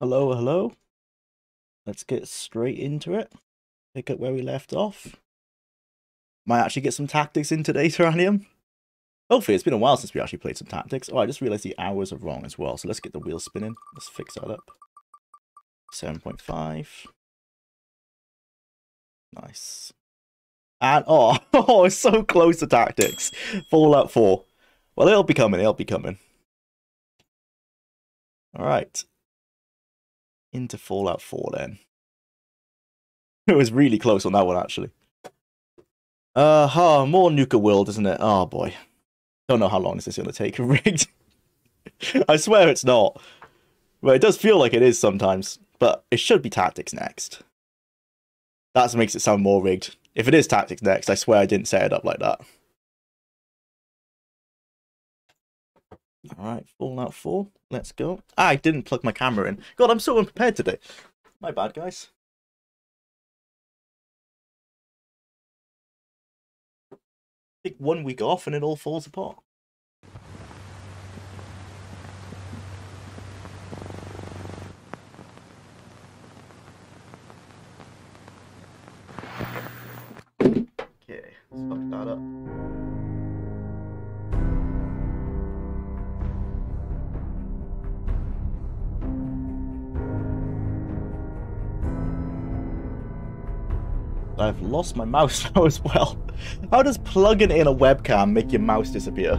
Hello, hello. Let's get straight into it. Pick up where we left off. Might actually get some tactics in today, Tyrannium. Hopefully, it's been a while since we actually played some tactics. Oh, I just realized the hours are wrong as well. So let's get the wheel spinning. Let's fix that up. 7.5. Nice. And, oh, oh, it's so close to tactics. Fallout 4. Well, it'll be coming. It'll be coming. All right. Into Fallout 4 then. It was really close on that one, actually. Uh, huh, more Nuka World, isn't it? Oh, boy. Don't know how long this is going to take. Rigged. I swear it's not. But it does feel like it is sometimes. But it should be Tactics next. That makes it sound more rigged. If it is Tactics next, I swear I didn't set it up like that. Alright, Fallout 4. Let's go. Ah, I didn't plug my camera in. God, I'm so unprepared today. My bad, guys. Take one week off and it all falls apart. Okay, let's fuck that up. I've lost my mouse now as well. How does plugging in a webcam make your mouse disappear?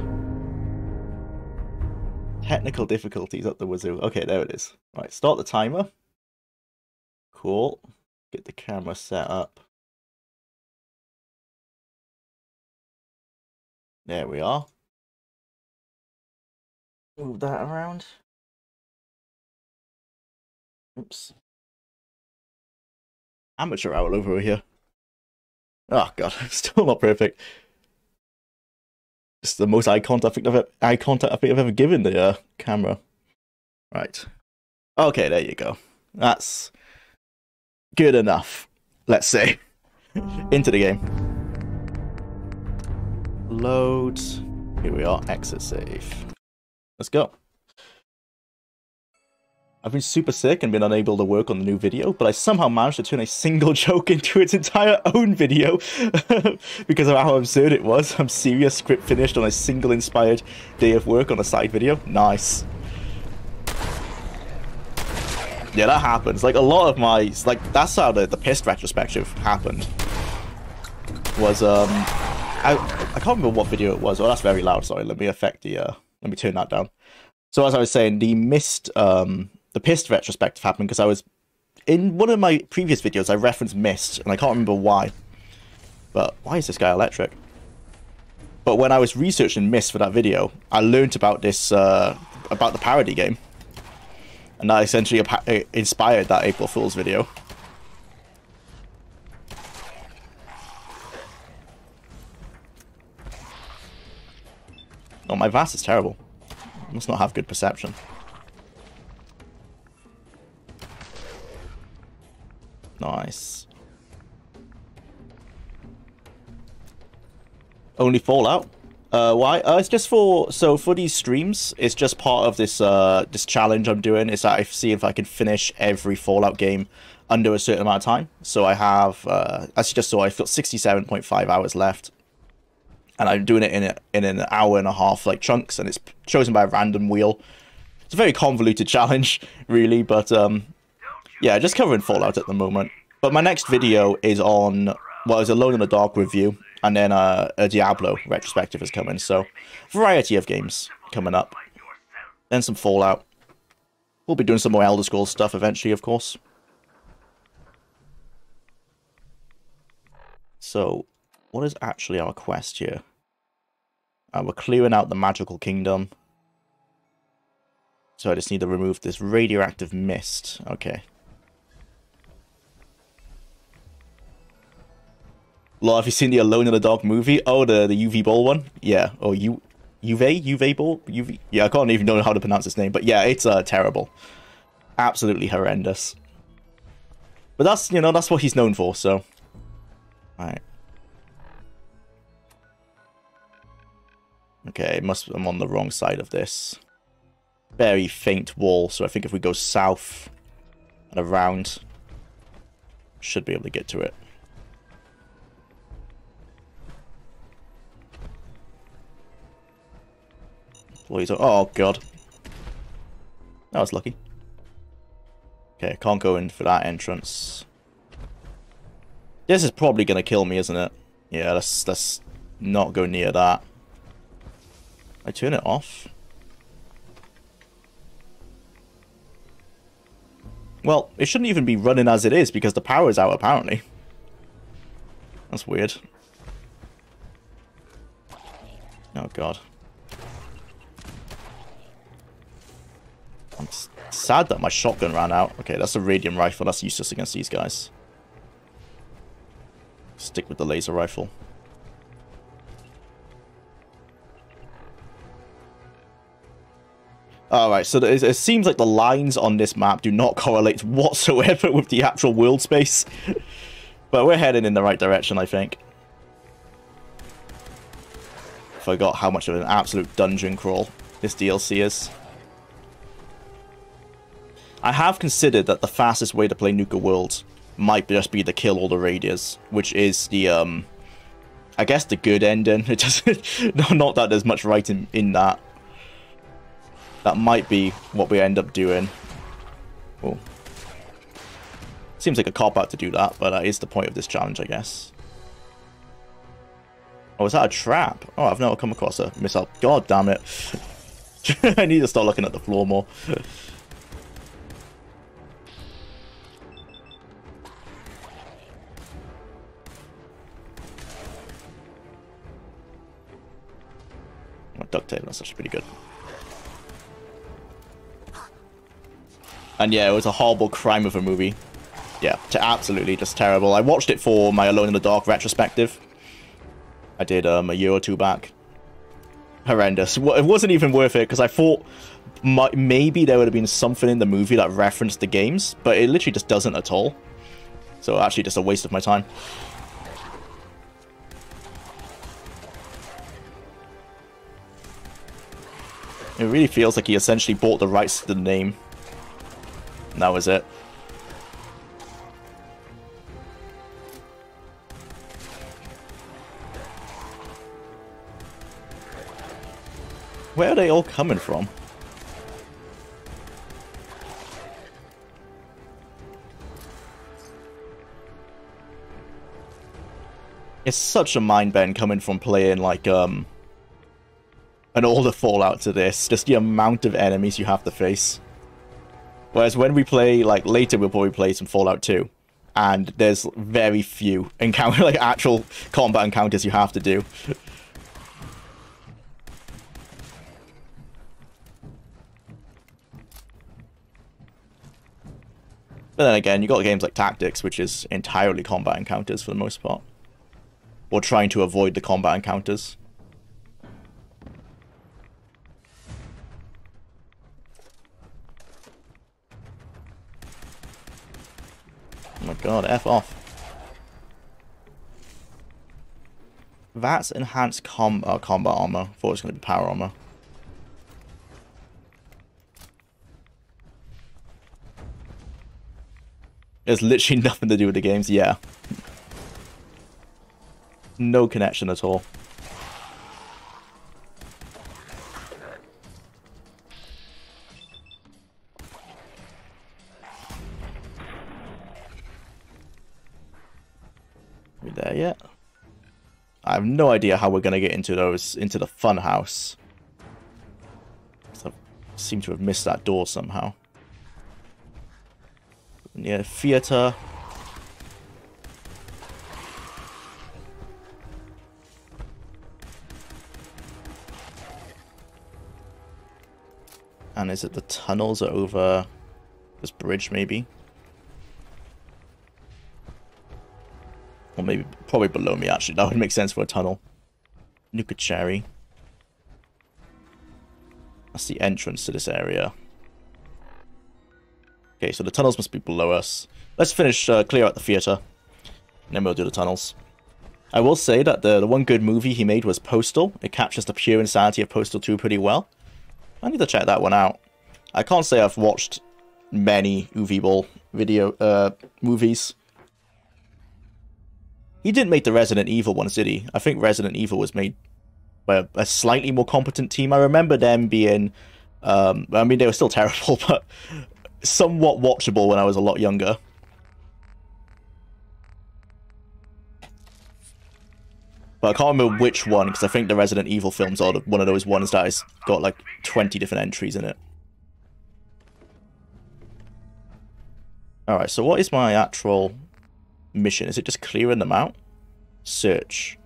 Technical difficulties up the wazoo. Okay, there it is. Right, start the timer. Cool. Get the camera set up. There we are. Move that around. Oops. Amateur hour over here. Oh god, still not perfect. It's the most eye contact I think I've, eye contact I think I've ever given the uh, camera. Right. Okay, there you go. That's good enough. Let's say into the game. Load. Here we are. Exit save. Let's go. I've been super sick and been unable to work on the new video, but I somehow managed to turn a single joke into its entire own video because of how absurd it was. I'm serious, script finished on a single inspired day of work on a side video. Nice. Yeah, that happens. Like, a lot of my... Like, that's how the, the Pyst retrospective happened. Was, um... I, I can't remember what video it was. Oh, that's very loud. Sorry, let me affect the... Uh, let me turn that down. So as I was saying, the missed um, the Pyst retrospective happened because I was in one of my previous videos. I referenced Myst, and I can't remember why. But why is this guy electric? But when I was researching Myst for that video, I learned about this uh, about the parody game, and that essentially inspired that April Fool's video. Oh, my VATS is terrible. I must not have good perception. Nice. Only Fallout? Uh, why? Uh, it's just for so for these streams. It's just part of this uh this challenge I'm doing. Is that I see if I can finish every Fallout game under a certain amount of time. So I have, uh, as you just saw, I've got 67.5 hours left, and I'm doing it in a, in an hour and a half like chunks, and it's chosen by a random wheel. It's a very convoluted challenge, really, but um, yeah, just covering Fallout at the moment. But my next video is on, well, it's a Alone in the Dark review, and then uh, a Diablo retrospective is coming. So, variety of games coming up. Then some Fallout. We'll be doing some more Elder Scrolls stuff eventually, of course. So, what is actually our quest here? Uh, we're clearing out the magical kingdom. So I just need to remove this radioactive mist. Okay. Law, have you seen the Alone in the Dark movie? Oh, the, the UV Ball one? Yeah. Oh, U Uwe? Uwe Ball? UV? Yeah, I can't even know how to pronounce his name. But yeah, it's uh, terrible. Absolutely horrendous. But that's, you know, that's what he's known for, so... Alright. Okay, must I'm on the wrong side of this. Very faint wall, so I think if we go south, and around. Should be able to get to it. Oh, God. That was lucky. Okay, can't go in for that entrance. This is probably to kill me, isn't it? Yeah, let's, let's not go near that. I turn it off? Well, it shouldn't even be running as it is because the power is out apparently. That's weird. Oh god. I'm sad that my shotgun ran out. Okay, that's a radium rifle. That's useless against these guys. Stick with the laser rifle. Alright, so it seems like the lines on this map do not correlate whatsoever with the actual world space. but we're heading in the right direction, I think. Forgot how much of an absolute dungeon crawl this DLC is. I have considered that the fastest way to play Nuka World might just be to kill all the raiders, which is the, um, I guess the good ending. It doesn't, not that there's much right in, in that. That might be what we end up doing. Oh. Seems like a cop-out to do that, but that is the point of this challenge, I guess. Oh, is that a trap? Oh, I've never come across a missile. God damn it. I need to start looking at the floor more. duct tape, that's actually pretty good. And yeah, it was a horrible crime of a movie. Yeah, to absolutely just terrible. I watched it for my Alone in the Dark retrospective. I did um, a year or two back. Horrendous. It wasn't even worth it because I thought maybe there would have been something in the movie that referenced the games, but it literally just doesn't at all. So actually just a waste of my time. It really feels like he essentially bought the rights to the name. And that was it. Where are they all coming from? It's such a mind bend coming from playing like um and all the fallout to this, just the amount of enemies you have to face. Whereas when we play, like, later we'll probably play some Fallout 2, and there's very few encounter, like, actual combat encounters you have to do. But then again, you got games like Tactics, which is entirely combat encounters for the most part. Or trying to avoid the combat encounters. Oh my god, F off. That's enhanced com uh, combat armor. Thought it was going to be power armor. There's literally nothing to do with the games, yeah. No connection at all. There yet? I have no idea how we're going to get into those, into the fun house. I seem to have missed that door somehow. Near theater. And is it the tunnels over this bridge, maybe? Or maybe, probably below me, actually. That would make sense for a tunnel. Nuka Cherry. That's the entrance to this area. Okay, so the tunnels must be below us. Let's finish, uh, clear out the theater. And then we'll do the tunnels. I will say that the, the one good movie he made was Postal. It captures the pure insanity of Postal 2 pretty well. I need to check that one out. I can't say I've watched many Uwe Boll video uh, movies. He didn't make the Resident Evil ones, did he? I think Resident Evil was made by a, a slightly more competent team. I remember them being, um, I mean, they were still terrible, but somewhat watchable when I was a lot younger. But I can't remember which one, because I think the Resident Evil films are one of those ones that has got like 20 different entries in it. Alright, so what is my actual mission? Is it just clearing them out? Search.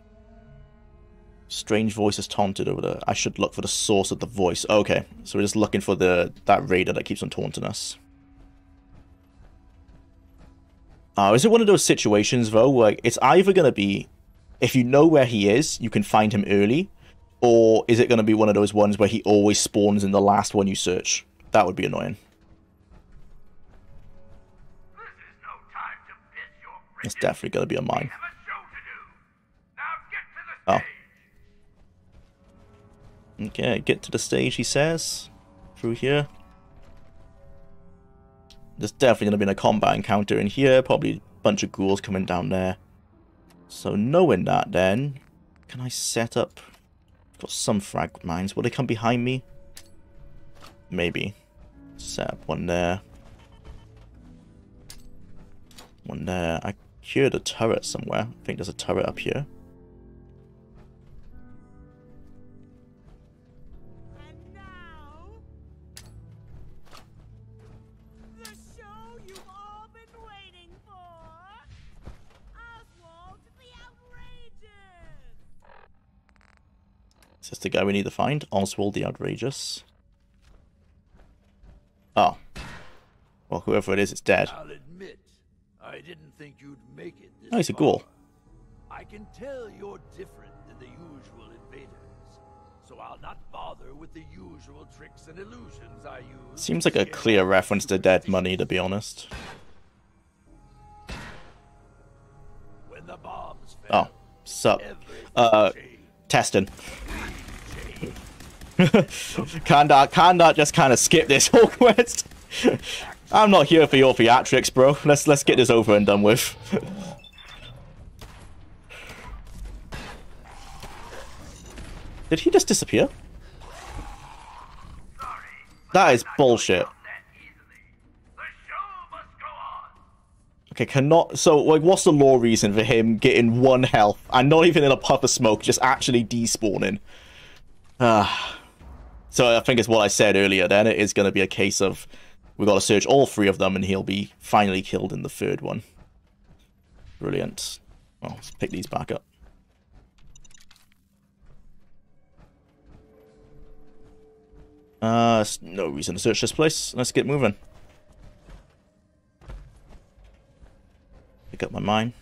Strange voices taunted over there. I should look for the source of the voice. Okay, so we're just looking for the that raider that keeps on taunting us. Oh, is it one of those situations, though, where it's either going to be, if you know where he is, you can find him early, or is it going to be one of those ones where he always spawns in the last one you search? That would be annoying. It's definitely going to be a mine. Oh. Okay, get to the stage, he says. Through here. There's definitely going to be a combat encounter in here. Probably a bunch of ghouls coming down there. So knowing that then, can I set up... I've got some frag mines. Will they come behind me? Maybe. Set up one there. One there. I heard a turret somewhere. I think there's a turret up here. Is this the guy we need to find? Oswald the Outrageous. Oh. Well, whoever it is, it's dead. I'll didn't think you'd make it this Oh, he's far. ghoul. I can tell you're different than the usual invaders, so I'll not bother with the usual tricks and illusions I use. Seems like a clear reference to Dead Money, to be honest. When the bombs Oh, fell, sup. Uh, testing. Can't can't just kind of skipped this whole quest. I'm not here for your theatrics, bro. Let's let's get this over and done with. Did he just disappear? That is bullshit. Okay, cannot. So, like, what's the law reason for him getting one health and not even in a puff of smoke, just actually despawning? Ah. so I think it's what I said earlier. Then it is going to be a case of we got to search all three of them, and he'll be finally killed in the third one. Brilliant. Well, let's pick these back up. Uh, no reason to search this place. Let's get moving. Pick up my mine.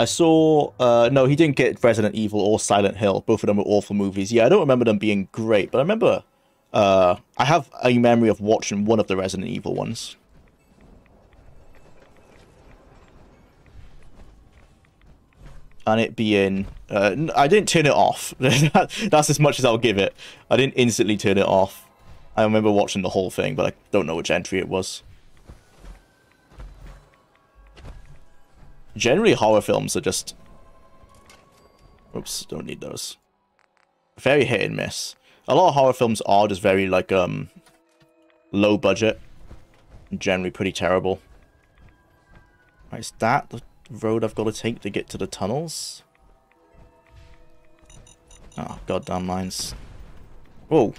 I saw, uh, no, he didn't get Resident Evil or Silent Hill. Both of them were awful movies. Yeah, I don't remember them being great, but I remember, uh, I have a memory of watching one of the Resident Evil ones. and it being uh, I didn't turn it off. That's as much as I'll give it. I didn't instantly turn it off. I remember watching the whole thing, but I don't know which entry it was. Generally, horror films are just. Oops, don't need those. Very hit and miss. A lot of horror films are just very like um low budget. Generally pretty terrible. Right, is that the road I've got to take to get to the tunnels? Oh, goddamn mines. Whoa.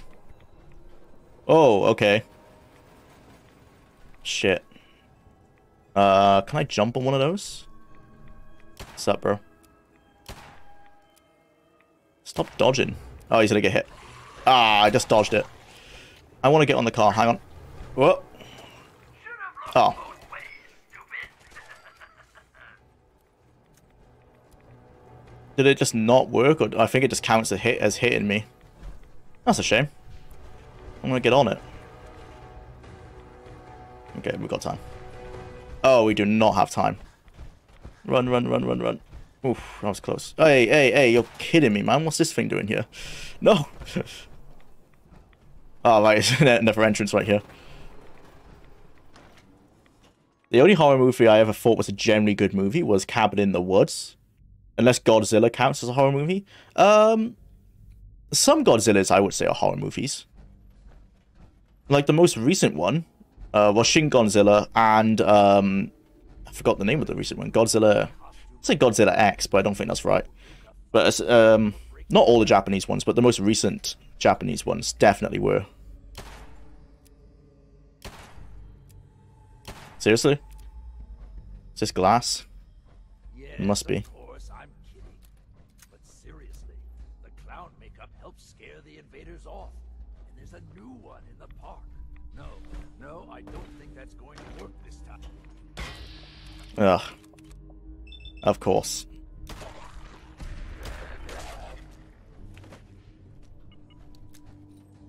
Oh, okay. Shit. Uh, can I jump on one of those? What's up, bro? Stop dodging. Oh, he's gonna get hit. Ah, I just dodged it. I want to get on the car. Hang on. What? Oh. Did it just not work, or I think it just counts as hit as hitting me? That's a shame. I'm gonna get on it. Okay, we've got time. Oh, we do not have time. Run, run, run, run, run. Oof, that was close. Hey, hey, hey, you're kidding me, man. What's this thing doing here? No! oh, right, another entrance right here. The only horror movie I ever thought was a generally good movie was Cabin in the Woods. Unless Godzilla counts as a horror movie. Um, some Godzillas, I would say, are horror movies. Like the most recent one uh, was Shin Godzilla and um, I forgot the name of the recent one. Godzilla. I'd say Godzilla X, but I don't think that's right. But um, not all the Japanese ones, but the most recent Japanese ones definitely were. Seriously? Is this glass? Must be. Ugh. Of course.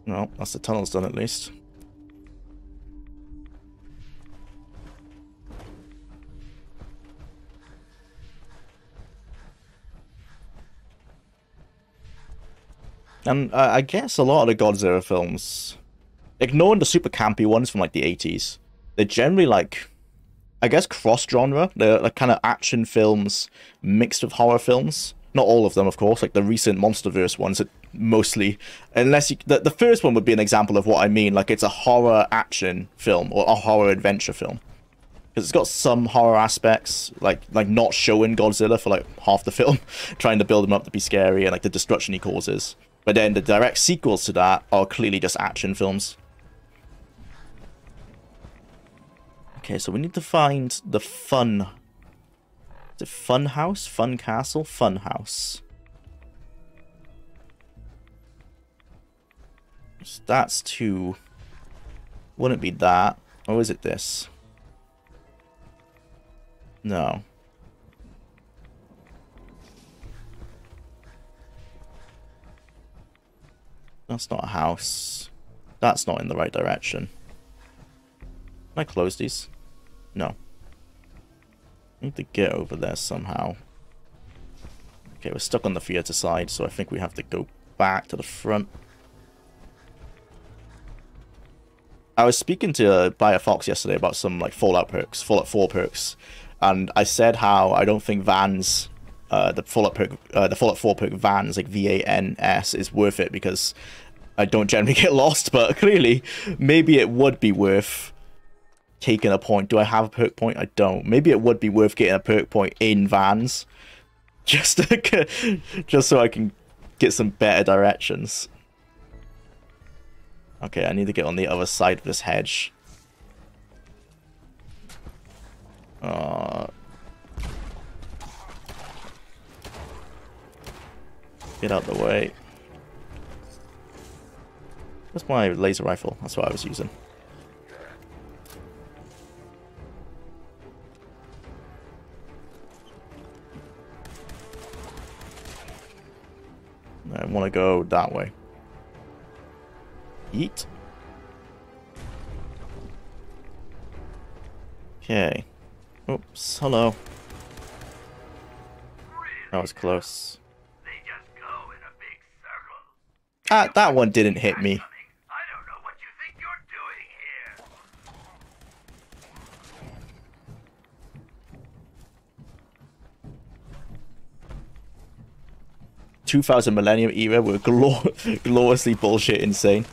Well, that's the tunnel's done at least. And uh, I guess a lot of the Godzilla films, ignoring the super campy ones from like the 80s, they're generally like I guess cross genre. They're like kind of action films mixed with horror films. Not all of them, of course. Like the recent MonsterVerse ones, it mostly, unless you, the the first one would be an example of what I mean. Like it's a horror action film or a horror adventure film because it's got some horror aspects, like like not showing Godzilla for like half the film, trying to build him up to be scary and like the destruction he causes. But then the direct sequels to that are clearly just action films. Okay, so we need to find the fun. The Fun House? Fun Castle? Fun House. So that's two. Wouldn't be that. Or is it this? No. That's not a house. That's not in the right direction. Can I close these? No. I need to get over there somehow. Okay, we're stuck on the theater side, so I think we have to go back to the front. I was speaking to uh, Bayer Fox yesterday about some like Fallout perks, Fallout 4 perks, and I said how I don't think Vans, uh, the Fallout perk, uh, the Fallout 4 perk Vans, like V-A-N-S, is worth it because I don't generally get lost, but clearly maybe it would be worth taking a point. Do I have a perk point? I don't. Maybe it would be worth getting a perk point in Vans, just to, just so I can get some better directions. Okay, I need to get on the other side of this hedge. Uh, get out the way. That's my laser rifle. That's what I was using. I want to go that way. Eat. Okay. Oops, hello. That was close. They just go in a big circle. Ah, that one didn't hit me. I don't know what you think you're doing here. 2000 Millennium era were glor gloriously bullshit insane.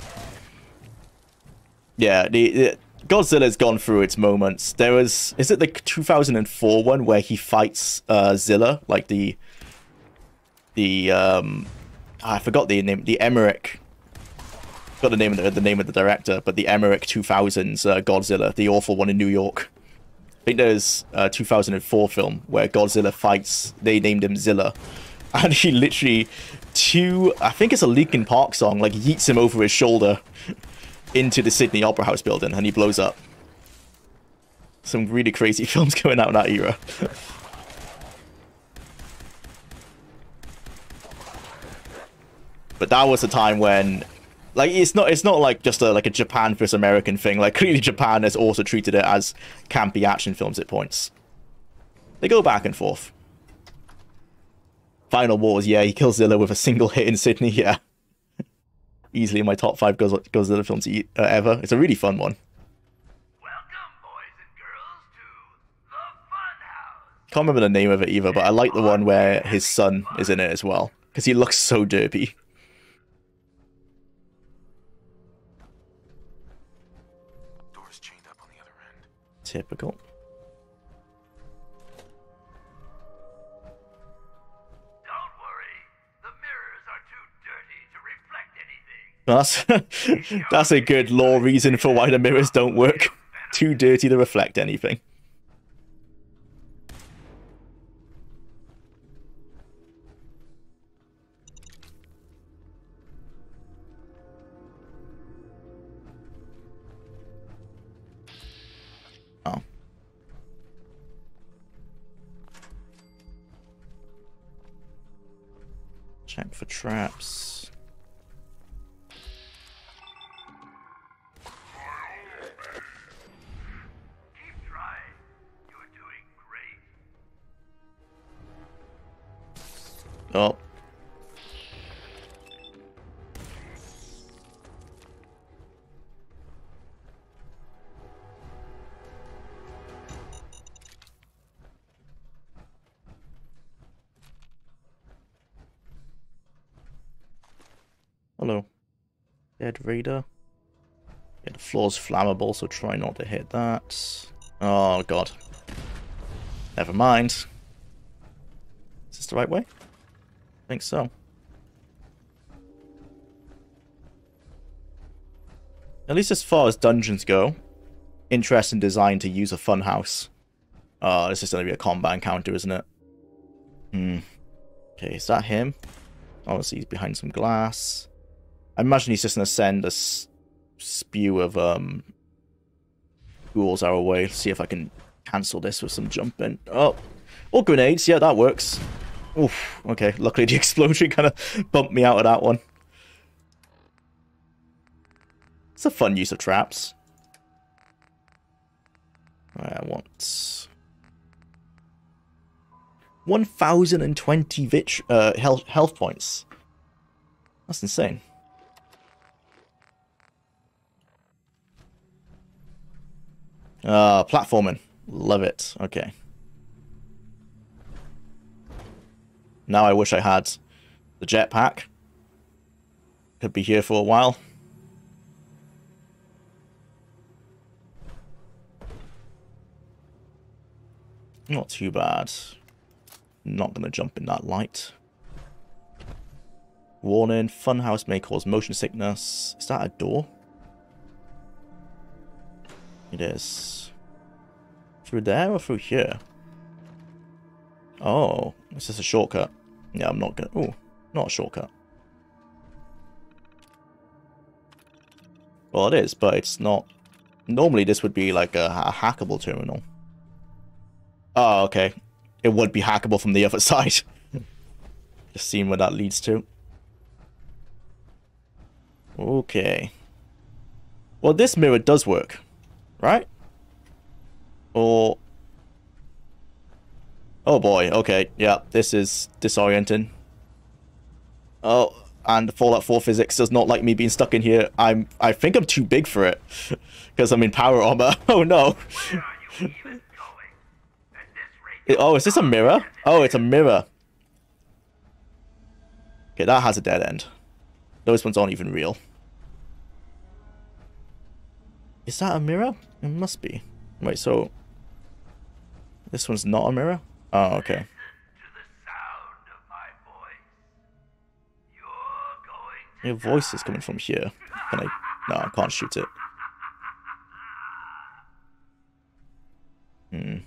Yeah, the, the Godzilla's gone through its moments. There was, is it the 2004 one where he fights uh, Zilla, like the, the um, I forgot the name, the Emmerich. Got the name of the, the name of the director, but the Emmerich 2000s uh, Godzilla, the awful one in New York. I think there's a 2004 film where Godzilla fights. They named him Zilla, and he literally two. I think it's a Linkin Park song. Like yeets him over his shoulder into the Sydney Opera House building, and he blows up. Some really crazy films going out in that era. but that was a time when like it's not it's not like just a like a Japan versus American thing. Like clearly Japan has also treated it as campy action films at points. They go back and forth. Final Wars, yeah, he kills Zilla with a single hit in Sydney, yeah. Easily in my top five Godzilla films uh, ever. It's a really fun one. Welcome, boys and girls, to the Funhouse. Can't remember the name of it either, but I like the one where his son is in it as well. Because he looks so derpy. Door's chained up on the other end. Typical. That's that's a good law reason for why the mirrors don't work. Too dirty to reflect anything. Oh. Check for traps. Oh. Hello. Dead Raider. Yeah, the floor's flammable, so try not to hit that. Oh, God. Never mind. Is this the right way? Think so. At least as far as dungeons go, interesting design to use a funhouse. Oh, this is going to be a combat encounter, isn't it? Hmm. Okay, is that him? Obviously, he's behind some glass. I imagine he's just going to send a spew of um, ghouls our way. See if I can cancel this with some jumping. Oh, or grenades. Yeah, that works. Oof. Okay, luckily the explosion kind of bumped me out of that one. It's a fun use of traps. I want 1,020 vit uh, health health points. That's insane. Ah, platforming. Love it. Okay. Now I wish I had the jetpack. Could be here for a while. Not too bad. Not gonna jump in that light. Warning, funhouse may cause motion sickness. Is that a door? It is. Through there or through here? Oh, is this a shortcut? Yeah, I'm not gonna... Oh, not a shortcut. Well, it is, but it's not... Normally, this would be like a, a hackable terminal. Oh, okay. It would be hackable from the other side. Just seeing where that leads to. Okay. Well, this mirror does work, right? Or... Oh boy, okay, yeah, this is disorienting. Oh, and Fallout 4 physics does not like me being stuck in here. I'm, I think I'm too big for it. Because I'm in power armor. Oh no. Oh, is this a mirror? Oh, it's a mirror. Okay, that has a dead end. Those ones aren't even real. Is that a mirror? It must be. Wait, so... This one's not a mirror? Oh, okay. to the sound of my voice. You're going to Your voice is coming from here. Can I... No, I can't shoot it. Hmm.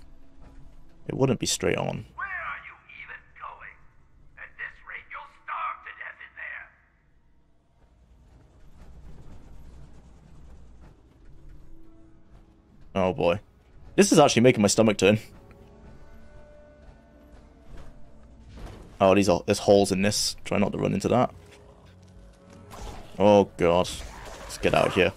It wouldn't be straight on. Where are you even going? At this rate, you'll starve to death in there. Oh boy. This is actually making my stomach turn. Oh, these are, there's holes in this. Try not to run into that. Oh, God. Let's get out of here.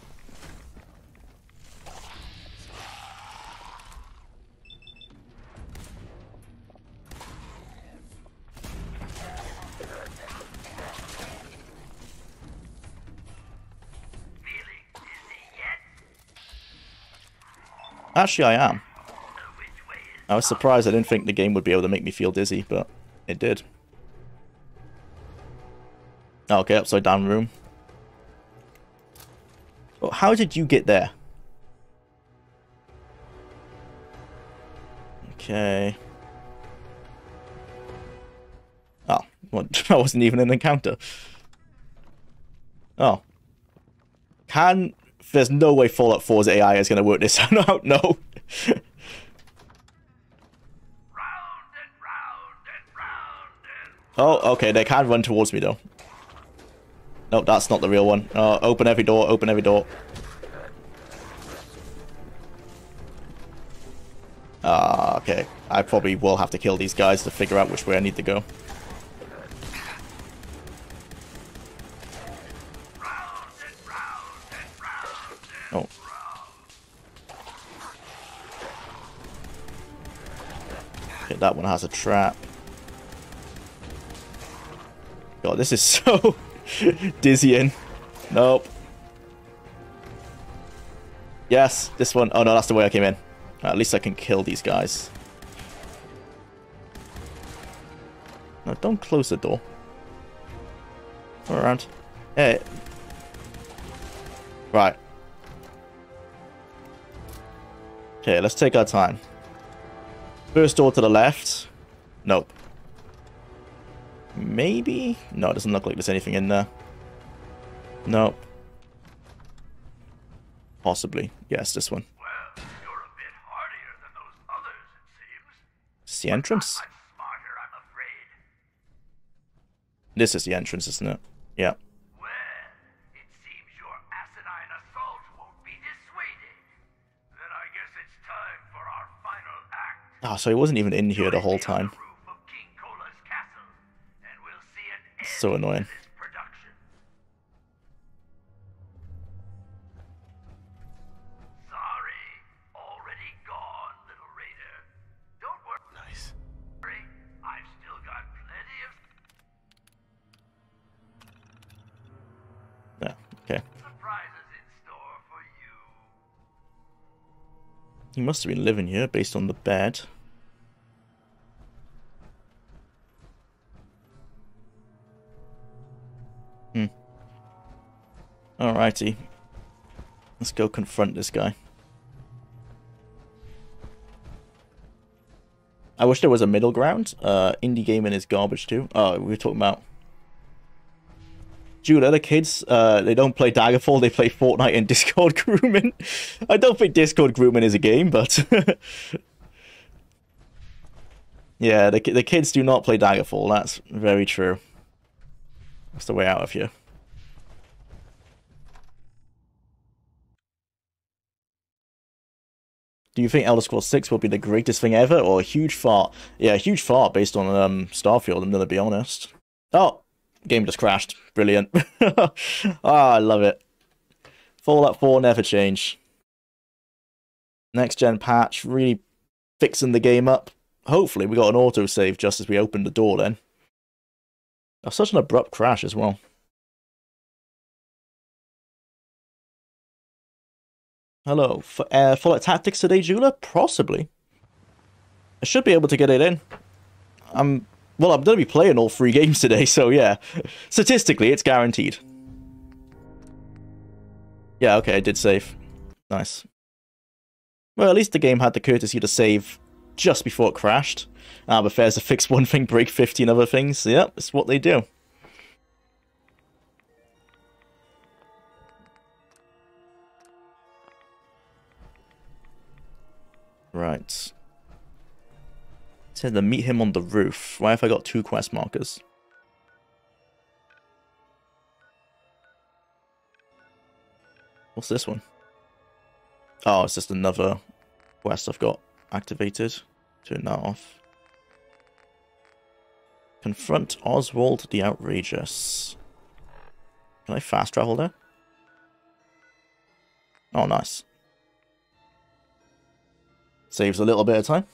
Actually, I am. I was surprised. I didn't think the game would be able to make me feel dizzy, but it did. Oh, okay, upside down room. Well, how did you get there? Okay. Oh, well, that wasn't even an encounter. Oh. Can... There's no way Fallout 4's AI is going to work this out. no. Oh, okay, they can run towards me, though. No, that's not the real one. Uh, open every door, open every door. Ah, okay. I probably will have to kill these guys to figure out which way I need to go. Oh. Okay, that one has a trap. God, this is so dizzying. Nope. Yes, this one. Oh no, that's the way I came in. At least I can kill these guys. No, don't close the door. Go around. Hey. Right. Okay, let's take our time. First door to the left. Nope. Maybe? No, it doesn't look like there's anything in there. Nope. Possibly. Yes, this one. well, others. It's the entrance? I'm smarter, I'm. This is the entrance, isn't it? Yeah. Well, it seems your asinine assault won't be dissuaded. Then I guess it's time for our final act. Ah, so he wasn't even in here the whole time. For you. He must have been living here based on the bed. Alrighty. Let's go confront this guy. I wish there was a middle ground. Uh, indie gaming is garbage too. Oh, we were talking about Judah, other kids, uh, they don't play Daggerfall, they play Fortnite and Discord grooming. I don't think Discord grooming is a game, but... yeah, the, the kids do not play Daggerfall, that's very true. That's the way out of here. Do you think Elder Scrolls 6 will be the greatest thing ever, or a huge fart? Yeah, a huge fart based on um, Starfield, I'm gonna be honest. Oh, game just crashed. Brilliant. Ah, I love it. Fallout 4 never change. Next gen patch, really fixing the game up. Hopefully, we got an autosave just as we opened the door then. That's such an abrupt crash as well. Hello. F uh, Fallout Tactics today, Jwlar? Possibly. I should be able to get it in. I'm well, I'm going to be playing all three games today, so yeah. Statistically, it's guaranteed. Yeah, okay, I did save. Nice. Well, at least the game had the courtesy to save just before it crashed. Ah, Bethesda fix one thing, break 15 other things. Yep, it's what they do. Right. Said to meet him on the roof. Why have I got two quest markers? What's this one? Oh, it's just another quest I've got activated. Turn that off. Confront Oswald the Outrageous. Can I fast travel there? Oh, nice. Saves a little bit of time.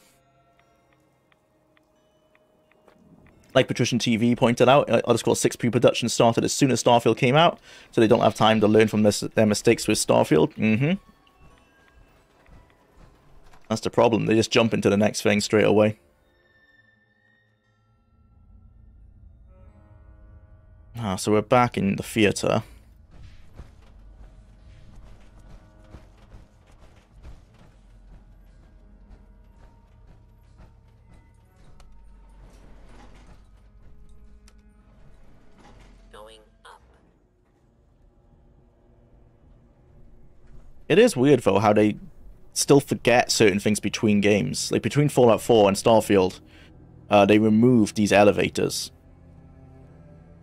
like Patrician TV pointed out, uh, Elder Scrolls 6 pre-production started as soon as Starfield came out, so they don't have time to learn from this, their mistakes with Starfield. Mm-hmm. That's the problem. They just jump into the next thing straight away. Ah, so we're back in the theatre. It is weird though how they still forget certain things between games. Like between Fallout 4 and Starfield, uh, they removed these elevators.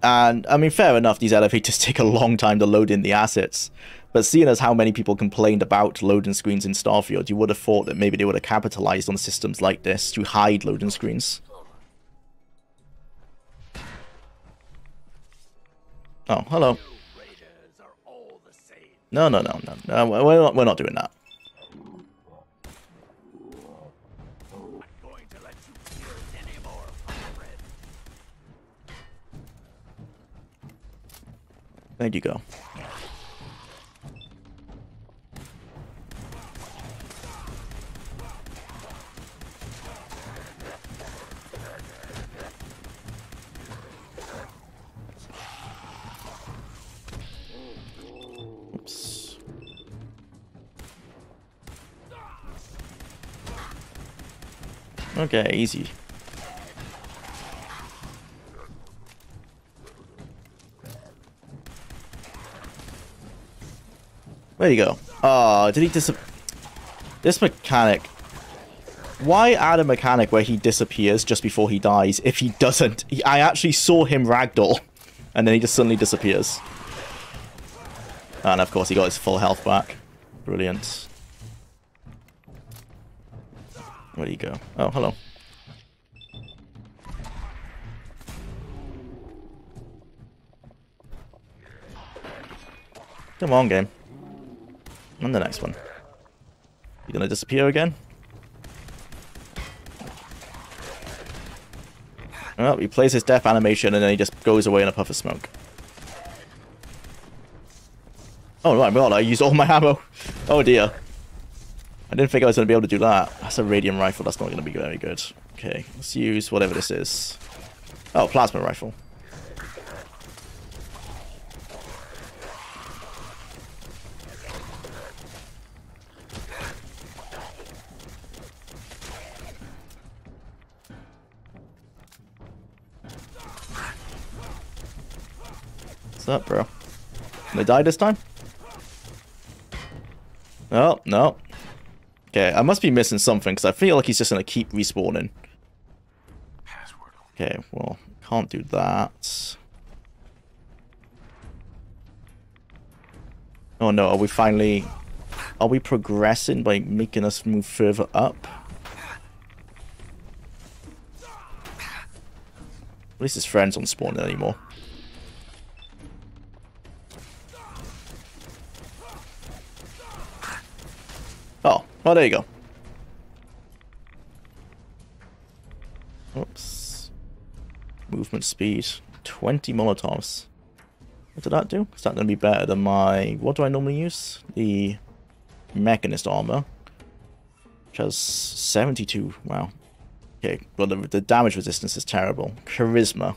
And I mean, fair enough, these elevators take a long time to load in the assets. But seeing as how many people complained about loading screens in Starfield, you would have thought that maybe they would have capitalized on systems like this to hide loading screens. Oh, hello. No, no, no, no. no uh, we're, not, we're not doing that. There you go. Okay, easy. Where you go? Ah, oh, did he dis- This mechanic. Why add a mechanic where he disappears just before he dies if he doesn't? He, I actually saw him ragdoll, and then he just suddenly disappears. And of course he got his full health back. Brilliant. Where do you go? Oh, hello. Come on, game. And the next one. You gonna disappear again? Well, he plays his death animation and then he just goes away in a puff of smoke. Oh my god, I used all my ammo. Oh dear. I didn't think I was going to be able to do that. That's a radium rifle, that's not going to be very good. Okay, let's use whatever this is. Oh, plasma rifle. What's up, bro? They die this time? Oh, no, no. Okay, I must be missing something because I feel like he's just going to keep respawning. Okay, well, can't do that. Oh no, are we finally... Are we progressing by making us move further up? At least his friends aren't spawning anymore. Oh, there you go. Oops. Movement speed. 20 Molotovs. What did that do? Is that going to be better than my... What do I normally use? The Mechanist armor. Which has 72. Wow. Okay, well the, the damage resistance is terrible. Charisma.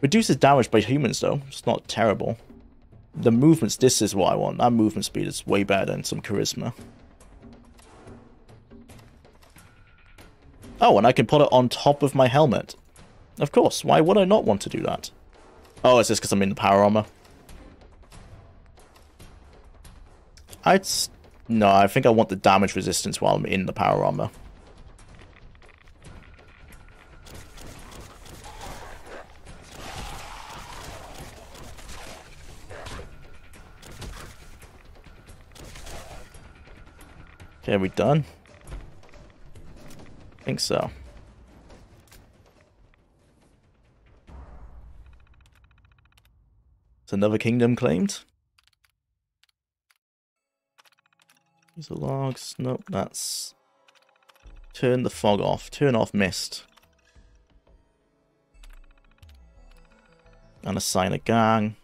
Reduces damage by humans though. It's not terrible. The movements, this is what I want. That movement speed is way better than some charisma. Oh, and I can put it on top of my helmet. Of course, why would I not want to do that? Oh, it's just because I'm in the power armor. I'd... No, I think I want the damage resistance while I'm in the power armor. Okay, are we done? Think so. It's another kingdom claimed? These are logs. Nope, that's... Turn the fog off. Turn off mist. And assign a gang.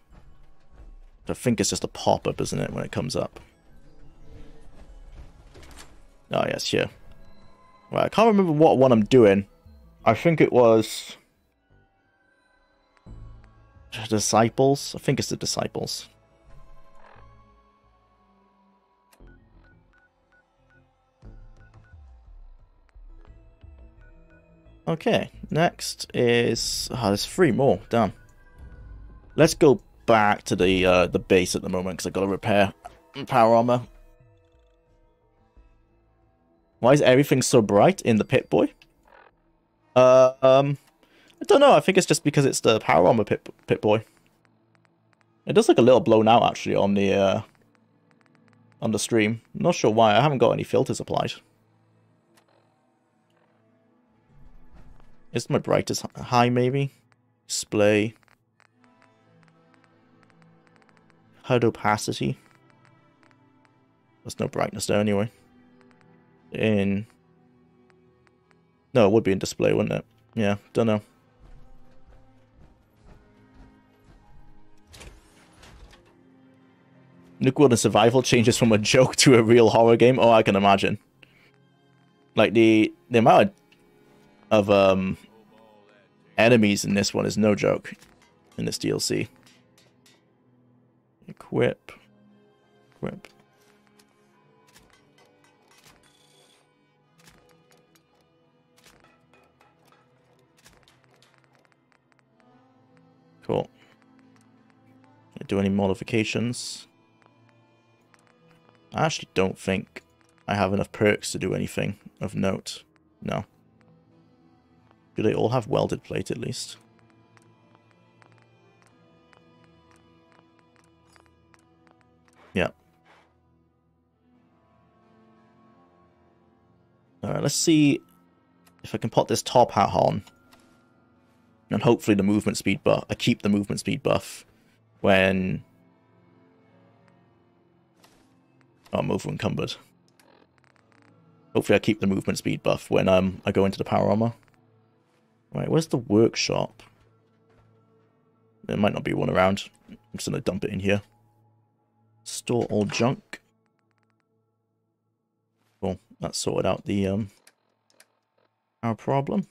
I think it's just a pop-up, isn't it, when it comes up? Oh, yes, here. Right, I can't remember what one I'm doing. I think it was... Disciples? I think it's the Disciples. Okay, next is... Oh, there's three more. Damn. Let's go back to the uh, the base at the moment because I've got to repair power armor. Why is everything so bright in the Pip-Boy? Uh, um, I don't know. I think it's just because it's the power armor Pit, Pip-Boy. It does look a little blown out actually on the uh, on the stream. not sure why. I haven't got any filters applied. Is my brightest high maybe? Display. HUD opacity. There's no brightness there anyway. In... No, it would be in display, wouldn't it? Yeah, don't know. Nuka World and Survival changes from a joke to a real horror game. Oh, I can imagine. Like the the amount of, of um enemies in this one is no joke in this DLC. Equip. Equip. Cool. Do any modifications? I actually don't think I have enough perks to do anything of note. No. Do they all have welded plate at least? Yeah. Alright, let's see if I can put this top hat on. And hopefully the movement speed buff. I keep the movement speed buff when... Oh, I'm over encumbered. Hopefully I keep the movement speed buff when um, I go into the power armor. Right, where's the workshop? There might not be one around. I'm just going to dump it in here. Store all junk. Cool. That sorted out the um our problem.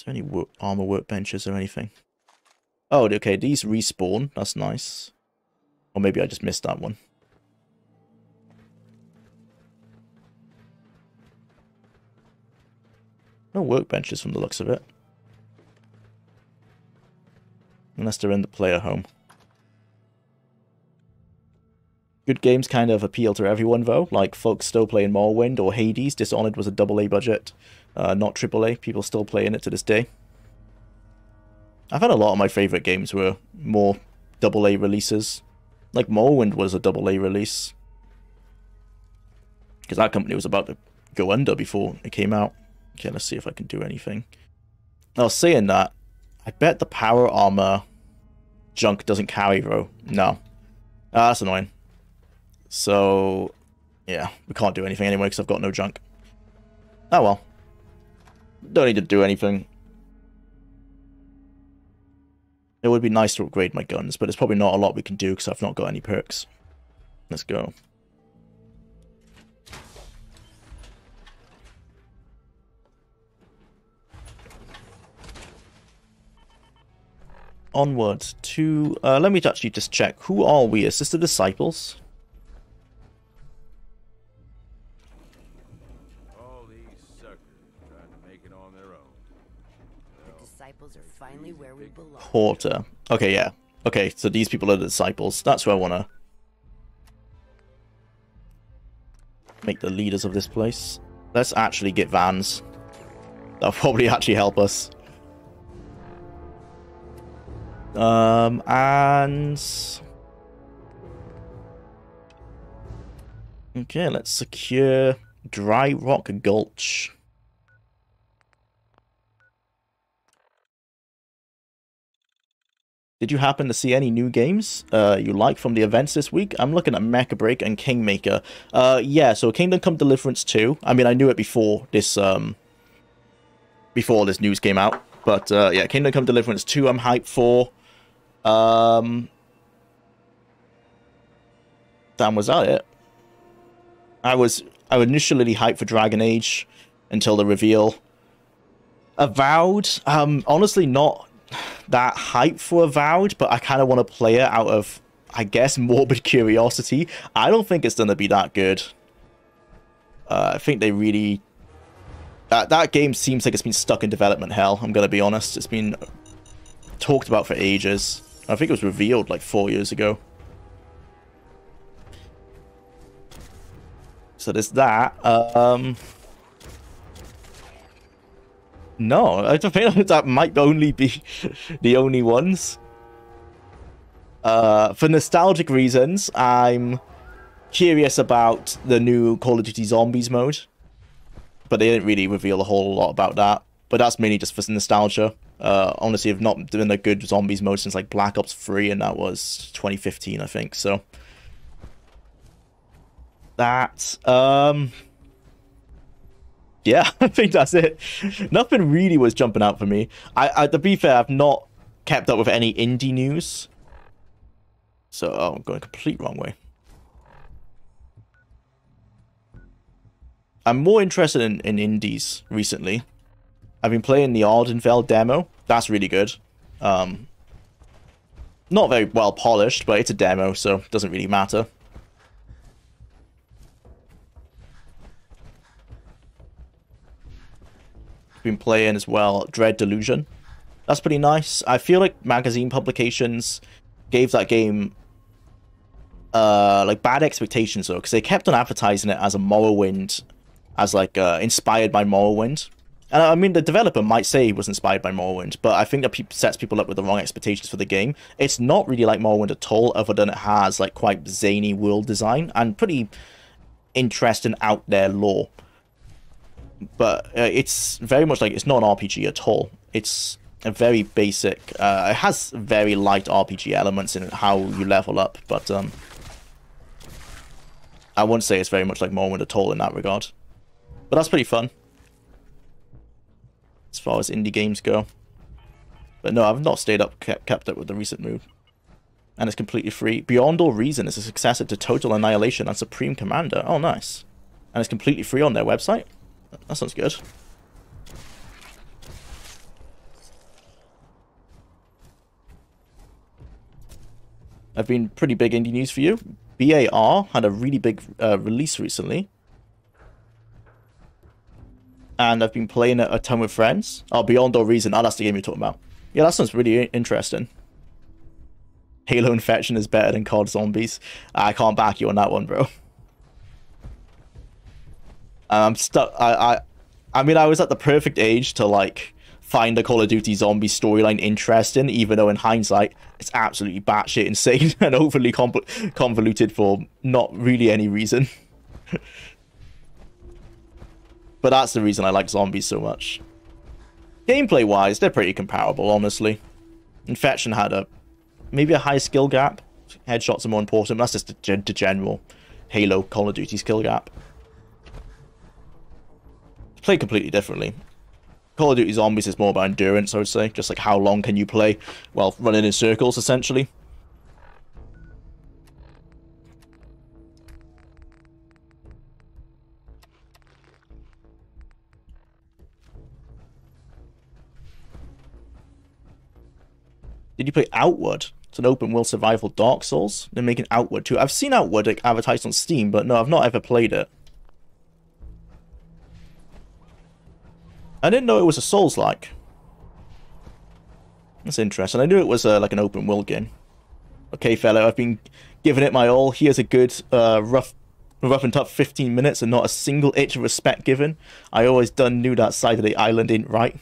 Is there any work, armor workbenches or anything? Oh, okay, these respawn. That's nice. Or maybe I just missed that one. No workbenches from the looks of it. Unless they're in the player home. Good games kind of appeal to everyone, though. Like, folks still playing Morrowind or Hades. Dishonored was a double A budget, uh, not triple A. People still playing it to this day. I've had a lot of my favourite games were more double A releases. Like, Morrowind was a double A release. Because that company was about to go under before it came out. Okay, let's see if I can do anything. I was saying that, I bet the power armor junk doesn't carry, though. No. Ah, that's annoying. So, yeah, we can't do anything anyway because I've got no junk. Oh well. Don't need to do anything. It would be nice to upgrade my guns, but it's probably not a lot we can do because I've not got any perks. Let's go. Onwards to... Uh, let me actually just check. Who are we? Is this the Disciples? Finally where we belong. Porter. Okay, yeah. Okay, so these people are the disciples. That's who I want to make the leaders of this place. Let's actually get vans. That'll probably actually help us. Um, and... Okay, let's secure Dry Rock Gulch. Did you happen to see any new games uh, you like from the events this week? I'm looking at Mecha Break and Kingmaker. Uh, yeah, so Kingdom Come Deliverance 2. I mean, I knew it before this um, before this news came out. But uh, yeah, Kingdom Come Deliverance 2 I'm hyped for. Um, damn, was that it? I was I was initially hyped for Dragon Age until the reveal. Avowed, um, honestly not that hype for Avowed, but I kind of want to play it out of, I guess, morbid curiosity. I don't think it's going to be that good. Uh, I think they really... That, that game seems like it's been stuck in development hell, I'm going to be honest. It's been talked about for ages. I think it was revealed like four years ago. So there's that. Um, no, I think that might only be the only ones. Uh, for nostalgic reasons, I'm curious about the new Call of Duty Zombies mode. But they didn't really reveal a whole lot about that. But that's mainly just for nostalgia. Uh, honestly, I've not done a good zombies mode since like Black Ops 3, and that was 2015, I think. So that. Um, yeah, I think that's it. Nothing really was jumping out for me. I, I, to be fair, I've not kept up with any indie news. So oh, I'm going a complete wrong way. I'm more interested in, in indies recently. I've been playing the Ardenfell demo. That's really good. Um, not very well polished, but it's a demo, so it doesn't really matter. Been playing as well Dread Delusion. That's pretty nice. I feel like magazine publications gave that game uh like bad expectations though, because they kept on advertising it as a Morrowind, as like uh, inspired by Morrowind. And I mean, the developer might say he was inspired by Morrowind, but I think that pe- sets people up with the wrong expectations for the game. It's not really like Morrowind at all, other than it has like quite zany world design and pretty interesting out there lore but uh, it's very much like it's not an RPG at all. It's a very basic. Uh, it has very light RPG elements in how you level up, but um, I wouldn't say it's very much like Morrowind at all in that regard. But that's pretty fun as far as indie games go. But no, I've not stayed up, kept, kept up with the recent move. And it's completely free. Beyond All Reason is a successor to Total Annihilation and Supreme Commander. Oh, nice. And it's completely free on their website. That sounds good. I've been pretty big indie news for you. BAR had a really big uh, release recently. And I've been playing it a ton with friends. Oh, Beyond All Reason. Oh, that's the game you're talking about. Yeah, that sounds really interesting. Halo Infection is better than COD Zombies. I can't back you on that one, bro. Um, I'm stuck. I, I, I mean, I was at the perfect age to like find the Call of Duty zombie storyline interesting, even though in hindsight it's absolutely batshit insane and overly convoluted for not really any reason. but that's the reason I like zombies so much. Gameplay wise, they're pretty comparable, honestly. Infection had a maybe a high skill gap. Headshots are more important. That's just the general Halo Call of Duty skill gap play completely differently. Call of Duty Zombies is more about endurance, I would say. Just like how long can you play while running in circles, essentially. Did you play Outward? It's an open world survival Dark Souls. They're making Outward too. I've seen Outward like, advertised on Steam, but no, I've not ever played it. I didn't know it was a Souls-like. That's interesting. I knew it was uh, like an open world game. Okay, fellow, I've been giving it my all. Here's a good, uh, rough, rough and tough 15 minutes and not a single inch of respect given. I always done knew that side of the island ain't right.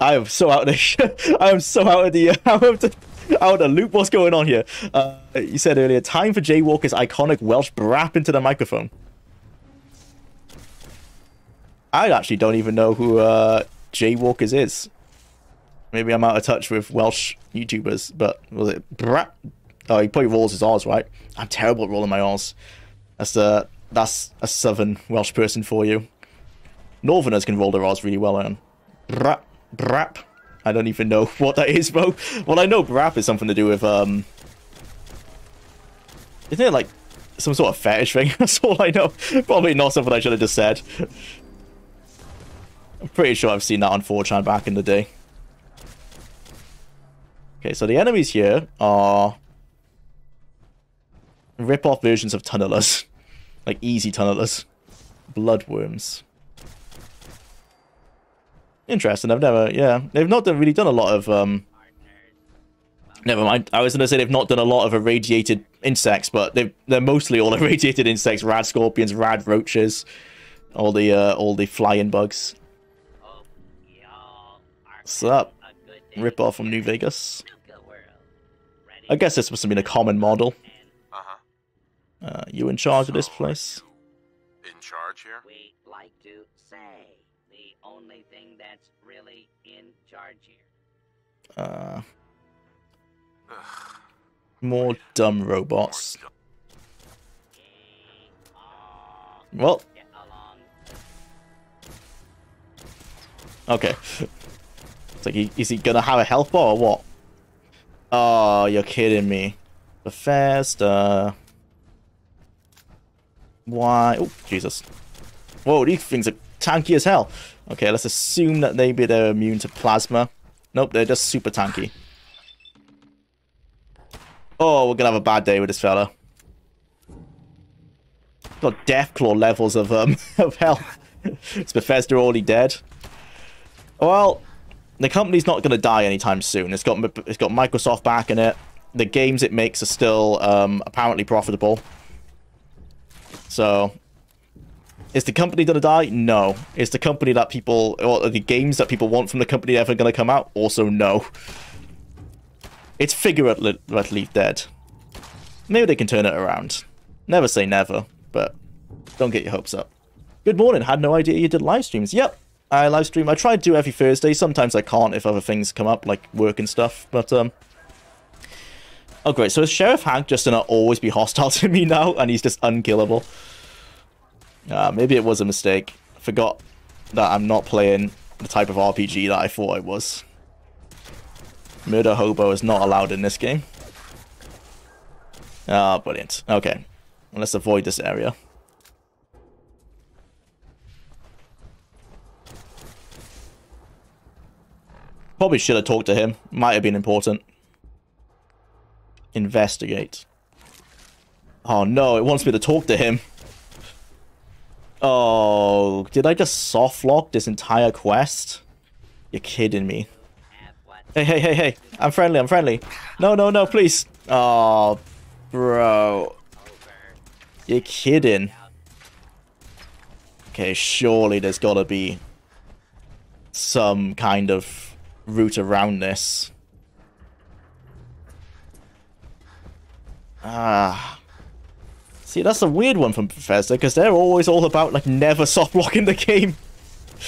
I am so out of the. I am so out of the. Out of the out of loop. What's going on here? Uh, you said earlier, time for Jay Walker's iconic Welsh brap into the microphone. I actually don't even know who uh, Jaywalkers is. Maybe I'm out of touch with Welsh YouTubers, but was it brap? Oh, he probably rolls his R's, right? I'm terrible at rolling my R's. That's a, that's a southern Welsh person for you. Northerners can roll their R's really well, man. Brap, brap. I don't even know what that is, bro. Well, I know brap is something to do with, um... Isn't it like some sort of fetish thing? That's all I know. Probably not something I should have just said. I'm pretty sure I've seen that on 4chan back in the day. Okay, so the enemies here are rip-off versions of tunnelers. like easy tunnelers. Bloodworms. Interesting, I've never, yeah. They've not done, really done a lot of, um... Never mind, I was going to say they've not done a lot of irradiated insects, but they they're mostly all irradiated insects. Rad scorpions, rad roaches, all the, uh, all the flying bugs. What's up? having a good day. Rip off from New Vegas. Nuka World. Ready I guess this must have been a common model. Uh huh. Uh, you in charge of this place? In charge Uh, more dumb robots. Well, okay. It's like, is he gonna have a health bar or what? Oh, you're kidding me. The Bethesda. Why? Oh, Jesus. Whoa, these things are tanky as hell. Okay, let's assume that maybe they're immune to plasma. Nope, they're just super tanky. Oh, we're gonna have a bad day with this fella. Got Deathclaw levels of um of health. Is Bethesda already dead? Well, the company's not to die anytime soon. It's got it's got Microsoft back in it. The games it makes are still um, apparently profitable. So, is the company going to die? No. Is the company that people or the games that people want from the company ever going to come out? Also, no. It's figuratively dead. Maybe they can turn it around. Never say never, but don't get your hopes up. Good morning. Had no idea you did live streams. Yep, I live stream. I try to do every Thursday. Sometimes I can't if other things come up, like work and stuff. But um. Oh great. So is Sheriff Hank just gonna always be hostile to me now, and he's just unkillable? Ah, maybe it was a mistake. Forgot that I'm not playing the type of RPG that I thought I was. Murder Hobo is not allowed in this game. Ah, brilliant. Okay. Let's avoid this area. Probably should have talked to him. Might have been important. Investigate. Oh no, it wants me to talk to him. Oh, did I just soft lock this entire quest? You're kidding me. Hey, hey, hey, hey. I'm friendly, I'm friendly. No, no, no, please. Oh, bro. You're kidding. Okay, surely there's gotta be some kind of route around this. Ah. See, that's a weird one from Bethesda, because they're always all about, like, never soft locking the game.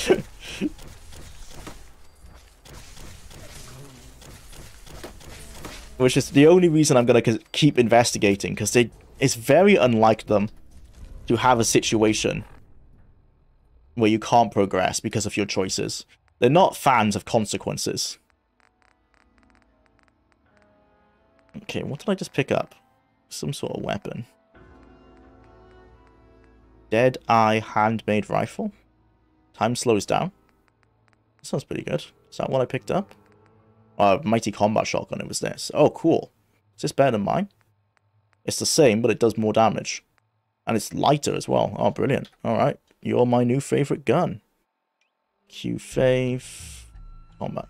Which is the only reason I'm going to keep investigating, because it's very unlike them to have a situation where you can't progress because of your choices. They're not fans of consequences. Okay, what did I just pick up? Some sort of weapon. Dead Eye Handmade Rifle. Time slows down. That sounds pretty good. Is that what I picked up? Oh, Mighty Combat Shotgun, it was this. Oh, cool. Is this better than mine? It's the same, but it does more damage. And it's lighter as well. Oh, brilliant. Alright. You're my new favorite gun. Q fave. Combat.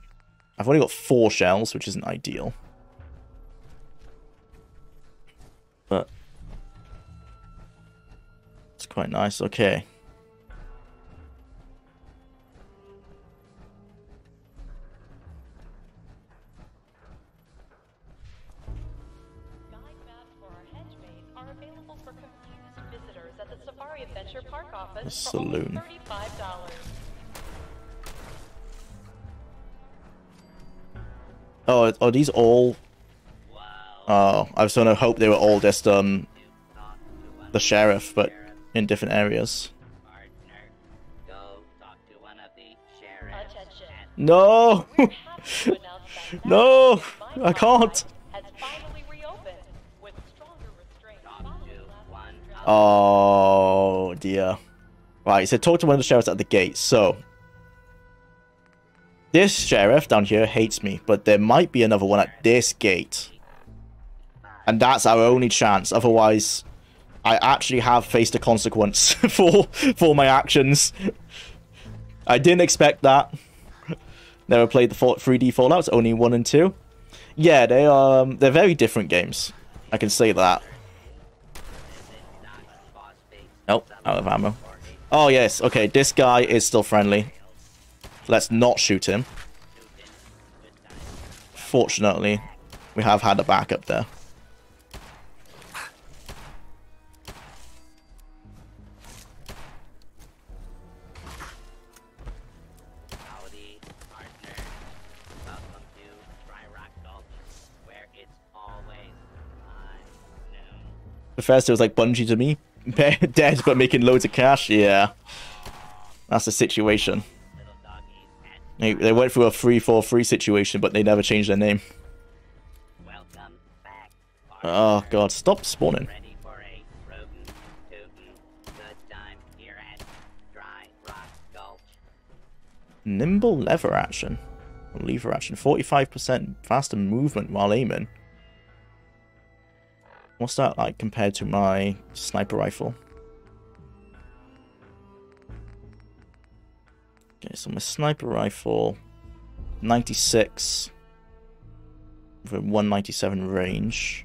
I've only got four shells, which isn't ideal. But office nice. Okay. only saloon. Oh, are these all? Oh, I was gonna hope they were all just um Talk to one the sheriff, but in different areas. No, No, I can't. Oh dear. Right, so talk to one of the sheriffs at the gate. So this sheriff down here hates me, but there might be another one at this gate. And that's our only chance. Otherwise, I actually have faced a consequence for for my actions. I didn't expect that. Never played the 3D Fallout's, only one and two. Yeah, they are. Um, they're very different games. I can say that. Nope, out of ammo. Oh yes, okay. This guy is still friendly. Let's not shoot him. Fortunately, we have had a backup there. Bethesda was like Bungie to me. Dead, but making loads of cash. Yeah. That's the situation. They, they went through a 3-4-3 situation, but they never changed their name. Oh god, stop spawning. Nimble lever action. Lever action. 45% faster movement while aiming. What's that like compared to my sniper rifle? Okay, so my sniper rifle, 96 with a 197 range.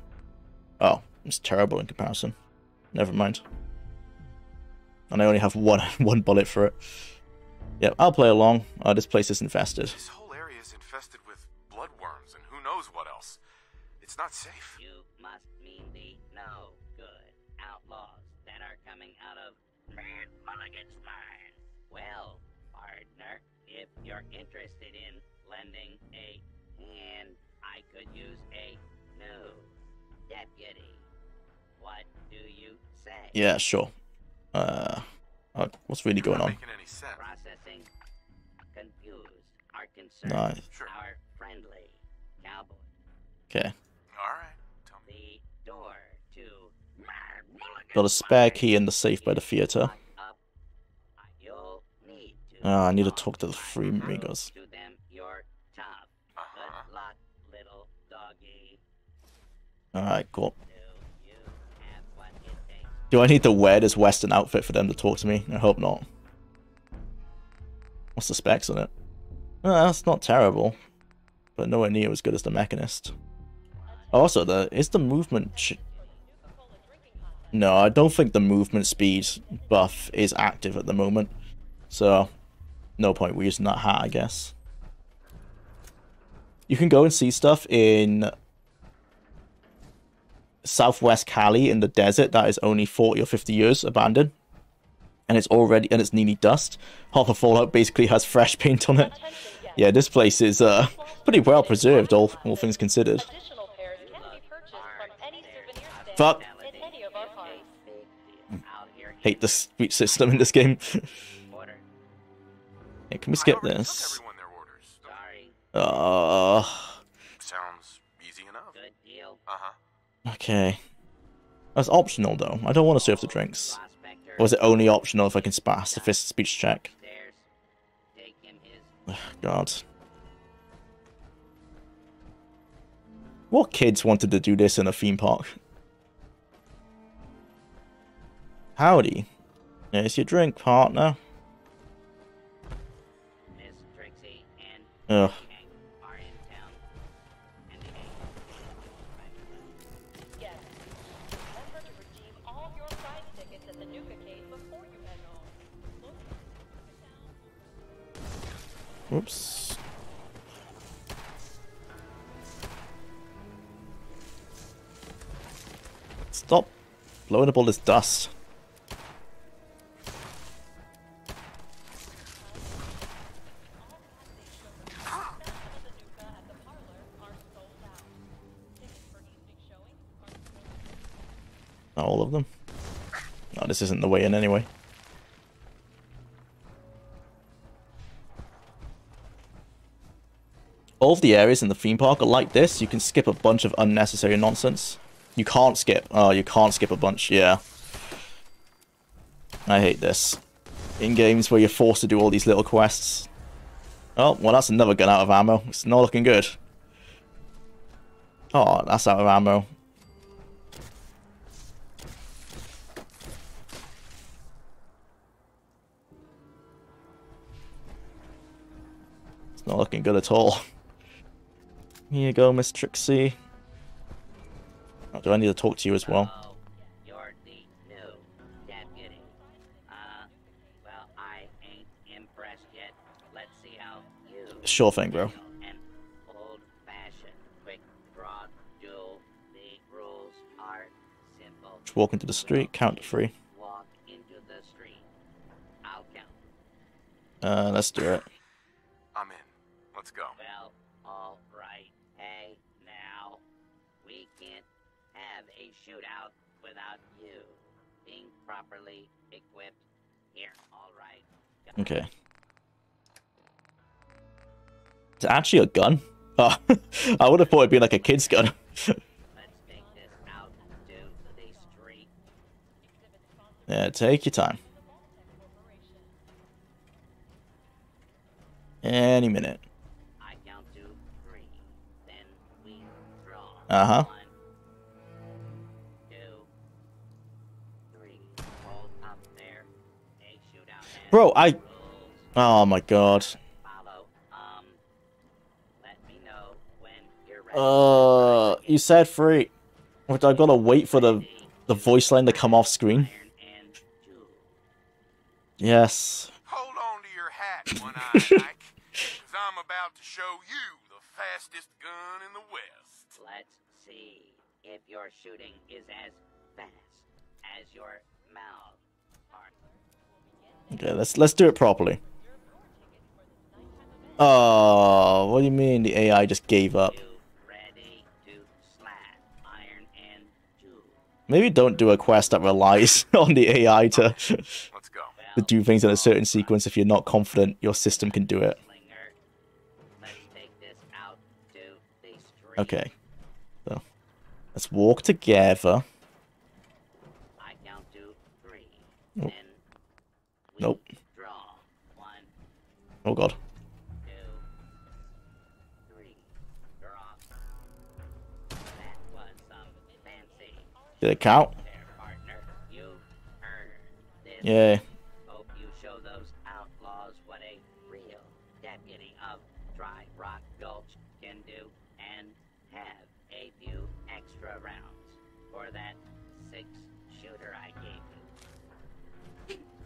Oh, it's terrible in comparison. Never mind. And I only have one one bullet for it. Yep, I'll play along. Uh, this place is infested. This whole area is infested with bloodworms and who knows what else. It's not safe. You you're interested in lending a hand, I could use a new deputy. What do you say? Yeah, sure. Uh, uh, what's really going on? making any sense. Processing. Confused. Our concern. Nice. Sure. Our friendly cowboy. Okay. All right. Tell me. The door to Mad Mulligan's Got a spare key in the safe by the theater. Up. You'll need to I need to talk talk to the three Prove amigos. To them you're tough. Uh-huh. Good luck, little doggy. Alright, cool. Do you have what it takes? Do I need to wear this western outfit for them to talk to me? I hope not. What's the specs on it? Uh, that's not terrible. But nowhere near as good as the Mechanist. Also, the is the movement... Ch no, I don't think the movement speed buff is active at the moment. So, no point We're using that hat, I guess. You can go and see stuff in Southwest Cali in the desert that is only 40 or 50 years abandoned. And it's already, and it's nearly dust. Half of Fallout basically has fresh paint on it. Yeah, this place is uh, pretty well preserved, all, all things considered. Fuck. Hate the speech system in this game. order. yeah, can we skip this? Took everyone their orders. Sorry. Uh, Sounds easy enough. Good deal. Uh huh. okay. That's optional though. I don't want to serve the drinks. Prospector. Or is it only optional if I can pass the fist speech check? Stairs. Take him his God. What kids wanted to do this in a theme park? Howdy. There's your drink, partner. Look Whoops. Stop blowing up all this dust. Not all of them. No, this isn't the way in anyway. All of the areas in the theme park are like this. You can skip a bunch of unnecessary nonsense. You can't skip. Oh, you can't skip a bunch. Yeah. I hate this. In games where you're forced to do all these little quests. Oh, well that's another gun out of ammo. It's not looking good. Oh, that's out of ammo. It's not looking good at all. Here you go, Miss Trixie. Oh, do I need to talk to you as well? Oh, you're the new deputy. Uh, well, I ain't impressed yet. Let's see how you Sure thing, bro. feel. An old-fashioned, quick draw duel. The rules are simple. Just walk into the street, count to three. Walk into the street. I'll count. Uh, let's do it. Okay. It's actually a gun? Oh, I would have thought it'd be like a kid's gun. Yeah, take your time. Any minute. Uh-huh. Bro, I... Oh my god. Follow. Um, let me know when you're. Uh, you said free. But I've got to wait for the the voice line to come off screen. Iron and two. Yes. Hold on to your hat, One-Eyed Ike, because I'm about to show you the fastest gun in the West. Let's see if your shooting is as fast as your mouth. Okay, let's let's do it properly. Oh, what do you mean the AI just gave up? You ready to slap iron and two? Maybe don't do a quest that relies on the AI to, to do things in a certain sequence if you're not confident your system can do it. Slinger. Let's take this out to the street. Okay. So, let's walk together. I count to three. Oh. Nope. Then we Nope. draw. One, Oh god. two, three. Draw. That was some fancy. Did it count? There, partner. You earned this. Yeah.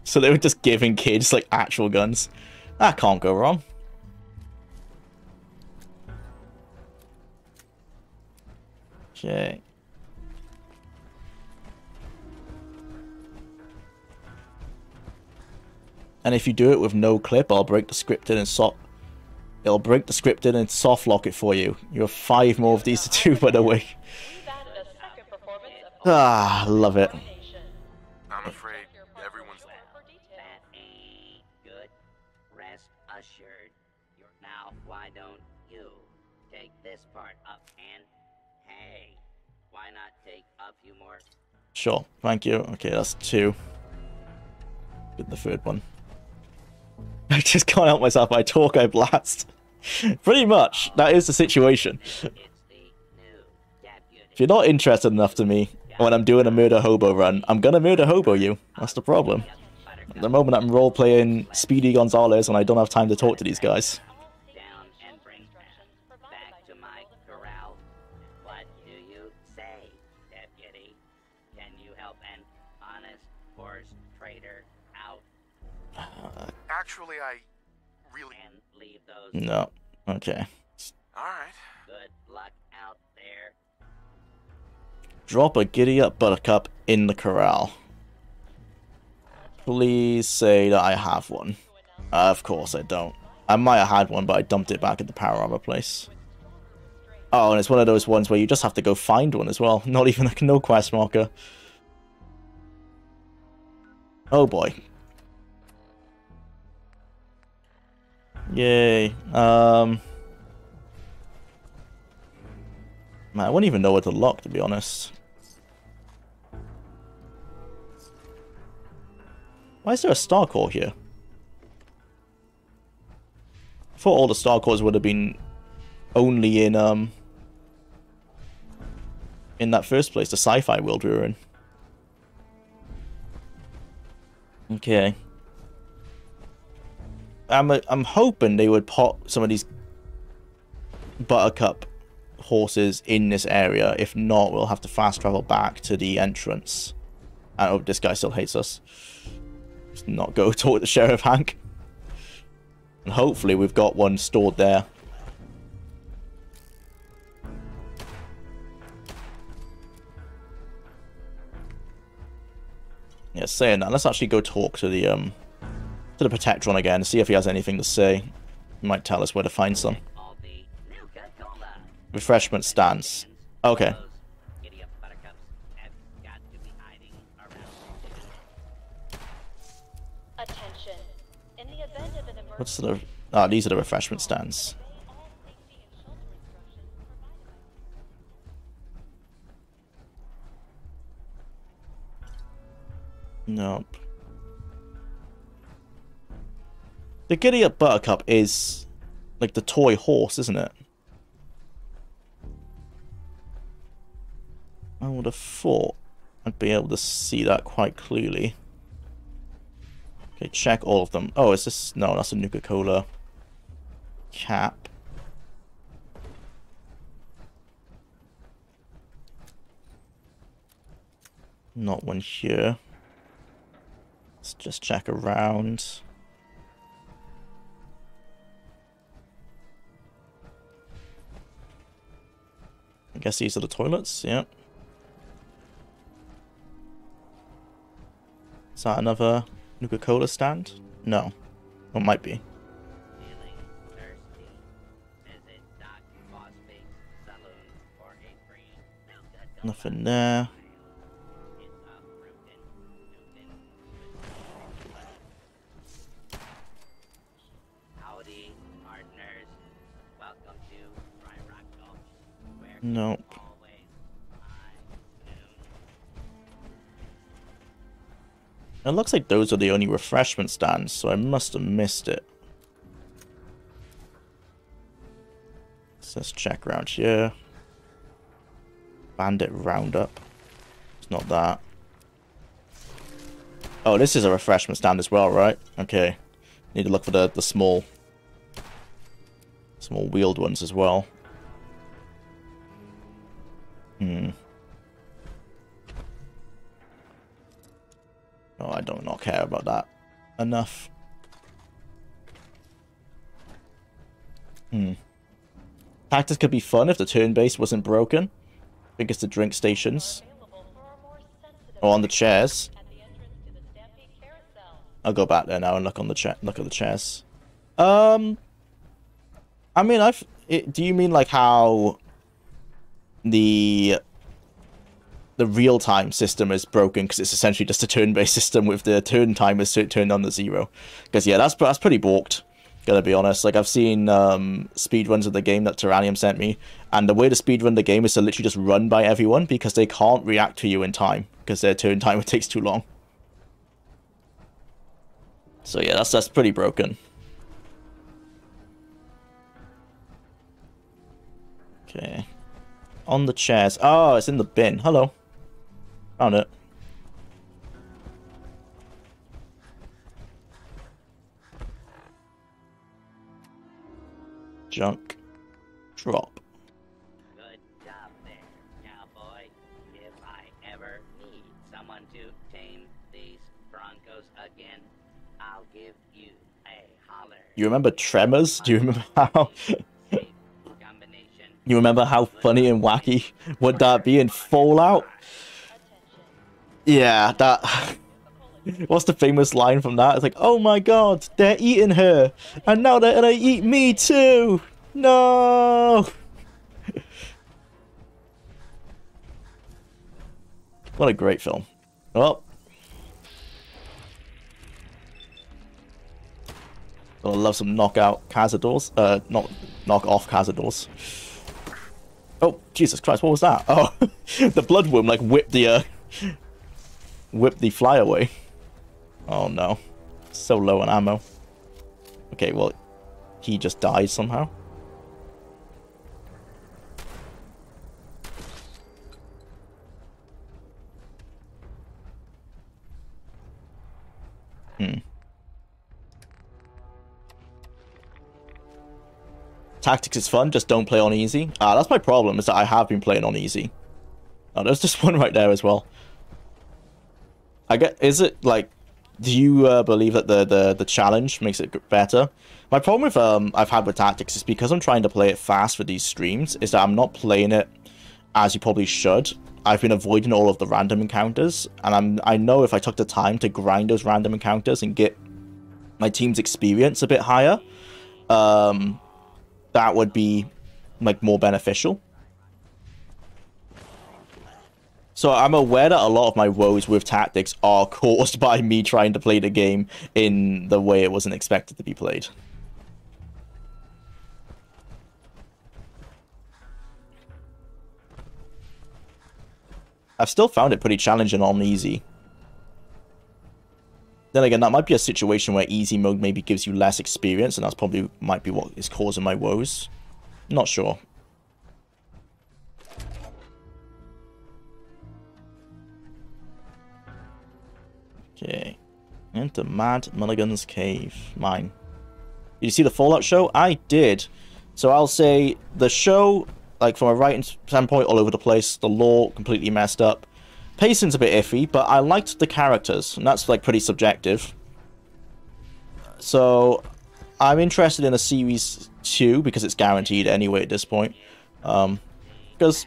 So they were just giving kids like actual guns. That can't go wrong. Okay. And if you do it with no clip, I'll break the scripted and soft. It'll break the scripted and soft lock it for you. You have five more of these to do, by the way. We've added a second performance of Ah, love it. Sure, thank you. Okay, that's two. Get the third one. I just can't help myself. I talk, I blast. Pretty much, that is the situation. If you're not interested enough to me when I'm doing a murder hobo run, I'm gonna murder hobo you. That's the problem. At the moment, I'm role playing Speedy Gonzalez and I don't have time to talk to these guys. Actually, I really. and leave those No. Okay. All right. good luck out there? Drop a giddy up buttercup in the corral. Please say that I have one. Uh, of course I don't. I might have had one, but I dumped it back at the power armor place. Oh, and it's one of those ones where you just have to go find one as well. Not even like no quest marker. Oh boy. Yay. Um. Man, I wouldn't even know what to lock, to be honest. Why is there a star core here? I thought all the star cores would have been only in um in that first place, the sci-fi world we were in. Okay. I'm I'm hoping they would put some of these Buttercup horses in this area. If not, we'll have to fast travel back to the entrance. Oh, this guy still hates us. Let's not go talk to Sheriff Hank. And hopefully we've got one stored there. Yeah, saying that, let's actually go talk to the um to the Protectron again, see if he has anything to say. He might tell us where to find some. All the Nuka-Cola. Refreshment stands. Okay. Those giddy-up buttercups have got to be hiding around. Attention. In the event of an emergency, What's the... Ah, these are the refreshment stands. obey The Giddy Up Buttercup is like the toy horse, isn't it? I would have thought I'd be able to see that quite clearly. Okay, check all of them. Oh, is this... No, that's a Nuka-Cola cap. Not one here. Let's just check around. I guess these are the toilets, yeah. Is that another Nuka-Cola stand? No. Or might be. Nothing thirsty? Nope. It looks like those are the only refreshment stands, so I must have missed it. So let's check around here. Bandit Roundup. It's not that. Oh, this is a refreshment stand as well, right? Okay. Need to look for the, the small... Small wheeled ones as well. Hmm. Oh, I don't not care about that enough. Hmm. Tactics could be fun if the turn base wasn't broken. Because the drink stations. Or on the chairs. I'll go back there now and look on the cha look at the chairs. Um I mean I've it, do you mean like how the the real time system is broken because it's essentially just a turn based system with the turn timers tu- turned on to zero. Because yeah, that's that's pretty balked. Gotta be honest. Like I've seen um, speedruns of the game that Tyrannium sent me, and the way to speedrun the game is to literally just run by everyone because they can't react to you in time because their turn timer takes too long. So yeah, that's that's pretty broken. Okay. On the chairs. Oh, it's in the bin. Hello. Found it. Junk. Drop. Good job there, cowboy. If I ever need someone to tame these Broncos again, I'll give you a holler. You remember Tremors? Do you remember how. You remember how funny and wacky would that be in Fallout? Yeah, that What's the famous line from that? It's like, "Oh my god, they're eating her, and now they're gonna eat me too." No. what a great film. Well, I love some knockout Cazadors. Uh, not knock off Cazadors. Oh Jesus Christ! What was that? Oh, the bloodworm like whipped the uh, whipped the fly away. Oh no. So low on ammo. Okay, well, he just died somehow. Hmm. Tactics is fun, just don't play on easy. Ah, that's my problem, is that I have been playing on easy. Oh, there's just one right there as well. I get, is it, like, do you uh, believe that the, the, the challenge makes it better? My problem with, um, I've had with Tactics is because I'm trying to play it fast for these streams, is that I'm not playing it as you probably should. I've been avoiding all of the random encounters, and I'm I know if I took the time to grind those random encounters and get my team's experience a bit higher, um, that would be like more beneficial. So I'm aware that a lot of my woes with tactics are caused by me trying to play the game in the way it wasn't expected to be played. I've still found it pretty challenging on easy. Then again, that might be a situation where easy mode maybe gives you less experience, and that's probably might be what is causing my woes. Not sure. Okay. Into Mad Mulligan's Cave. Mine. Did you see the Fallout show? I did. So I'll say the show like from a writing standpoint, all over the place. The lore completely messed up. Pacing's a bit iffy, but I liked the characters, and that's like pretty subjective. So I'm interested in a series two because it's guaranteed anyway at this point. Um, because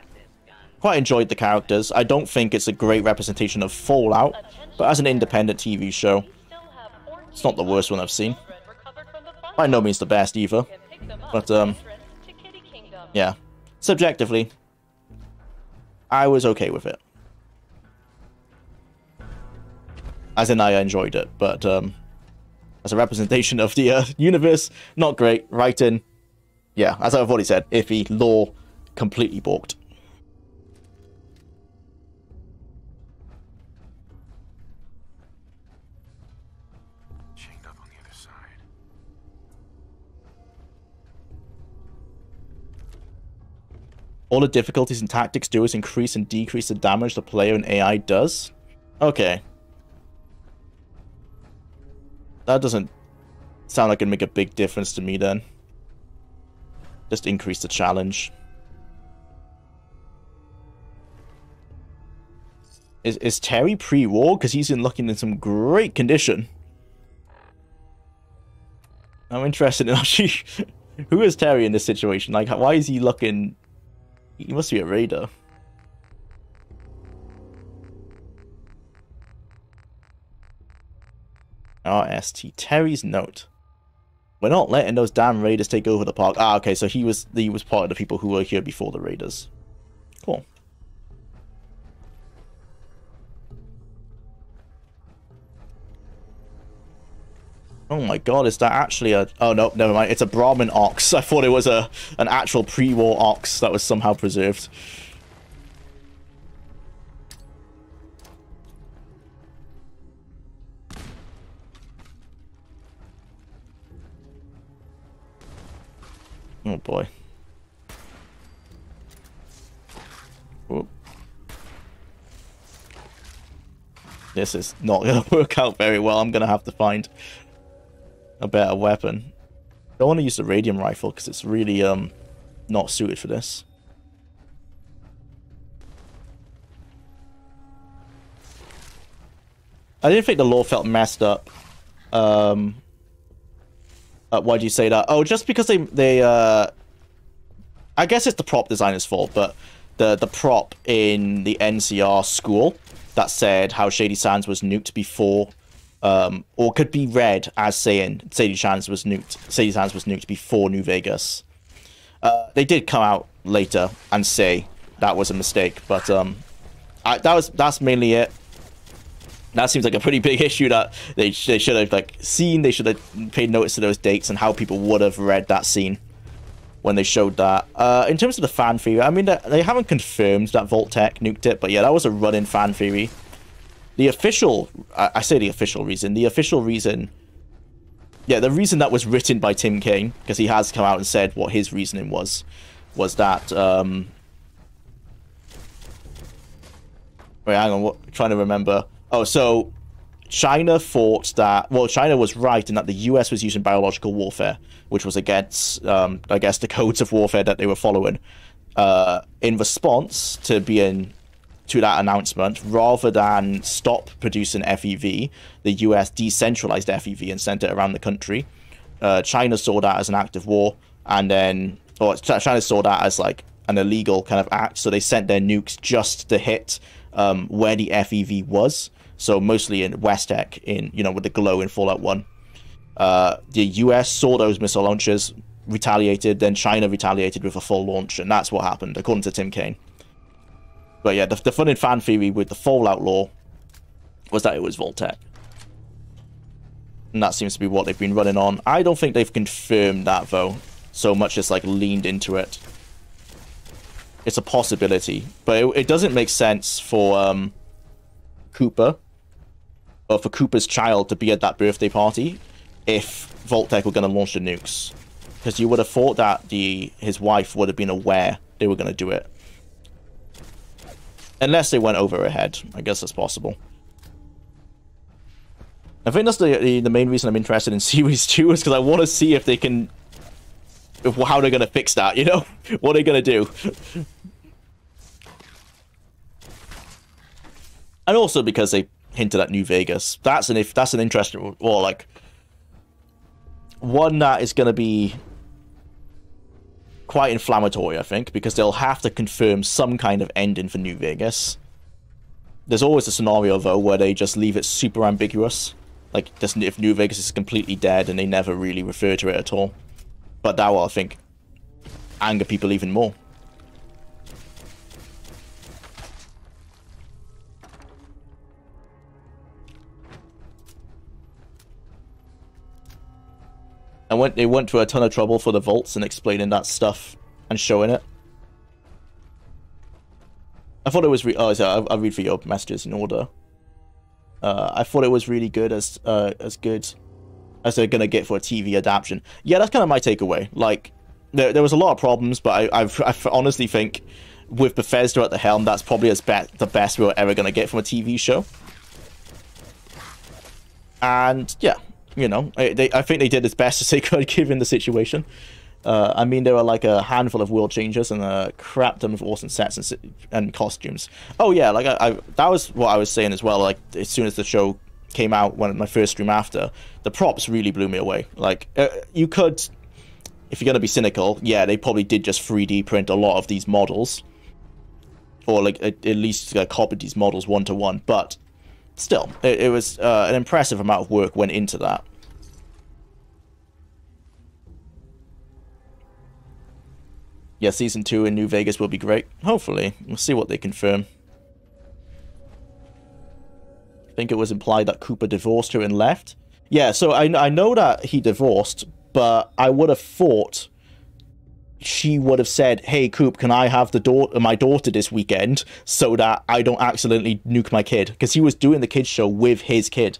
quite enjoyed the characters. I don't think it's a great representation of Fallout, but as an independent TV show, it's not the worst one I've seen. By no means the best either, but um, yeah subjectively, I was okay with it. As in, I enjoyed it, but um, as a representation of the uh, universe, not great. Writing, yeah, as I've already said, iffy, lore, completely balked. All the difficulties and tactics do is increase and decrease the damage the player and AI does? Okay. That doesn't sound like it'd make a big difference to me then. Just increase the challenge. Is, is Terry pre-war? Because he's in looking in some great condition. I'm interested in actually... who is Terry in this situation? Like, why is he looking he must be a raider. RST. Terry's note. We're not letting those damn raiders take over the park. Ah, okay, so he was he was part of the people who were here before the raiders. Cool. Oh my god, is that actually a... Oh, no, never mind. It's a Brahmin ox. I thought it was a an actual pre-war ox that was somehow preserved. Oh boy. Whoop. This is not going to work out very well. I'm going to have to find a better weapon. I Don't want to use the radium rifle because it's really um not suited for this. I didn't think the law felt messed up. Um, uh, why do you say that? Oh, just because they they uh, I guess it's the prop designer's fault, but the the prop in the NCR school that said how Shady Sands was nuked before um, or could be read as saying Shady Sands was nuked. Shady Sands was nuked before New Vegas. Uh, they did come out later and say that was a mistake, but um, I, that was that's mainly it. That seems like a pretty big issue that they they should have like seen. They should have paid notice to those dates and how people would have read that scene when they showed that. Uh, in terms of the fan theory, I mean they, haven't confirmed that Vault-Tec nuked it, but yeah, that was a running fan theory the official I, I say the official reason the official reason yeah the reason that was written by Tim Cain, because he has come out and said what his reasoning was was that um wait hang on what trying to remember oh so china thought that well china was right in that the us was using biological warfare which was against um i guess the codes of warfare that they were following uh in response to being to that announcement, rather than stop producing FEV, the US decentralized FEV and sent it around the country. Uh, China saw that as an act of war, and then, or China saw that as like an illegal kind of act, so they sent their nukes just to hit um, where the FEV was. So mostly in West Tek, in you know with the glow in Fallout One. Uh, the US saw those missile launches, retaliated, then China retaliated with a full launch, and that's what happened, according to Tim Cain. But yeah, the, the fun fan theory with the Fallout lore was that it was Vault-Tec. And that seems to be what they've been running on. I don't think they've confirmed that, though, so much as, like, leaned into it. It's a possibility. But it, it doesn't make sense for um, Cooper, for Cooper's child to be at that birthday party if Vault-Tec were going to launch the nukes. Because you would have thought that the his wife would have been aware they were going to do it. Unless they went over her head. I guess that's possible. I think that's the, the, the main reason I'm interested in Series 2 is because I want to see if they can... If, how they're going to fix that, you know? what are they going to do? and also because they hinted at New Vegas. That's an if that's an interesting or like one that is going to be quite inflammatory, I think, because they'll have to confirm some kind of ending for New Vegas. There's always a scenario, though, where they just leave it super ambiguous. Like, if New Vegas is completely dead and they never really refer to it at all. But that will, I think, anger people even more. And went they went to a ton of trouble for the vaults and explaining that stuff and showing it. I thought it was re oh, sorry, I'll, I'll read for your messages in order. Uh, I thought it was really good as uh, as good as they're gonna get for a TV adaptation. Yeah, that's kind of my takeaway. Like, there there was a lot of problems, but I I honestly think with Bethesda at the helm, that's probably as be the best we are ever gonna get from a TV show. And yeah, you know, they, I think they did as best as they could given the situation. Uh, I mean, there were like a handful of world changes and a crap ton of awesome sets and, and costumes. Oh yeah, like I, I, that was what I was saying as well. Like as soon as the show came out, when my first stream after, the props really blew me away. Like uh, you could, if you're gonna be cynical, yeah, they probably did just 3D print a lot of these models, or like at, at least uh, copied these models one to one. But still, it, it was uh, an impressive amount of work went into that. Yeah, season two in New Vegas will be great. Hopefully, we'll see what they confirm. I think it was implied that Cooper divorced her and left. Yeah, so I I know that he divorced, but I would have thought she would have said, "Hey, Coop, can I have the daughter, my daughter this weekend, so that I don't accidentally nuke my kid?" Because he was doing the kids show with his kid,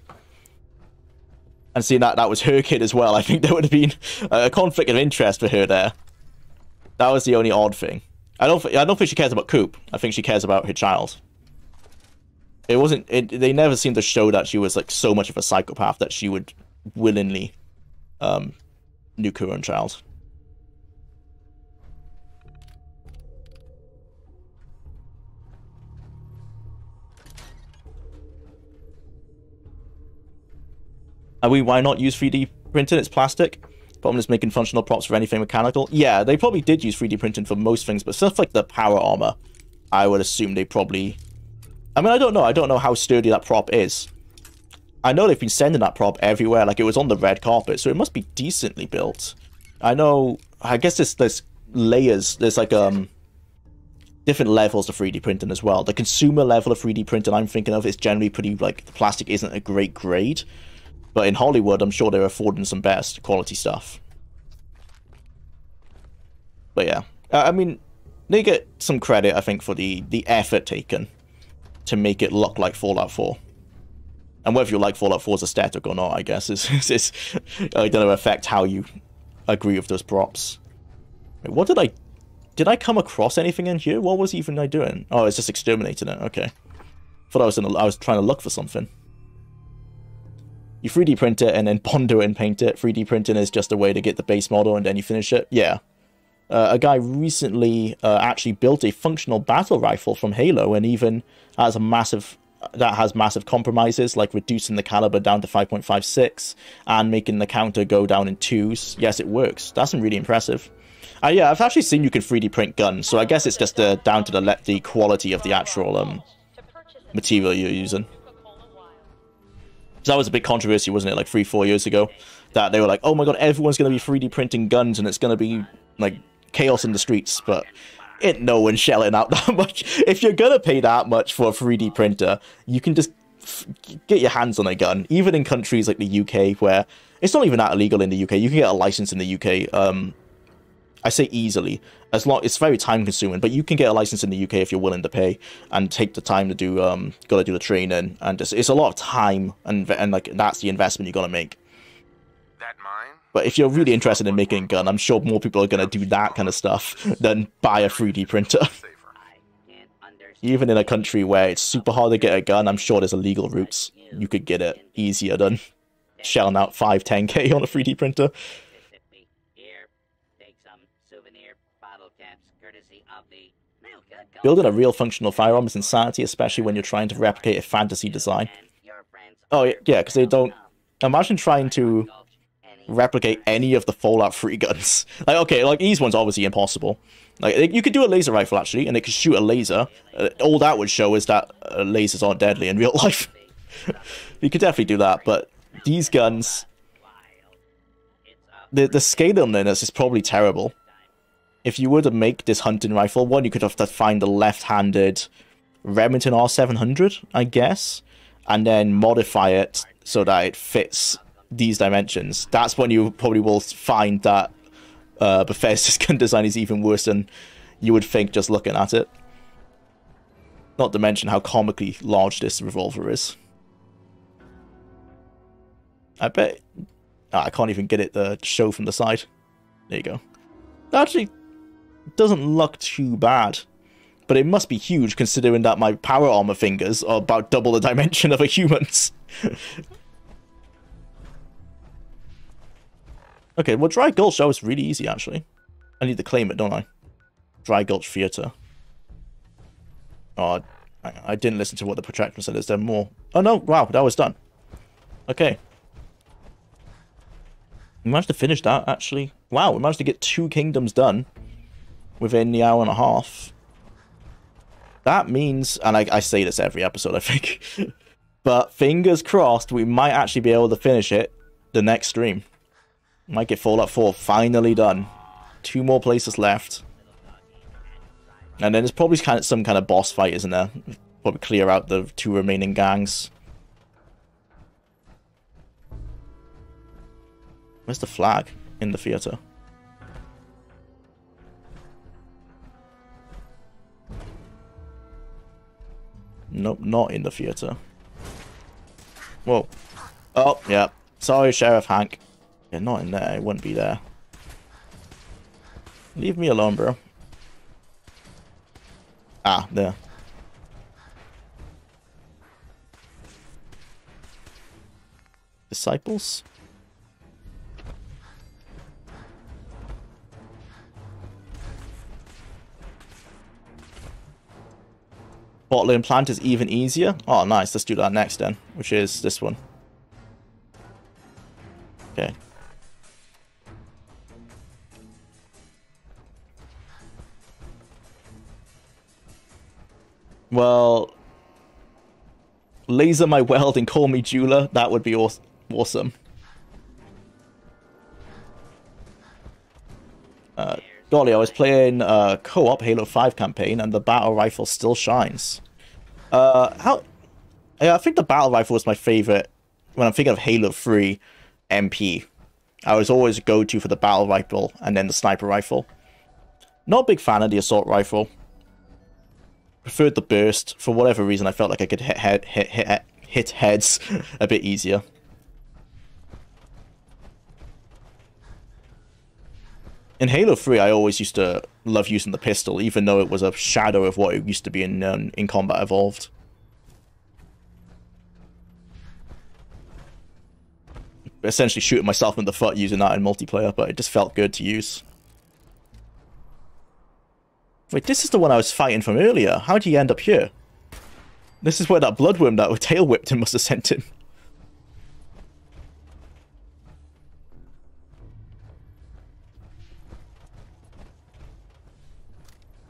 and seeing that that was her kid as well, I think there would have been a conflict of interest for her there. That was the only odd thing. I don't. I don't think she cares about Coop. I think she cares about her child. It wasn't. It, they never seemed to show that she was like so much of a psychopath that she would willingly um, nuke her own child. I mean, why not use 3D printing? It's plastic. Problem is making functional props for anything mechanical. Yeah, they probably did use 3D printing for most things, but stuff like the power armor, I would assume they probably... I mean, I don't know. I don't know how sturdy that prop is. I know they've been sending that prop everywhere, like it was on the red carpet, so it must be decently built. I know, I guess there's, there's layers, there's like, um, different levels of 3D printing as well. The consumer level of 3D printing I'm thinking of is generally pretty, like, the plastic isn't a great grade. But in Hollywood, I'm sure they're affording some best quality stuff. But yeah, I mean, they get some credit, I think, for the, the effort taken to make it look like Fallout 4. And whether you like Fallout 4's aesthetic or not, I guess, is, is, is don't to affect how you agree with those props. Wait, what did I... Did I come across anything in here? What was even I doing? Oh, it's just exterminating it. Okay. Thought I was in a, I was trying to look for something. You 3D print it and then it and paint it. 3D printing is just a way to get the base model and then you finish it. Yeah. Uh, a guy recently uh, actually built a functional battle rifle from Halo and even has a massive that has massive compromises like reducing the caliber down to 5.56 and making the counter go down in twos. Yes, it works. That's really impressive. Uh, yeah, I've actually seen you can 3D print guns, so I guess it's just uh, down to the the quality of the actual um, material you're using. That was a big controversy, wasn't it, like three, four years ago? That they were like, oh my god, everyone's going to be 3D printing guns and it's going to be like chaos in the streets. But it no one's shelling out that much. If you're to pay that much for a 3D printer, you can just f- get your hands on a gun. Even in countries like the UK, where it's not even that illegal in the UK, you can get a license in the UK. Um, I say easily, as long it's very time consuming, but you can get a license in the UK if you're willing to pay and take the time to do um got to do the training and it's, it's a lot of time and and like that's the investment you got to make. That mine? But if you're really interested in making a gun, I'm sure more people are gonna do that kind of stuff than buy a 3D printer. Safer. I can't understand. Even in a country where it's super hard to get a gun, I'm sure there's illegal routes. You could get it easier than shelling out 5, 10k on a 3D printer. Building a real functional firearm is insanity, especially when you're trying to replicate a fantasy design. Oh, yeah, because they don't. Imagine trying to replicate any of the Fallout 3 guns. Like, okay, like these ones obviously impossible. Like, you could do a laser rifle actually, and it could shoot a laser. Uh, all that would show is that uh, lasers aren't deadly in real life. you could definitely do that, but these guns, the the scaliness is probably terrible. If you were to make this hunting rifle, one you could have to find a left-handed Remington R700, I guess, and then modify it so that it fits these dimensions. That's when you probably will find that uh, Bethesda's gun design is even worse than you would think just looking at it. Not to mention how comically large this revolver is. I bet. Ah, I can't even get it to show from the side. There you go. Actually doesn't look too bad. But it must be huge considering that my power armor fingers are about double the dimension of a human's. okay, well, Dry Gulch, that was really easy, actually. I need to claim it, don't I? Dry Gulch Theatre. Oh, I, didn't listen to what the Protectron said. Is there more? Oh, no. Wow, that was done. Okay. We managed to finish that, actually. Wow, we managed to get two kingdoms done within the hour and a half. That means, and I, I say this every episode, I think, but fingers crossed, we might actually be able to finish it the next stream. Might get Fallout 4 finally done. Two more places left. And then there's probably kind of some kind of boss fight, isn't there? Probably clear out the two remaining gangs. Where's the flag in the theater? Nope, not in the theater. Whoa. Oh, yeah. Sorry, Sheriff Hank. Yeah, not in there. It wouldn't be there. Leave me alone, bro. Ah, there. Disciples? Bottle implant is even easier. Oh, nice. Let's do that next then, which is this one. Okay. Well, laser my weld and call me jeweler. That would be aw- awesome. Uh, golly, I was playing uh, co-op Halo 5 campaign, and the battle rifle still shines. Uh, how? Yeah, I think the battle rifle was my favorite when I'm thinking of Halo 3 MP. I was always go-to for the battle rifle and then the sniper rifle. Not a big fan of the assault rifle. Preferred the burst for whatever reason. I felt like I could hit hit hit hit, hit heads a bit easier. In Halo 3, I always used to love using the pistol, even though it was a shadow of what it used to be in um, in Combat Evolved. Essentially shooting myself in the foot using that in multiplayer, but it just felt good to use. Wait, this is the one I was fighting from earlier. How would he end up here? This is where that bloodworm that tail whipped him must have sent him.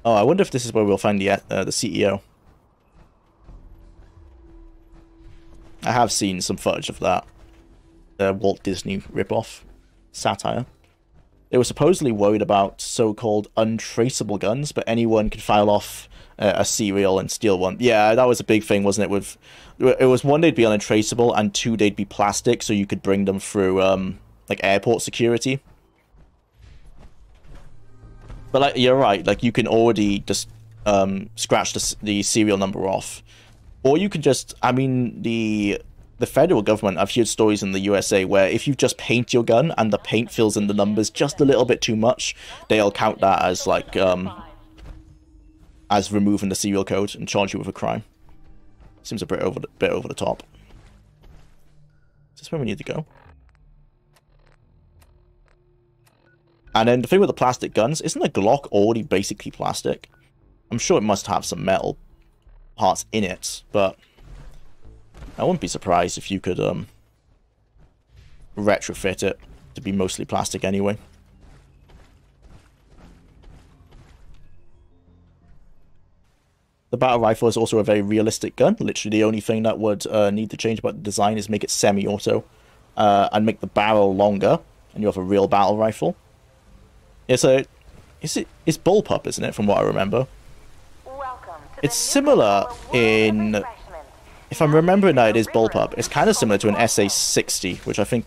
Oh, I wonder if this is where we'll find the uh, the CEO. I have seen some footage of that. The Walt Disney ripoff satire. They were supposedly worried about so-called untraceable guns, but anyone could file off uh, a serial and steal one. Yeah, that was a big thing, wasn't it? With it was one they'd be untraceable, and two they'd be plastic, so you could bring them through um, like airport security. But like you're right, like you can already just um, scratch the, the serial number off, or you can just. I mean the the federal government. I've heard stories in the USA where if you just paint your gun and the paint fills in the numbers just a little bit too much, they'll count that as like um, as removing the serial code and charge you with a crime. Seems a bit over the, bit over the top. Is this where we need to go? And then the thing with the plastic guns, isn't the Glock already basically plastic? I'm sure it must have some metal parts in it, but I wouldn't be surprised if you could um, retrofit it to be mostly plastic anyway. The battle rifle is also a very realistic gun. Literally the only thing that would uh, need to change about the design is make it semi-auto uh, and make the barrel longer, and you have a real battle rifle. It's a, is it? It's bullpup, isn't it? From what I remember. It's similar in, if I'm remembering that it is bullpup. It's kind of similar to an SA-60, which I think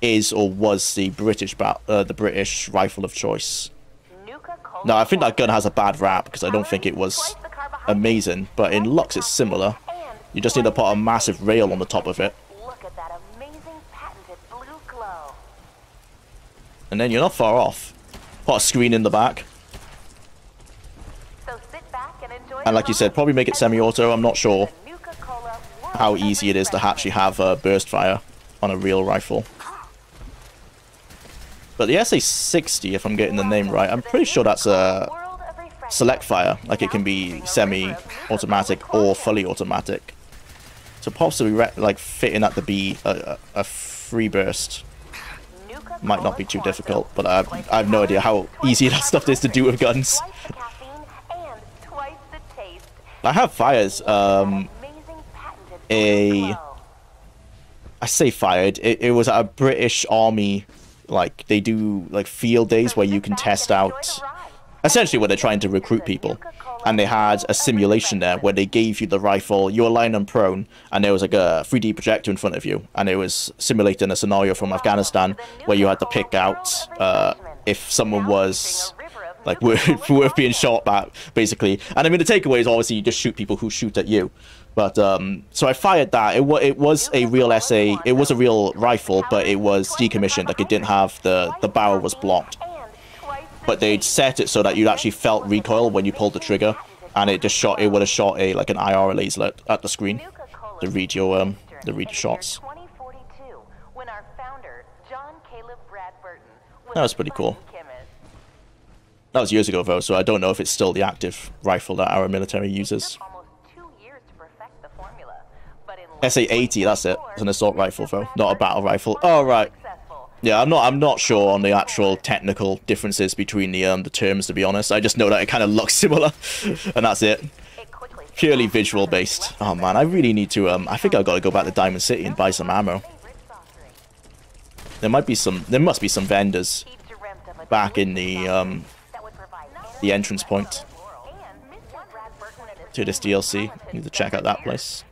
is or was the British uh, the British rifle of choice. No, I think that gun has a bad rap because I don't think it was amazing, but in Lux, it's similar. You just need to put a massive rail on the top of it. And then you're not far off. Put a screen in the back. And like you said, probably make it semi-auto. I'm not sure how easy it is to actually have a burst fire on a real rifle. But the SA-60, if I'm getting the name right, I'm pretty sure that's a select fire. Like it can be semi-automatic or fully automatic. So possibly like fitting at the B a, a free burst might not be too difficult, but I, I have no idea how easy that stuff is to do with guns. I have fires. Um, a I say fired. It, it was a British Army, like they do like field days where you can test out, essentially where they're trying to recruit people and they had a simulation there where they gave you the rifle, you were lying on prone, and there was like a 3D projector in front of you, and it was simulating a scenario from Afghanistan where you had to pick out uh, if someone was like worth, worth being shot at, basically. And I mean, the takeaway is obviously you just shoot people who shoot at you. But um, so I fired that. It, it was a real SA. It was a real rifle, but it was decommissioned. Like it didn't have the the barrel was blocked but they'd set it so that you actually felt recoil when you pulled the trigger, and it just shot. It would have shot a like an IR laser at the screen to read your um to read your shots. That was pretty cool. That was years ago though, so I don't know if it's still the active rifle that our military uses. SA-80, that's it. It's an assault rifle though, not a battle rifle. Oh right. Yeah, I'm not. I'm not sure on the actual technical differences between the um the terms. To be honest, I just know that it kind of looks similar, and that's it. Purely visual based. Oh man, I really need to. Um, I think I've got to go back to Diamond City and buy some ammo. There might be some. There must be some vendors back in the um the entrance point to this DLC. Need to check out that place.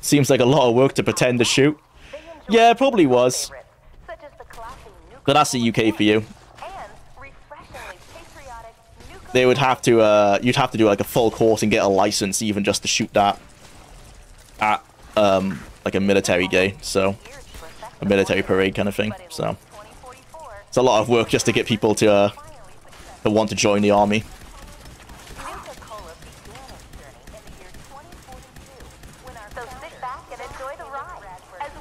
Seems like a lot of work to pretend to shoot. Yeah, probably was. But that's the UK for you. they would have to uh you'd have to do like a full course and get a license even just to shoot that at um like a military day so a military parade kind of thing so it's a lot of work just to get people to uh to want to join the army Nuka-Cola began its journey in the year 2042 when our so sit back and enjoy the ride as we Oh, take you Jesus. through the Nuka-Cola World of Refreshment. The Nuka-Cola World of Refreshment, now featuring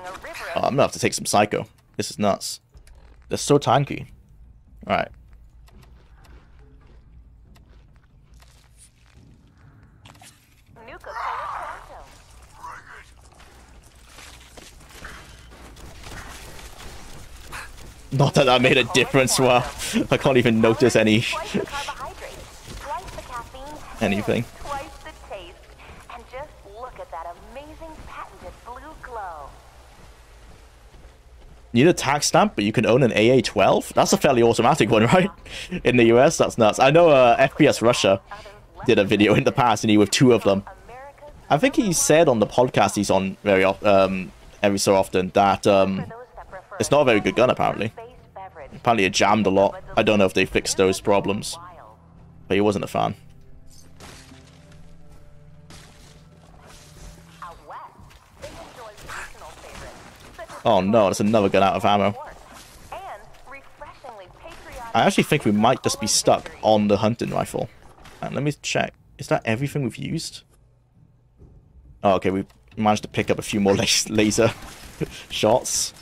a river oh, i'm gonna have to take some psycho. This is nuts. They're so tanky. All right Nuka-Cola Quantum. Not that that made a difference well i can't even notice any Twice the carbohydrates, twice the caffeine, Anything. twice the taste, and just look at that amazing patented blue glow. You need a tax stamp, but you can own an AA12? That's a fairly automatic one, right? In the US, that's nuts. I know uh, FPS Russia did a video in the past, and he with two of them. I think he said on the podcast he's on very um, every so often that um, for those that prefer it's not a very good gun, apparently. Apparently it jammed a lot. I don't know if they fixed those problems, but he wasn't a fan. Oh no, that's another gun out of ammo. I actually think we might just be stuck on the hunting rifle. And let me check. Is that everything we've used? Oh, okay, we managed to pick up a few more laser shots.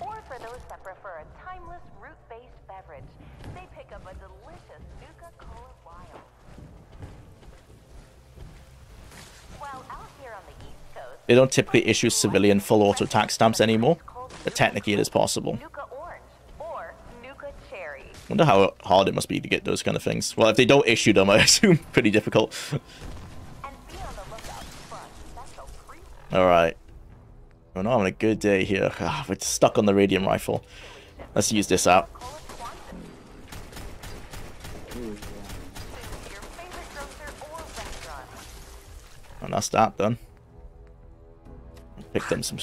Or for those that prefer a timeless root-based beverage, they pick up a delicious Nuka-Cola Wild. While out here on the East Coast, They don't typically issue civilian full auto tax stamps anymore, but technically it is possible. Nuka Orange or Nuka Cherry. Wonder how hard it must be to get those kind of things. Well, if they don't issue them, I assume pretty difficult. And be on the lookout for a Alright. We're not having a good day here. Ah, we're stuck on the radium rifle. Let's use this out. Cola Quantum. To your favorite grocer or restaurant. And that's that done. Picked them some...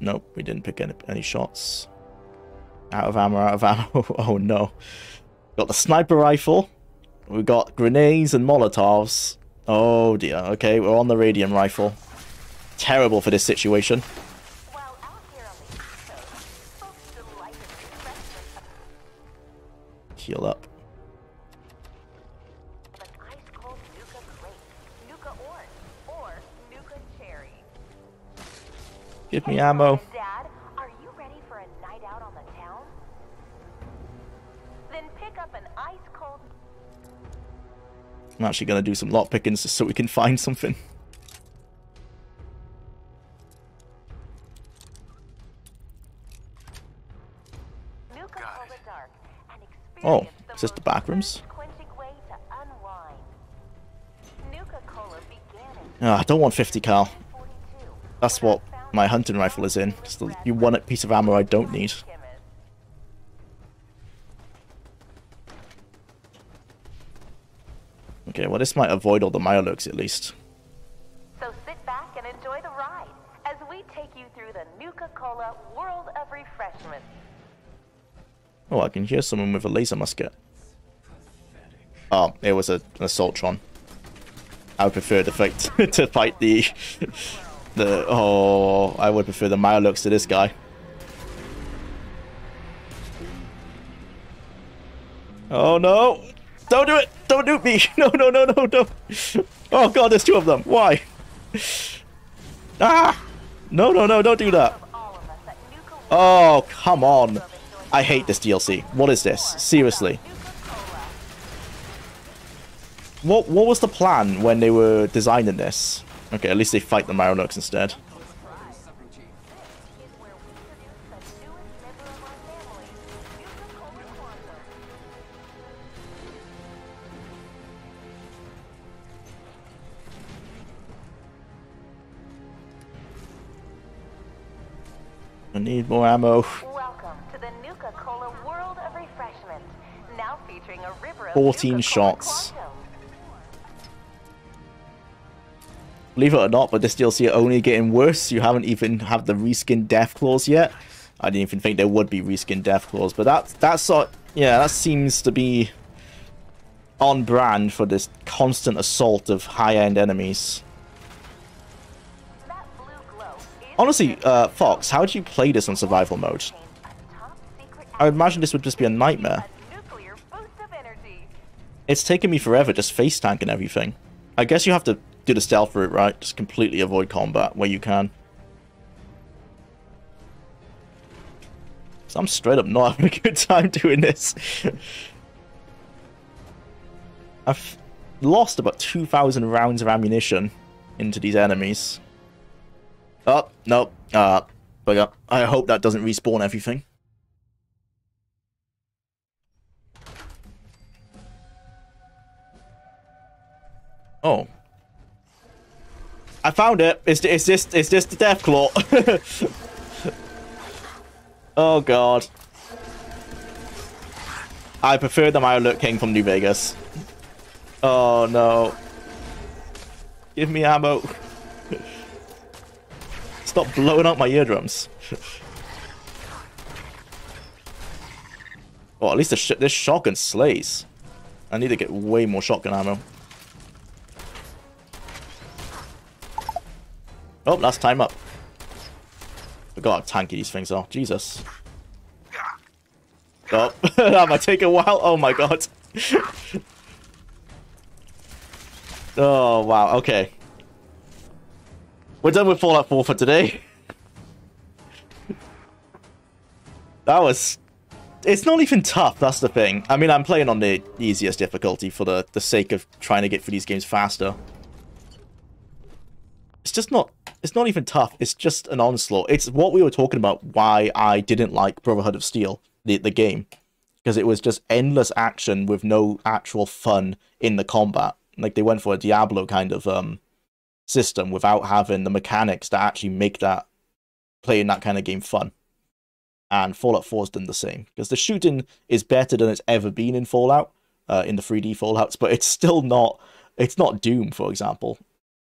Nope, we didn't pick any, any shots. Out of ammo, out of ammo. oh no. Got the sniper rifle. We got grenades and molotovs. Oh dear. Okay, we're on the radium rifle. Terrible for this situation. Heal out Give me ammo. Dad, are you ready for a night out on the town? Then pick up an ice-cold I'm actually going to do some lot pickings just so we can find something. Nuka Cola Dark and Oh, experience the is this the most back rooms? quenching way to unwind. Nuka Cola began in Ah, I don't want 50 cal. That's what our my hunting rifle is in. Just the one piece of ammo I don't need. Okay, well this might avoid all the Mirelurks at least. So sit back and enjoy the ride as we take you through the Nuka Cola World of Refreshment. Oh, I can hear someone with a laser musket. Oh, it was a, an assaultron. I would prefer to fight to fight the the oh I would prefer the Mirelurks to this guy. Oh no! Don't do it! Don't do me! No no no no no! Oh god, there's two of them. Why? Ah! No no no! Don't do that. Oh come on! I hate this DLC. What is this? Seriously. What what was the plan when they were designing this? Okay, at least they fight the Mirelurks instead. is where we introduce the newest member of our family, Nuka Cola Quantum. I need more ammo. Welcome to the Nuka Cola World of Refreshment. Now featuring a river of 14 Nuka-Cola shots. Believe it or not, but this DLC are only getting worse. You haven't even had the reskin deathclaws yet. I didn't even think there would be reskin deathclaws, but that that sort yeah, that seems to be on brand for this constant assault of high-end enemies. Honestly, uh, Fox, how do you play this on survival mode? I would imagine this would just be a nightmare. It's taken me forever just face tanking everything. I guess you have to do the stealth route, right? Just completely avoid combat where you can. So I'm straight up not having a good time doing this. I've lost about 2,000 rounds of ammunition into these enemies. Oh, nope. Uh, bugger. I hope that doesn't respawn everything. Oh. I found it. It's, it's just it's just the deathclaw. oh god. I prefer the Mirelurk King from New Vegas. Oh no. Give me ammo. Stop blowing out my eardrums. oh, at least sh this shotgun slays. I need to get way more shotgun ammo. Oh, last time up. Forgot how tanky these things are. Jesus. Oh, that might take a while. Oh my god. oh, wow. Okay. We're done with Fallout 4 for today. that was... It's not even tough, that's the thing. I mean, I'm playing on the easiest difficulty for the, the sake of trying to get through these games faster. It's just not... It's not even tough. It's just an onslaught. It's what we were talking about why I didn't like Brotherhood of Steel, the, the game. Because it was just endless action with no actual fun in the combat. Like, they went for a Diablo kind of um, system without having the mechanics to actually make that playing that kind of game fun. And Fallout 4's done the same because the shooting is better than it's ever been in Fallout, uh, in the 3D Fallouts, but it's still not. It's not Doom, for example.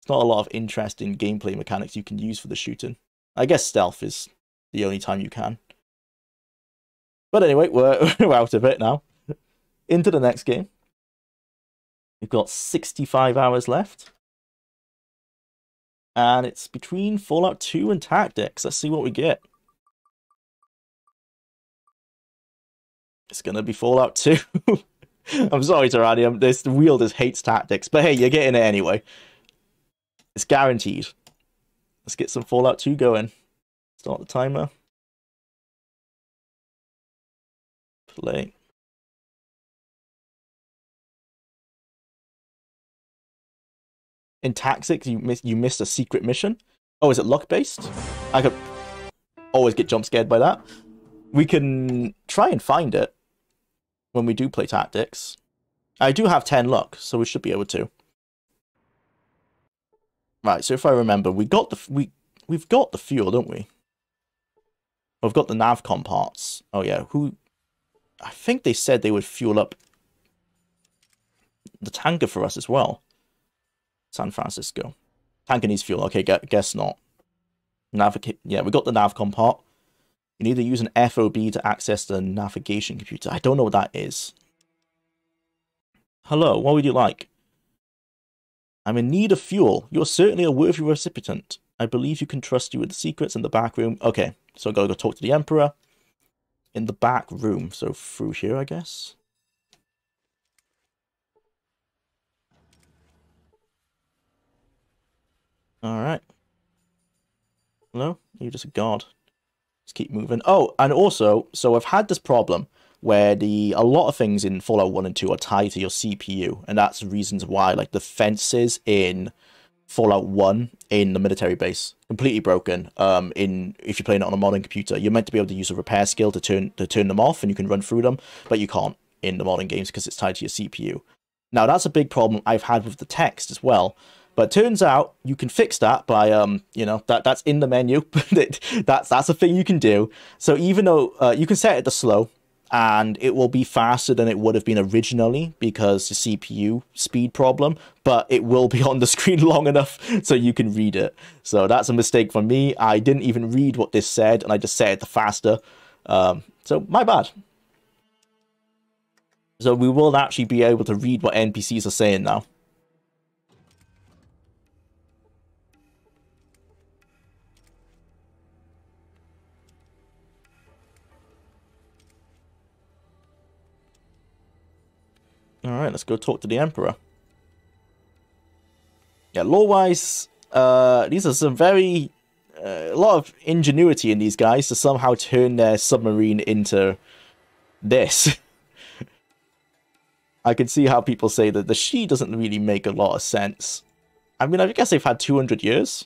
It's not a lot of interesting gameplay mechanics you can use for the shooting. I guess stealth is the only time you can. But anyway, we're, we're out of it now. Into the next game. We've got 65 hours left and it's between Fallout 2 and Tactics. Let's see what we get. It's gonna be Fallout 2. I'm sorry, Tyrannium. This wheel just hates Tactics, but hey, you're getting it anyway. It's guaranteed. Let's get some Fallout 2 going. Start the timer. Play. in Tactics, you miss you missed a secret mission. Oh, is it luck based? I could always get jump scared by that. We can try and find it when we do play Tactics. I do have 10 luck, so we should be able to. Right, so if I remember, we got the we we've got the fuel, don't we? We've got the navcom parts. Oh yeah, who I think they said they would fuel up the tanker for us as well. San Francisco. Tanker needs fuel. Okay, guess not. Navigate. Yeah, we got the navcom part. You need to use an FOB to access the navigation computer. I don't know what that is. Hello, what would you like? I'm in need of fuel. You're certainly a worthy recipient. I believe you can trust you with the secrets in the back room. Okay, so I gotta go talk to the Emperor. In the back room, so through here, I guess. Alright. No? You're just a god. Let's keep moving. Oh, and also, so I've had this problem where the a lot of things in Fallout 1 and 2 are tied to your CPU, and that's reasons why, like the fences in Fallout 1 in the military base, completely broken. Um, in if you're playing it on a modern computer, you're meant to be able to use a repair skill to turn to turn them off, and you can run through them, but you can't in the modern games because it's tied to your CPU. Now that's a big problem I've had with the text as well. But turns out you can fix that by um you know that that's in the menu. that's that's a thing you can do. So even though uh, you can set it to slow, and it will be faster than it would have been originally because the CPU speed problem, but it will be on the screen long enough so you can read it. So that's a mistake for me. I didn't even read what this said, and I just said it the faster. Um, so my bad. So we will actually be able to read what NPCs are saying now. Alright, let's go talk to the Emperor. Yeah, lore-wise, uh, these are some very... Uh, a lot of ingenuity in these guys to somehow turn their submarine into this. I can see how people say that the Shi doesn't really make a lot of sense. I mean, I guess they've had 200 years.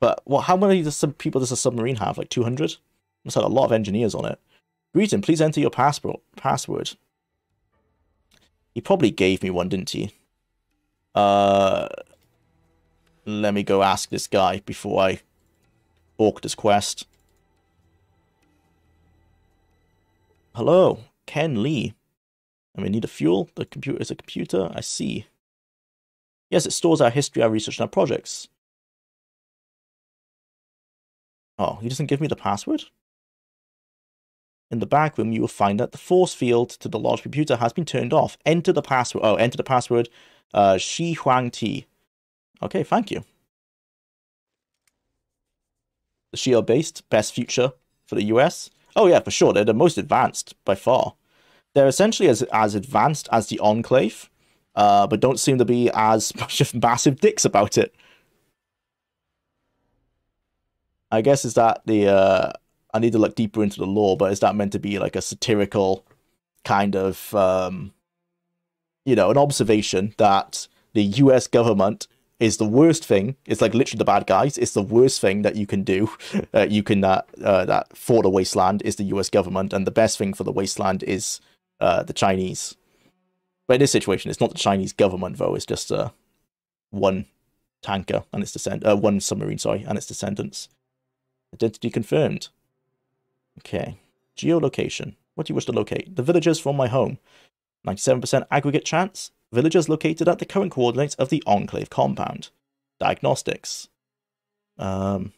But well, how many does some people does a submarine have? Like 200? Must have a lot of engineers on it. Greeting, please enter your passport password. He probably gave me one, didn't he? Uh, let me go ask this guy before I balk this quest. Hello, Ken Lee. And we need a fuel. The computer is a computer. I see. Yes, it stores our history, our research, and our projects. Oh, he doesn't give me the password? In the back room, you will find that the force field to the large computer has been turned off. Enter the password. Oh, enter the password. Uh, Shi Huang Ti. Okay, thank you. The Shield based best future for the US. Oh yeah, for sure. They're the most advanced by far. They're essentially as as advanced as the Enclave, uh, but don't seem to be as much of massive dicks about it. I guess is that the uh, I need to look deeper into the lore, but is that meant to be like a satirical kind of um, you know, an observation that the US government is the worst thing. It's like literally the bad guys. It's the worst thing that you can do. Uh, you can uh, uh, that for the wasteland is the U.S. government, and the best thing for the wasteland is uh, the Chinese. But in this situation, it's not the Chinese government though. It's just uh, one tanker and its descend uh, one submarine, sorry, and its descendants. Identity confirmed. Okay. Geolocation. What do you wish to locate? The villagers from my home. 97% aggregate chance. Villagers located at the current coordinates of the Enclave compound. Diagnostics. Um,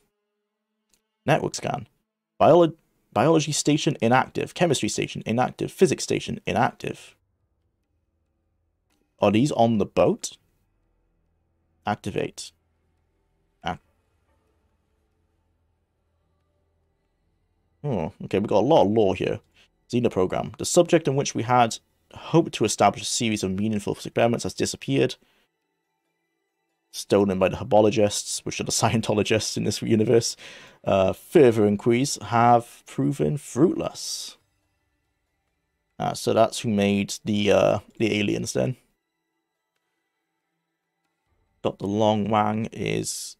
network scan. Biolo biology station inactive. Chemistry station inactive. Physics station inactive. Are these on the boat? Activate. Oh, okay, we've got a lot of lore here. Xena program. The subject in which we had hoped to establish a series of meaningful experiments has disappeared. Stolen by the Hubologists, which are the Scientologists in this universe. Uh, further inquiries have proven fruitless. Uh, so that's who made the uh, the aliens then. Dr. Long Wang is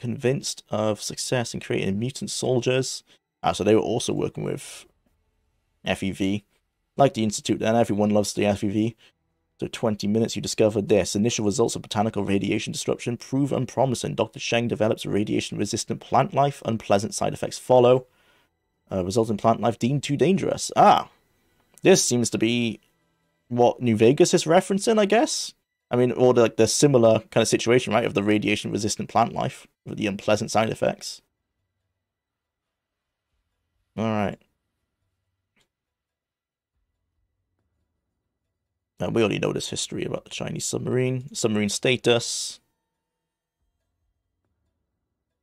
convinced of success in creating mutant soldiers. Uh, so they were also working with FEV like the Institute, and everyone loves the FEV. So 20 minutes, you discovered this. Initial results of botanical radiation disruption prove unpromising. Dr. Sheng develops radiation-resistant plant life. Unpleasant side effects follow. Uh, resulting plant life deemed too dangerous. Ah, this seems to be what New Vegas is referencing, I guess. I mean, or the, like the similar kind of situation, right, of the radiation-resistant plant life with the unpleasant side effects. All right. Now, we already know this history about the Chinese submarine. Submarine status.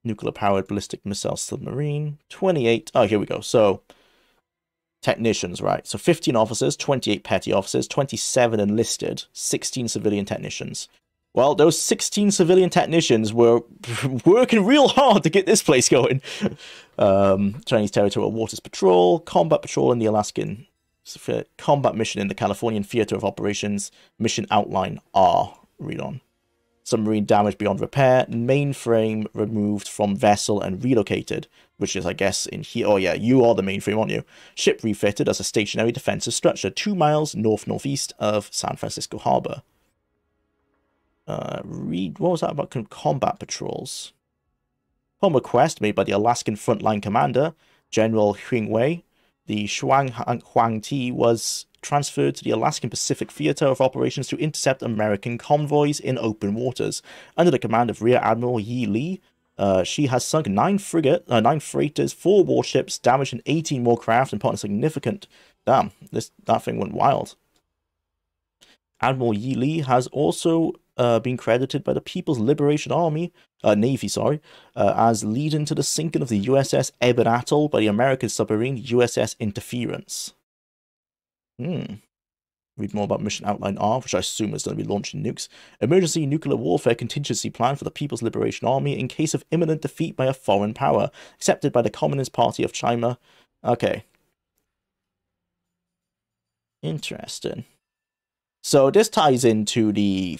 Nuclear-powered ballistic missile submarine. 28. Oh, here we go. So, technicians, right. So, 15 officers, 28 petty officers, 27 enlisted, 16 civilian technicians. Well, those 16 civilian technicians were working real hard to get this place going. Um, Chinese Territorial Waters Patrol, Combat Patrol, and the Alaskan combat mission in the Californian Theater of Operations. Mission outline R. Read on. Submarine damage beyond repair. Mainframe removed from vessel and relocated, which is, I guess, in here. Oh, yeah, you are the mainframe, aren't you? Ship refitted as a stationary defensive structure two miles north northeast of San Francisco Harbor. Uh, read what was that about combat patrols? Home request made by the Alaskan Frontline Commander, General Huing Wei, the Shuang Huang Ti was transferred to the Alaskan Pacific Theater of Operations to intercept American convoys in open waters. Under the command of Rear Admiral Yi Li, uh, she has sunk nine frigate, uh, nine freighters, four warships, damaged and 18 more craft, and put on significant. Damn, this that thing went wild. Admiral Yi Li has also uh, been credited by the People's Liberation Army, uh, Navy, sorry, uh, as leading to the sinking of the USS Ebon Atoll by the American submarine USS Interference. Hmm. Read more about Mission Outline R, which I assume is going to be launching nukes. Emergency nuclear warfare contingency plan for the People's Liberation Army in case of imminent defeat by a foreign power, accepted by the Communist Party of China. Okay. Interesting. So this ties into the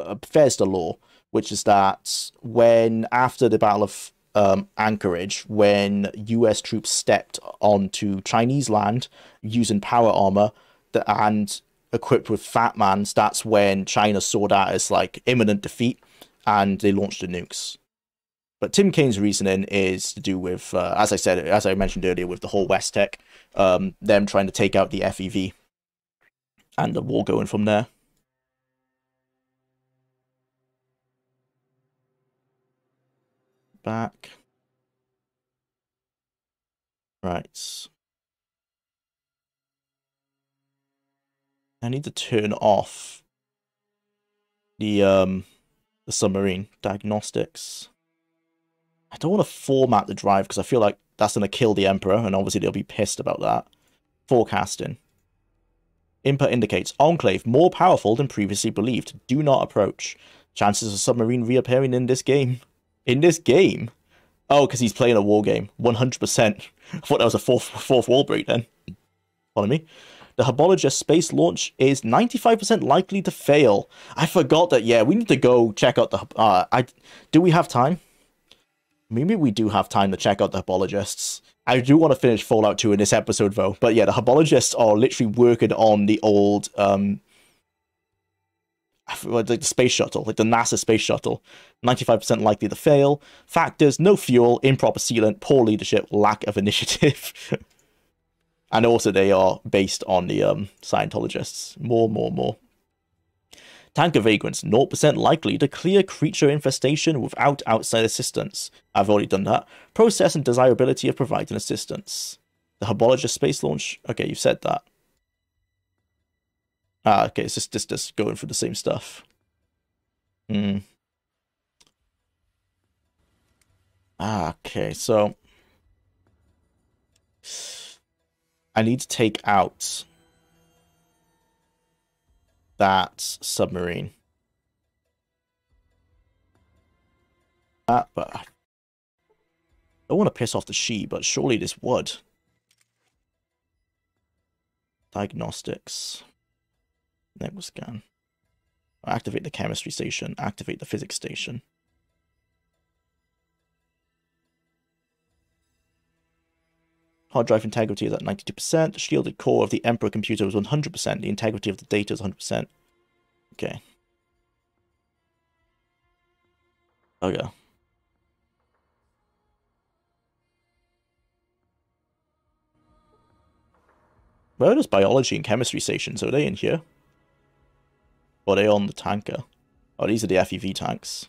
uh, Bethesda lore, which is that when after the Battle of um, Anchorage, when U.S. troops stepped onto Chinese land using power armor and equipped with Fat Mans, that's when China saw that as like imminent defeat, and they launched the nukes. But Tim Cain's reasoning is to do with, uh, as I said, as I mentioned earlier, with the whole West Tek, um, them trying to take out the FEV, and the war going from there. Back. Right. I need to turn off the um the submarine diagnostics. I don't want to format the drive because I feel like that's going to kill the Emperor, and obviously they'll be pissed about that. Forecasting. Input indicates Enclave more powerful than previously believed. Do not approach. Chances of submarine reappearing in this game. In this game? Oh, because he's playing a war game. 100%. I thought that was a fourth, fourth wall break then. Follow me? The Hubology space launch is 95% likely to fail. I forgot that, yeah, we need to go check out the... Uh, I, do we have time? Maybe we do have time to check out the Hubologists. I do want to finish Fallout 2 in this episode, though. But yeah, the Hubologists are literally working on the old... Um, like the space shuttle, like the NASA space shuttle, 95% likely to fail. Factors, no fuel, improper sealant, poor leadership, lack of initiative. and also they are based on the um, Scientologists. More, more, more. Tanker vagrants, 0% likely to clear creature infestation without outside assistance. I've already done that. Process and desirability of providing assistance. The Hubologist space launch, okay, you've said that. Ah, okay, it's just, just, just going for the same stuff. Hmm. Ah, okay, so... I need to take out that submarine. That, but I don't want to piss off the Shi, but surely this would. Diagnostics. Network scan. Activate the chemistry station. Activate the physics station. Hard drive integrity is at 92%. The shielded core of the Emperor computer is 100%. The integrity of the data is 100%. Okay. Okay. Where are those biology and chemistry stations? Are they in here? Are they on the tanker? Oh, these are the FEV tanks.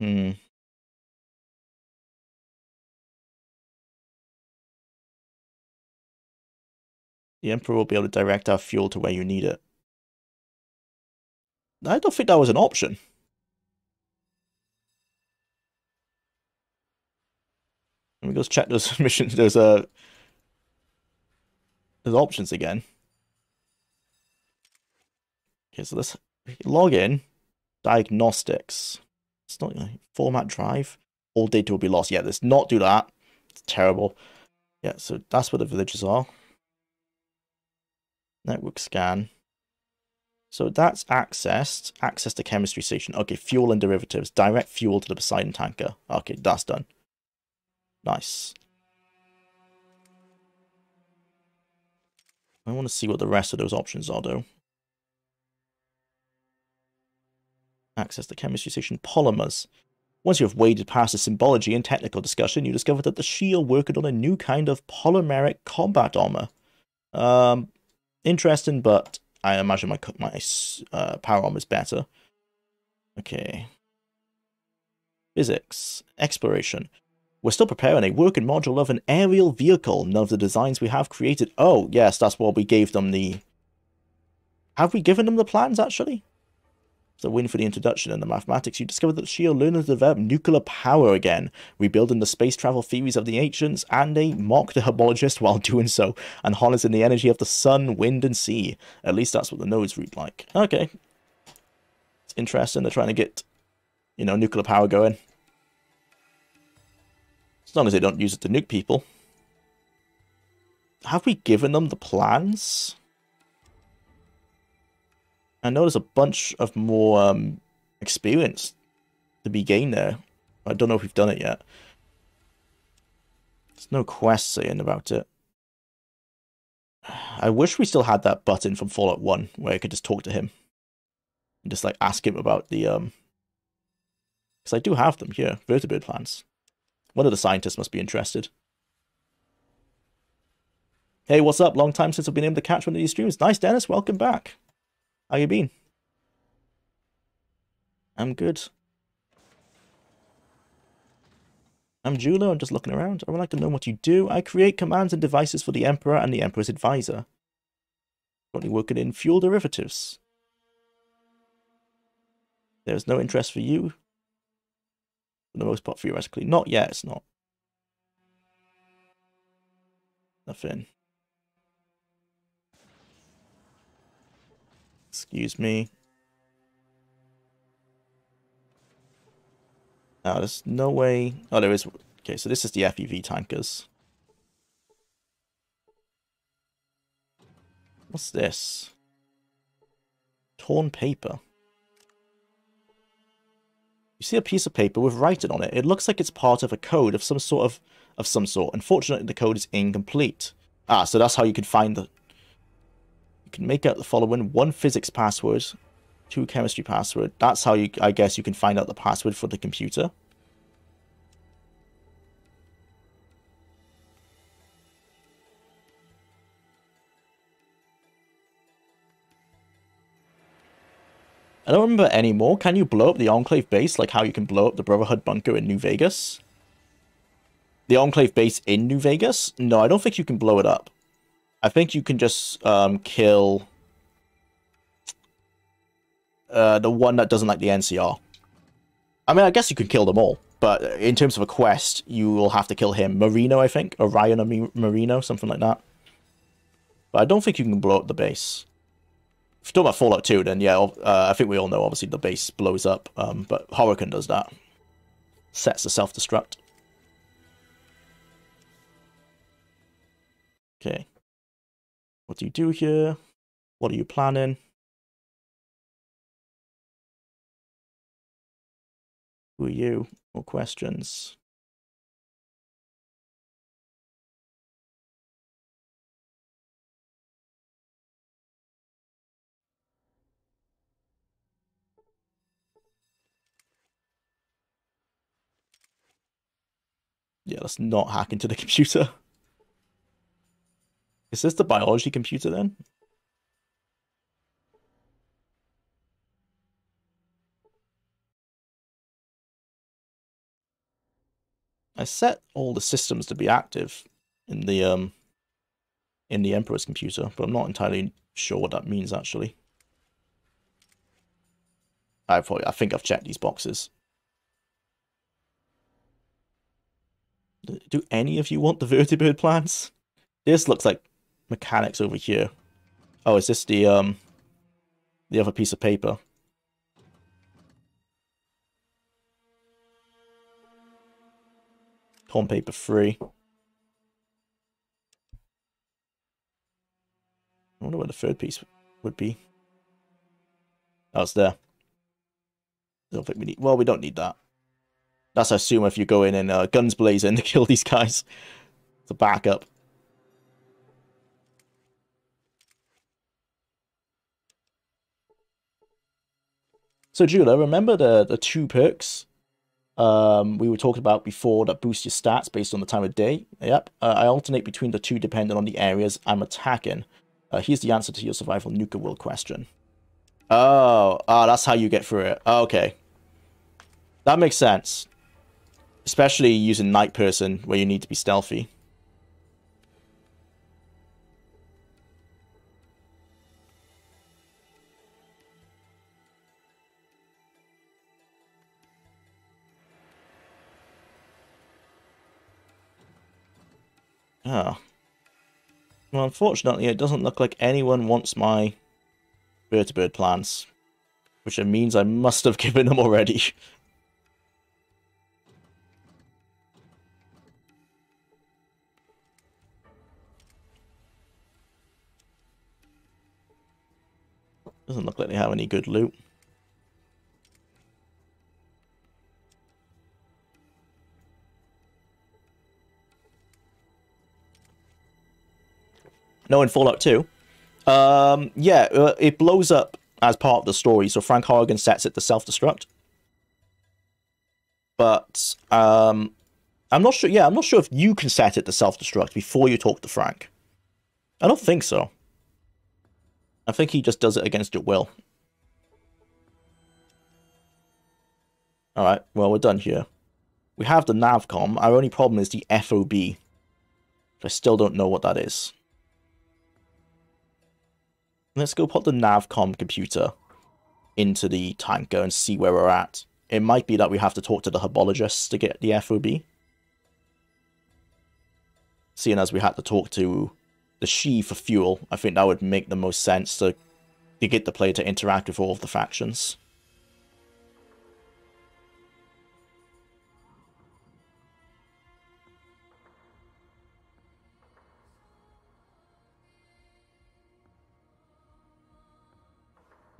Hmm. The Emperor will be able to direct our fuel to where you need it. I don't think that was an option. Let me go check those missions, those, uh, those options again. Okay, so let's log in. Diagnostics. It's not format drive. All data will be lost. Yeah, let's not do that. It's terrible. Yeah, so that's where the villages are. Network scan. So that's accessed. Access to chemistry station. Okay, fuel and derivatives. Direct fuel to the Poseidon tanker. Okay, that's done. Nice. I want to see what the rest of those options are, though. Access the chemistry station. Polymers. Once you have waded past the symbology and technical discussion, you discover that the Shield working on a new kind of polymeric combat armor. Um, interesting, but I imagine my my uh, power armor is better. Okay. Physics. Exploration. We're still preparing a working module of an aerial vehicle. None of the designs we have created. Oh, yes, that's what we gave them the... Have we given them the plans, actually? So win for the introduction in the mathematics, you discover that Shield learned to develop nuclear power again, rebuilding the space travel theories of the ancients, and they mock the homologist while doing so, and harnessing the energy of the sun, wind, and sea. At least that's what the nodes read like. Okay. It's interesting, they're trying to get, you know, nuclear power going. As long as they don't use it to nuke people. Have we given them the plans? I know there's a bunch of more um, experience to be gained there. I don't know if we've done it yet. There's no quest saying about it. I wish we still had that button from Fallout 1 where I could just talk to him. And just like ask him about the um because I do have them here, vertibird plants. One of the scientists must be interested. Hey, what's up? Long time since I've been able to catch one of these streams. Nice, Dennis. Welcome back. How you been? I'm good. I'm Jwlar, I'm just looking around. I would like to know what you do. I create commands and devices for the Emperor and the Emperor's advisor. Currently working in fuel derivatives. There's no interest for you. For the most part, theoretically. Not yet, it's not. Nothing. Excuse me. Now, there's no way... Oh, there is... Okay, so this is the FEV tankers. What's this? Torn paper. You see a piece of paper with writing on it. It looks like it's part of a code of some sort of... Of some sort. Unfortunately, the code is incomplete. Ah, so that's how you can find the You can make out the following one physics password, two chemistry password. That's how you, I guess, you can find out the password for the computer. I don't remember anymore. Can you blow up the Enclave base like how you can blow up the Brotherhood bunker in New Vegas? The Enclave base in New Vegas? No, I don't think you can blow it up. I think you can just um, kill uh, the one that doesn't like the NCR. I mean, I guess you can kill them all, but in terms of a quest, you will have to kill him. Moreno, I think, Orion or Moreno, something like that. But I don't think you can blow up the base. If talking about Fallout 2, then yeah, uh, I think we all know, obviously, the base blows up, um, but Horrigan does that. Sets the self-destruct. Okay. What do you do here? What are you planning? Who are you? More questions? Yeah, let's not hack into the computer. Is this the biology computer then? I set all the systems to be active in the um in the Emperor's computer, but I'm not entirely sure what that means actually. I probably I think I've checked these boxes. Do any of you want the vertibird plants? This looks like mechanics over here. Oh, is this the um the other piece of paper? Torn paper free. I wonder where the third piece would be. Oh, it's there. I don't think we need... Well, we don't need that. That's I assume if you go in and uh, guns blazing to kill these guys. It's a backup. So Jwlar, remember the, the two perks Um, we were talking about before that boost your stats based on the time of day. Yep. Uh, I alternate between the two depending on the areas I'm attacking. Uh, here's the answer to your survival nuka world question. Oh, ah, that's how you get through it. Okay. That makes sense. Especially using night person where you need to be stealthy. Ah. Well, unfortunately, it doesn't look like anyone wants my vertibird plants, Which means I must have given them already. Doesn't look like they have any good loot. No, in Fallout 2. Um, yeah, uh, it blows up as part of the story, so Frank Horrigan sets it to self-destruct. But um, I'm not sure. Yeah, I'm not sure if you can set it to self-destruct before you talk to Frank. I don't think so. I think he just does it against your will. Alright, well, we're done here. We have the Navcom. Our only problem is the FOB. I still don't know what that is. Let's go put the Navcom computer into the tanker and see where we're at. It might be that we have to talk to the Hubologists to get the FOB. Seeing as we had to talk to the Shi for fuel, I think that would make the most sense to, to get the player to interact with all of the factions.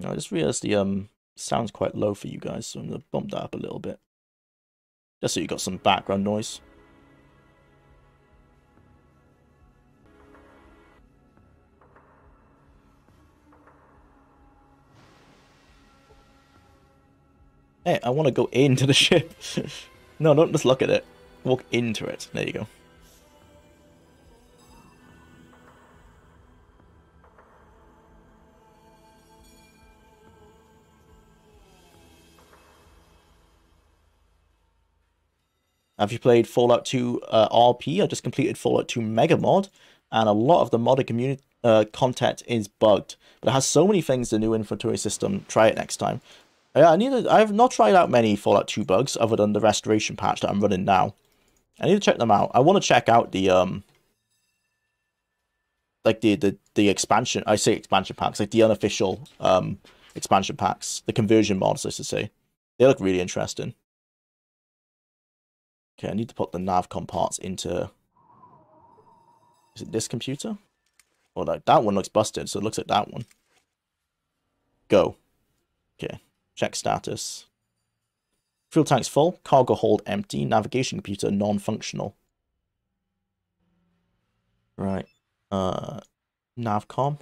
I just realized the um sound's quite low for you guys, so I'm gonna bump that up a little bit. Just so you got some background noise. Hey, I want to go into the ship. no, don't just look at it. Walk into it. There you go. Have you played Fallout 2 uh, RP? I just completed Fallout 2 Mega Mod, and a lot of the modded community uh, content is bugged, but it has so many things. The new inventory system. Try it next time. Yeah, I need. To, I have not tried out many Fallout 2 bugs other than the restoration patch that I'm running now. I need to check them out. I want to check out the um, like the the the expansion. I say expansion packs, like the unofficial um expansion packs, the conversion mods, as to say. They look really interesting. Okay, I need to put the Navcom parts into... Is it this computer? Or like, that one looks busted, so it looks like that one. Go. Okay, check status. Fuel tank's full, cargo hold empty, navigation computer non-functional. Right. Uh, Navcom.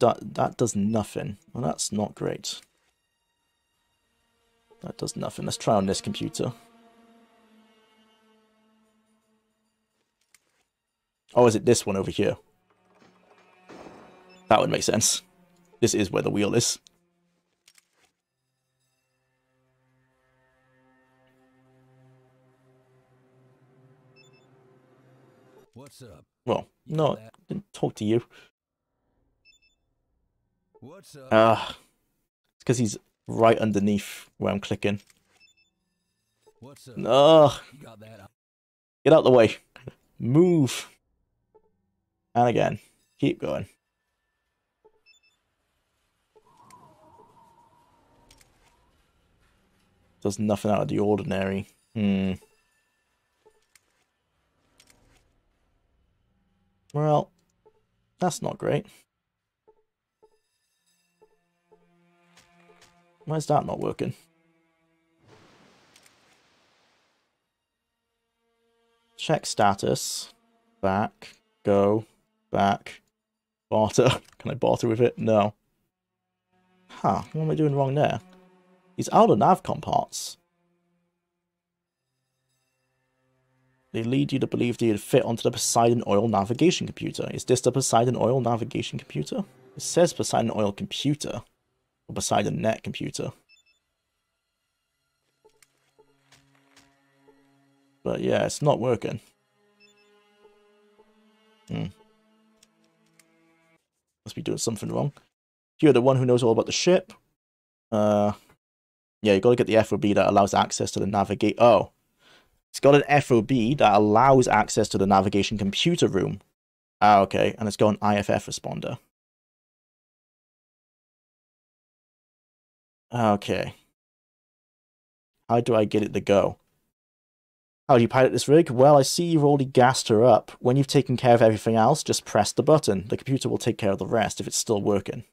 That, that does nothing. Well, that's not great. That does nothing. Let's try on this computer. Oh, is it this one over here? That would make sense. This is where the wheel is. What's up? Well, no, I didn't talk to you. What's up? Ah, it's because he's right underneath where I'm clicking. What's up? No, got that? get out the way. Move. And again. Keep going. Does nothing out of the ordinary. Hmm. Well, that's not great. Why is that not working? Check status. Back. Go. Back. Barter. Can I barter with it? No. Huh. What am I doing wrong there? These are the navcom parts. They lead you to believe they would fit onto the Poseidon Oil navigation computer. Is this the Poseidon Oil navigation computer? It says Poseidon Oil computer. Or Poseidon Net computer. But yeah, it's not working. Hmm. Must be doing something wrong. You're the one who knows all about the ship. Uh, yeah, you've got to get the FOB that allows access to the navigate. Oh, it's got an FOB that allows access to the navigation computer room. Ah, okay, and it's got an IFF responder. Okay. How do I get it to go? How do you pilot this rig? Well, I see you've already gassed her up. When you've taken care of everything else, just press the button. The computer will take care of the rest if it's still working.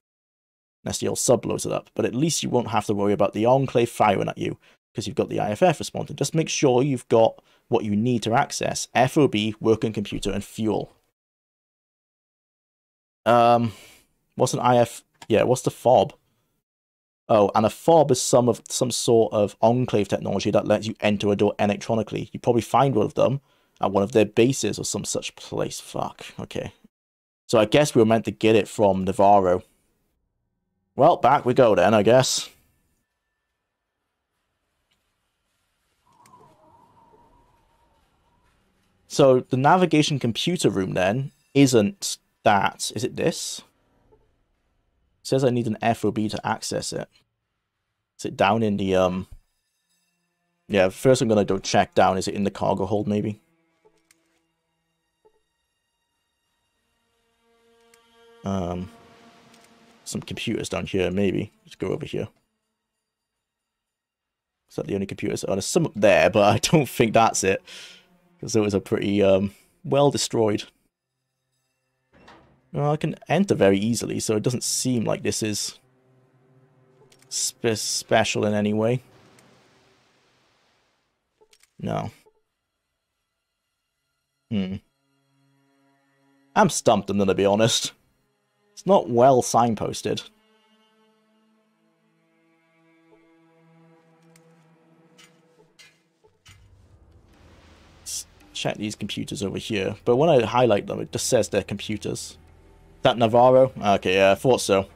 Old sub blows it up. But at least you won't have to worry about the Enclave firing at you, because you've got the IFF responder. Just make sure you've got what you need to access. FOB, working computer, and fuel. Um, what's an IF? Yeah, what's the FOB? Oh, and a fob is some of some sort of enclave technology that lets you enter a door electronically. You probably find one of them at one of their bases or some such place. Fuck. Okay. So I guess we were meant to get it from Navarro. Well, back we go then, I guess. So the navigation computer room then isn't that. Is it this? It says I need an FOB to access it. Is it down in the, um... Yeah, first I'm gonna go check down. Is it in the cargo hold, maybe? Um... Some computers down here, maybe. Let's go over here. Is that the only computers? Oh, there's some up there, but I don't think that's it. Because it was a pretty, um, well destroyed. Well, I can enter very easily, so it doesn't seem like this is spe special in any way. No. Hmm. I'm stumped, I'm gonna be honest. It's not well signposted. Check these computers over here. But when I highlight them, it just says they're computers that Navarro? Okay, yeah, I thought so.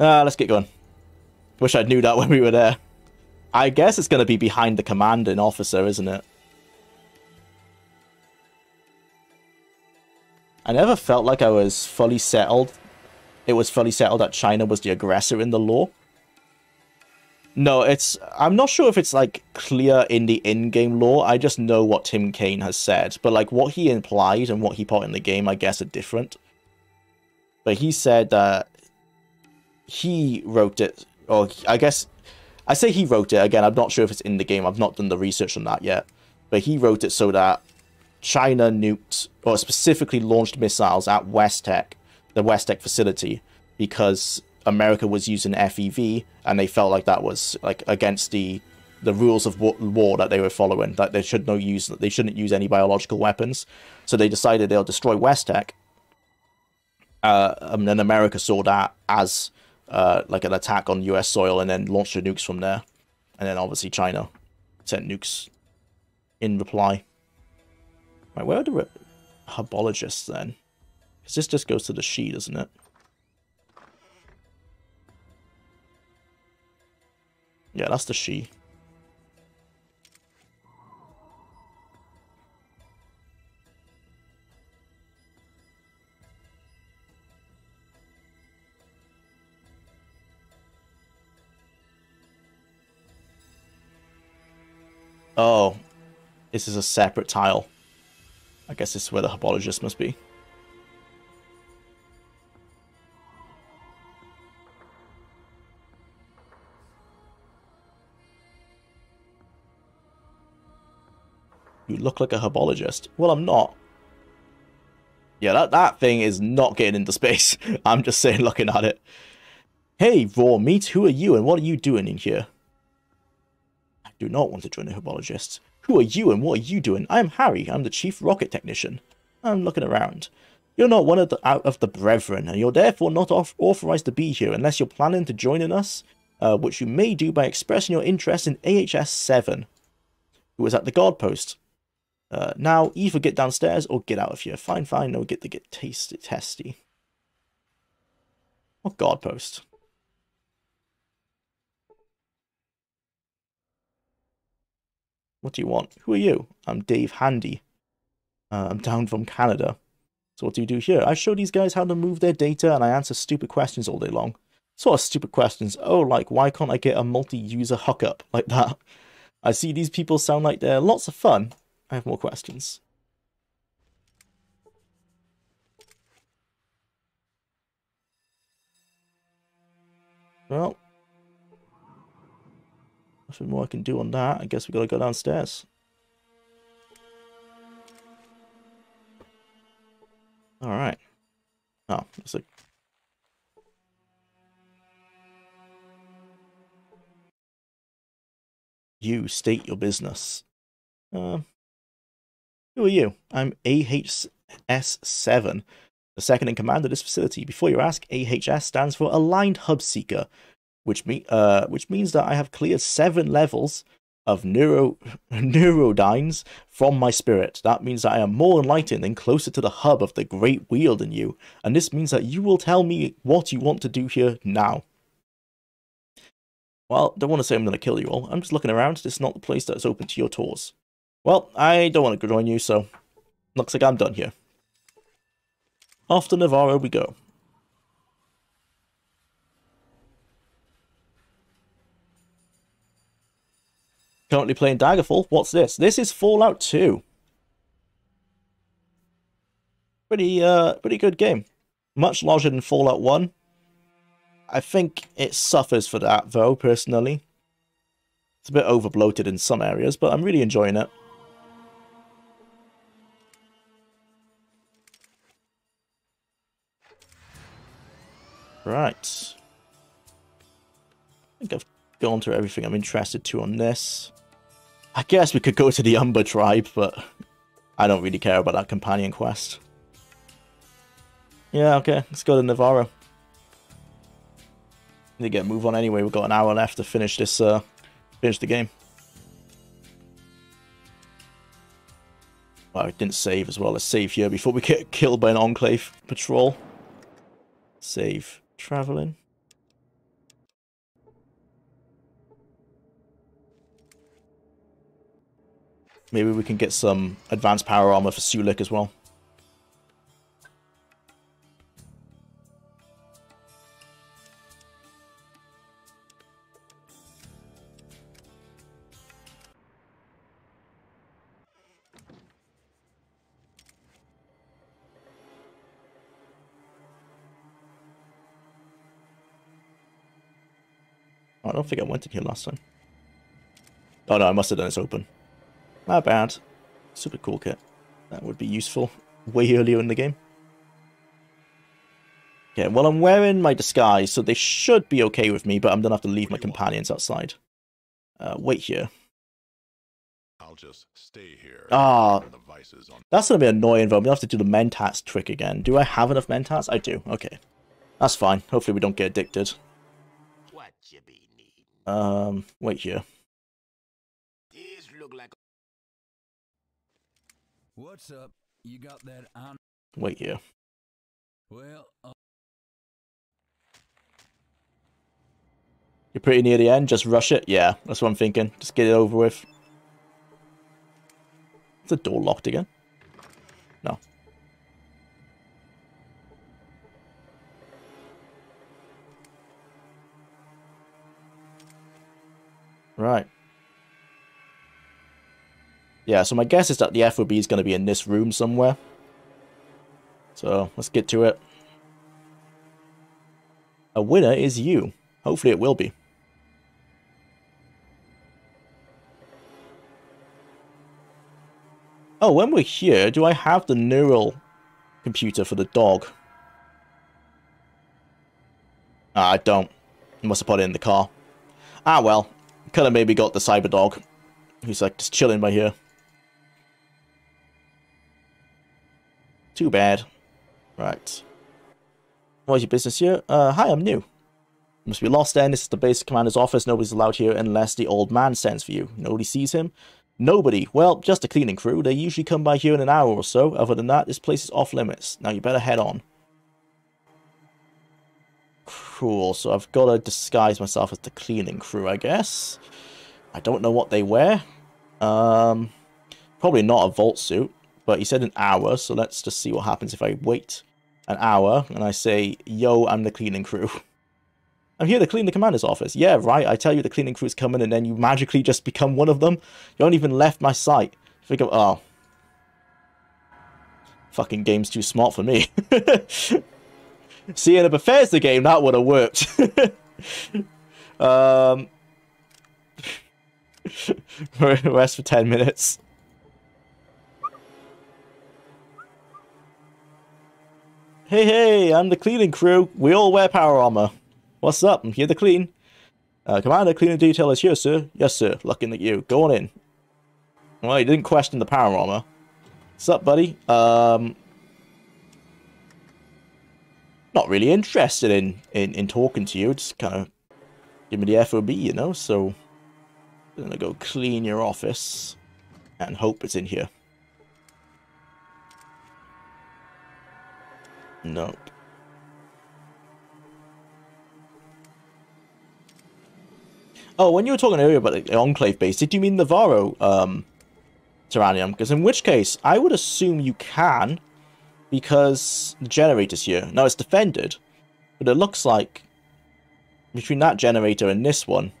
Uh, let's get going. Wish I knew that when we were there. I guess it's going to be behind the commanding officer, isn't it? I never felt like I was fully settled. It was fully settled that China was the aggressor in the lore. No, it's... I'm not sure if it's, like, clear in the in-game lore. I just know what Tim Cain has said. But, like, what he implied and what he put in the game, I guess, are different. But he said that he wrote it, or I guess I say he wrote it again. I'm not sure if it's in the game. I've not done the research on that yet. But he wrote it so that China nuked or specifically launched missiles at West Tek, the West Tek facility, because America was using FEV and they felt like that was like against the the rules of war that they were following that they should no use they shouldn't use any biological weapons. So they decided they'll destroy West Tek uh, and then America saw that as uh, like an attack on U.S. soil, and then launched the nukes from there. And then obviously China sent nukes in reply. Right, where are the Hubologists then? Because this just goes to the Shi, doesn't it? Yeah, that's the Shi. Oh, this is a separate tile. I guess this is where the Hubologist must be. You look like a Hubologist. Well, I'm not. Yeah, that, that thing is not getting into space. I'm just saying looking at it. Hey, raw meat, who are you and what are you doing in here? I do not want to join the Hubologists. Who are you and what are you doing? I am Harry. I'm the chief rocket technician. I'm looking around. You're not one of the out of the brethren, and you're therefore not off authorized to be here unless you're planning to join in us. uh, which you may do by expressing your interest in AHS 7, who is at the guard post. Uh, now, either get downstairs or get out of here. Fine, fine, no, get the get tasty, testy. What guard post? What do you want? Who are you? I'm Dave Handy. Uh, I'm down from Canada. So what do you do here? I show these guys how to move their data and I answer stupid questions all day long. Sort of stupid questions. Oh, like, why can't I get a multi-user hookup like that? I see these people sound like they're lots of fun. I have more questions. Well, nothing more I can do on that. I guess we've gotta go downstairs. Alright. Oh, it's like... You state your business. Uh, who are you? I'm AHS-7, the second in command of this facility. Before you ask, AHS stands for Aligned Hub Seeker, which, me uh, which means that I have cleared seven levels of neuro neurodynes from my spirit. That means that I am more enlightened and closer to the hub of the great wheel than you, and this means that you will tell me what you want to do here now. Well, don't want to say I'm going to kill you all. I'm just looking around. This is not the place that's open to your tours. Well, I don't want to join you, so looks like I'm done here. To Navarro we go. Currently playing Daggerfall. What's this? This is Fallout 2. Pretty, uh, pretty good game. Much larger than Fallout 1. I think it suffers for that, though, personally. It's a bit overbloated in some areas, but I'm really enjoying it. Right. I think I've gone through everything I'm interested to on this. I guess we could go to the Umber tribe, but I don't really care about that companion quest. Yeah, okay, let's go to Navarro. Need to get a move on anyway. We've got an hour left to finish this, uh, finish the game. Well, I didn't save as well. Let's save here before we get killed by an Enclave patrol. Save. Traveling. Maybe we can get some advanced power armor for Sulik as well. I don't think I went in here last time. Oh no, I must have done this open. Not bad. Super cool kit. That would be useful way earlier in the game. Okay, well I'm wearing my disguise, so they should be okay with me, but I'm gonna have to leave my companions outside. Uh, wait here. I'll just stay here. Ah, that's gonna be annoying though. I'm gonna have to do the Mentats trick again. Do I have enough Mentats? I do. Okay. That's fine. Hopefully we don't get addicted. What you be? Um, wait here. This look like What's up? You got that on? Wait here. Well, uh, You're pretty near the end. Just rush it. Yeah, that's what I'm thinking. Just get it over with. Is the door locked again? No. Right. Yeah, so my guess is that the FOB is going to be in this room somewhere. So, let's get to it. A winner is you. Hopefully it will be. Oh, when we're here, do I have the neural computer for the dog? Ah, I don't. I must have put it in the car. Ah, well. Could have maybe got the cyber dog. Who's like just chilling by here. Too bad. Right. What's your business here? Uh, hi, I'm new. Must be lost then. This is the base commander's office. Nobody's allowed here unless the old man sends for you. Nobody sees him. Nobody. Well, just a cleaning crew. They usually come by here in an hour or so. Other than that, this place is off limits. Now you better head on. Cool. So I've got to disguise myself as the cleaning crew, I guess. I don't know what they wear. Um, probably not a vault suit, but he said an hour, so let's just see what happens if I wait an hour and I say, yo, I'm the cleaning crew. I'm here to clean the commander's office. Yeah, right, I tell you the cleaning crew's coming and then you magically just become one of them. You don't even left my sight. Think of, oh. Fucking game's too smart for me. See, in a Bethesda game, that would have worked. um, rest for 10 minutes. Hey, hey, I'm the cleaning crew. We all wear power armor. What's up? I'm here to clean. Uh, Commander, cleaning detail is here, sir. Yes, sir. Looking at you. Go on in. Well, you didn't question the power armor. What's up, buddy? Um, not really interested in, in, in talking to you. Just kind of give me the FOB, you know? So, I'm gonna go clean your office and hope it's in here. Nope. Oh, when you were talking earlier about the Enclave base, did you mean Navarro, um, Tyrannium? Because in which case, I would assume you can, because the generator's here. Now, it's defended, but it looks like between that generator and this one,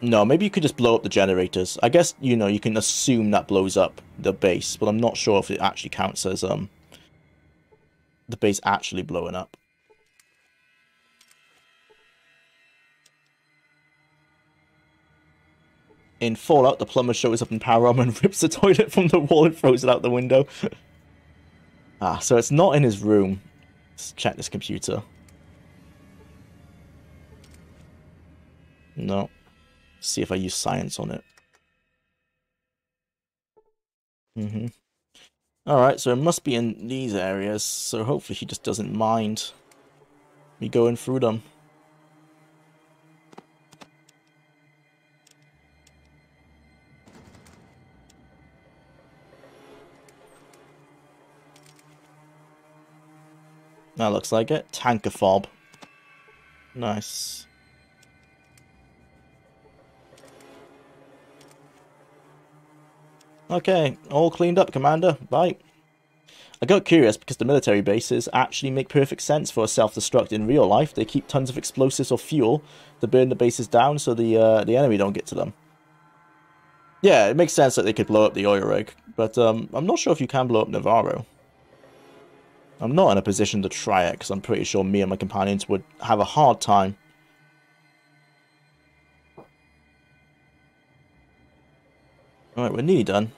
no, maybe you could just blow up the generators. I guess, you know, you can assume that blows up the base, but I'm not sure if it actually counts as, um, the base actually blowing up. In Fallout, the plumber shows up in power armor and rips the toilet from the wall and throws it out the window. ah, so it's not in his room. Let's check this computer. No. See if I use science on it. Mm-hmm. Alright, so it must be in these areas, so hopefully he just doesn't mind me going through them. That looks like it. Tanker fob. Nice. Okay, all cleaned up, Commander. Bye. I got curious because the military bases actually make perfect sense for a self-destruct in real life. They keep tons of explosives or fuel to burn the bases down so the uh, the enemy don't get to them. Yeah, it makes sense that they could blow up the oil rig, but um, I'm not sure if you can blow up Navarro. I'm not in a position to try it because I'm pretty sure me and my companions would have a hard time. Alright, we're nearly done.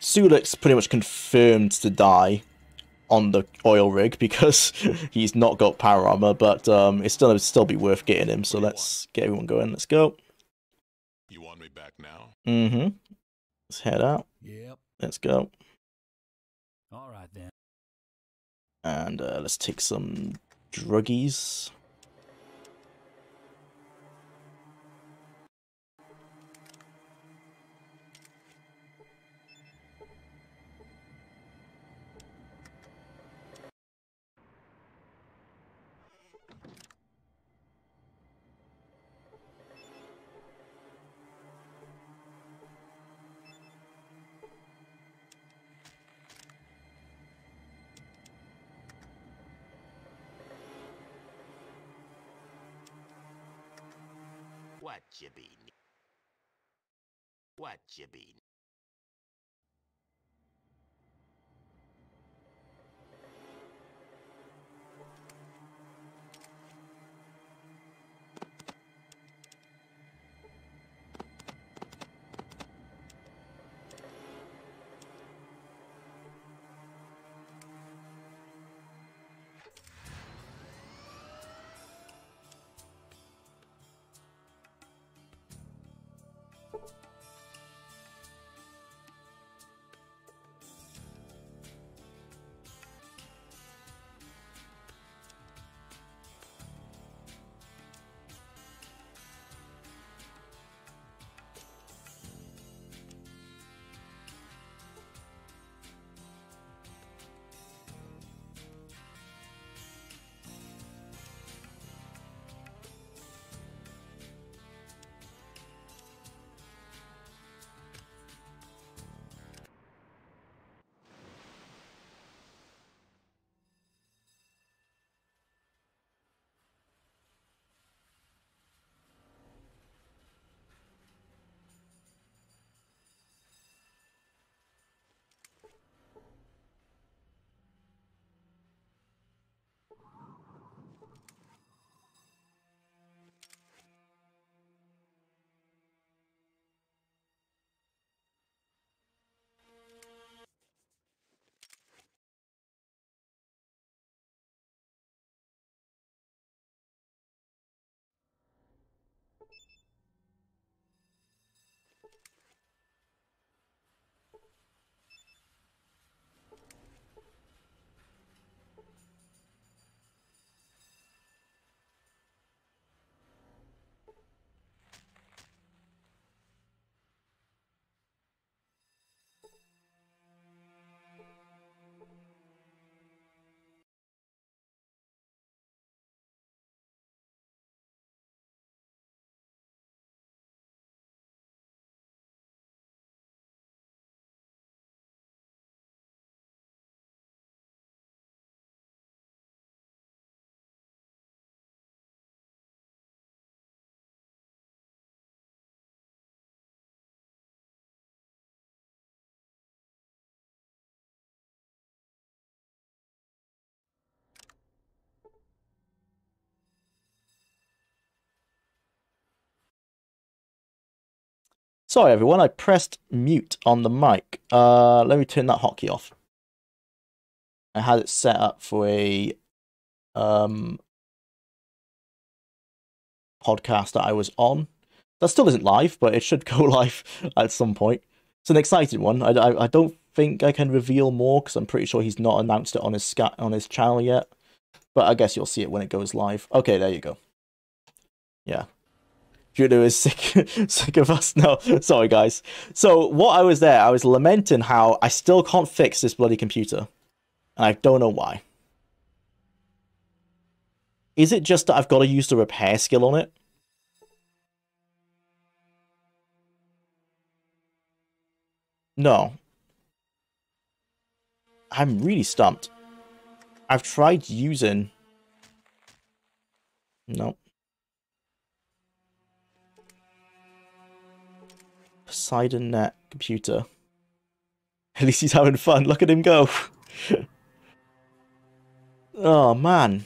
Sulik's pretty much confirmed to die on the oil rig because he's not got power armor, but um, it's still it'd still be worth getting him. So let's get everyone going. Let's go. You want me back now? Mm-hmm. Let's head out. Yep. Let's go. All right then. And uh, let's take some druggies. Sorry, everyone, I pressed mute on the mic. Uh, let me turn that hotkey off. I had it set up for a um podcast that I was on. That still isn't live, but it should go live at some point. It's an exciting one. I, I, I don't think I can reveal more because I'm pretty sure he's not announced it on his scat on his channel yet. But I guess you'll see it when it goes live. Okay, there you go. Yeah. Judo is sick sick of us. No, sorry guys. So what I was there, I was lamenting how I still can't fix this bloody computer. And I don't know why. Is it just that I've got to use the repair skill on it? No. I'm really stumped. I've tried using... Nope. Poseidon computer. At least he's having fun. Look at him go. oh, man.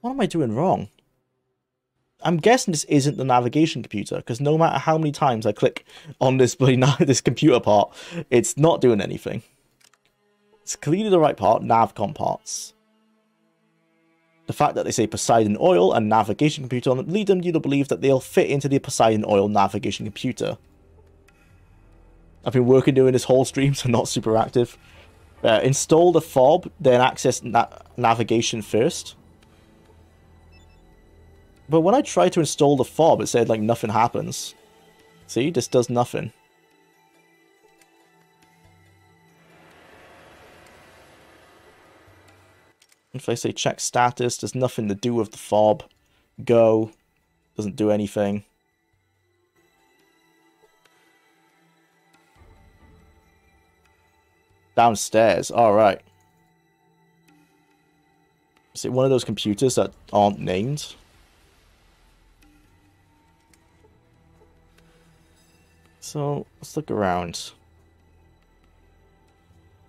What am I doing wrong? I'm guessing this isn't the navigation computer, because no matter how many times I click on this this computer part, it's not doing anything. It's clearly the right part, navcom parts. The fact that they say Poseidon Oil and navigation computer on it lead them you to believe that they'll fit into the Poseidon Oil navigation computer. I've been working doing this whole stream, so not super active. Uh, install the fob, then access na navigation first. But when I try to install the fob, it said like nothing happens. See, this does nothing. If I say check status, there's nothing to do with the fob. Go, doesn't do anything. Downstairs, alright. Is it one of those computers that aren't named? So, let's look around.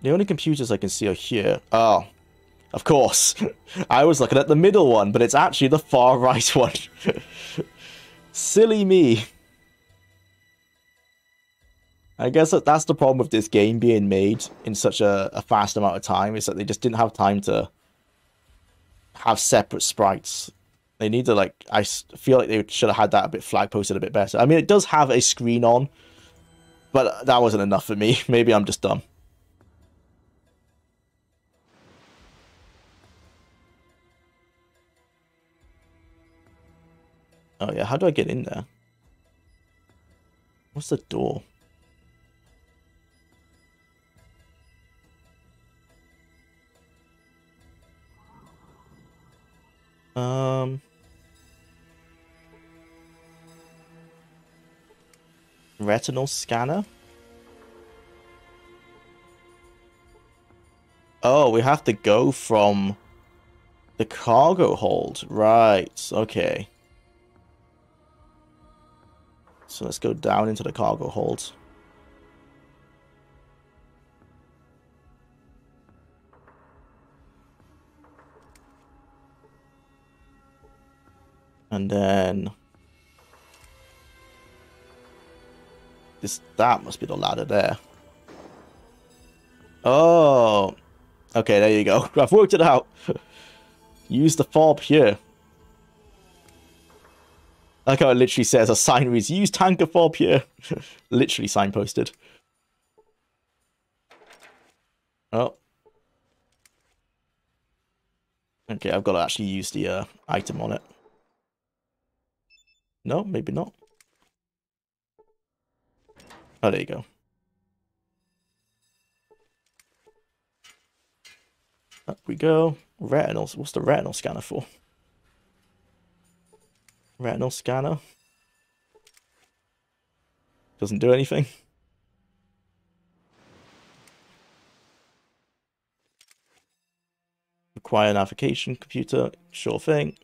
The only computers I can see are here. Oh, of course. I was looking at the middle one, but it's actually the far right one. Silly me. I guess that that's the problem with this game being made in such a, a fast amount of time, is that they just didn't have time to have separate sprites. They need to, like, I feel like they should have had that a bit flag posted a bit better. I mean, it does have a screen on, but that wasn't enough for me. Maybe I'm just dumb. Oh yeah, how do I get in there? What's the door? Um... Retinal scanner? Oh, we have to go from the cargo hold. Right, okay. So let's go down into the cargo hold. And then this that must be the ladder there. Oh. Okay, there you go. I've worked it out. Use the fob here. Like how it literally says a sign reads, use tanker fob here. literally signposted. Oh. Okay, I've got to actually use the uh, item on it. No, maybe not. Oh, there you go. Up we go. Retinal. What's the retinal scanner for? Retinal scanner. Doesn't do anything. Require navigation computer. Sure thing.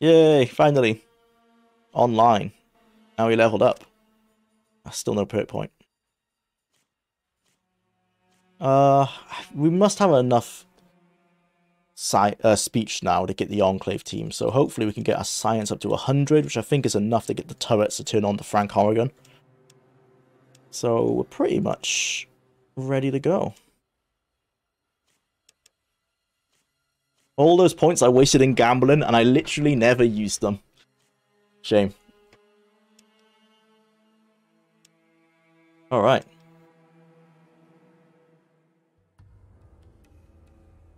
Yay, finally. Online. Now we leveled up. Still no perk point. Uh, we must have enough uh, speech now to get the Enclave team. So hopefully we can get our science up to 100, which I think is enough to get the turrets to turn on to Frank Horrigan. So we're pretty much ready to go. All those points I wasted in gambling, and I literally never used them. Shame. Alright.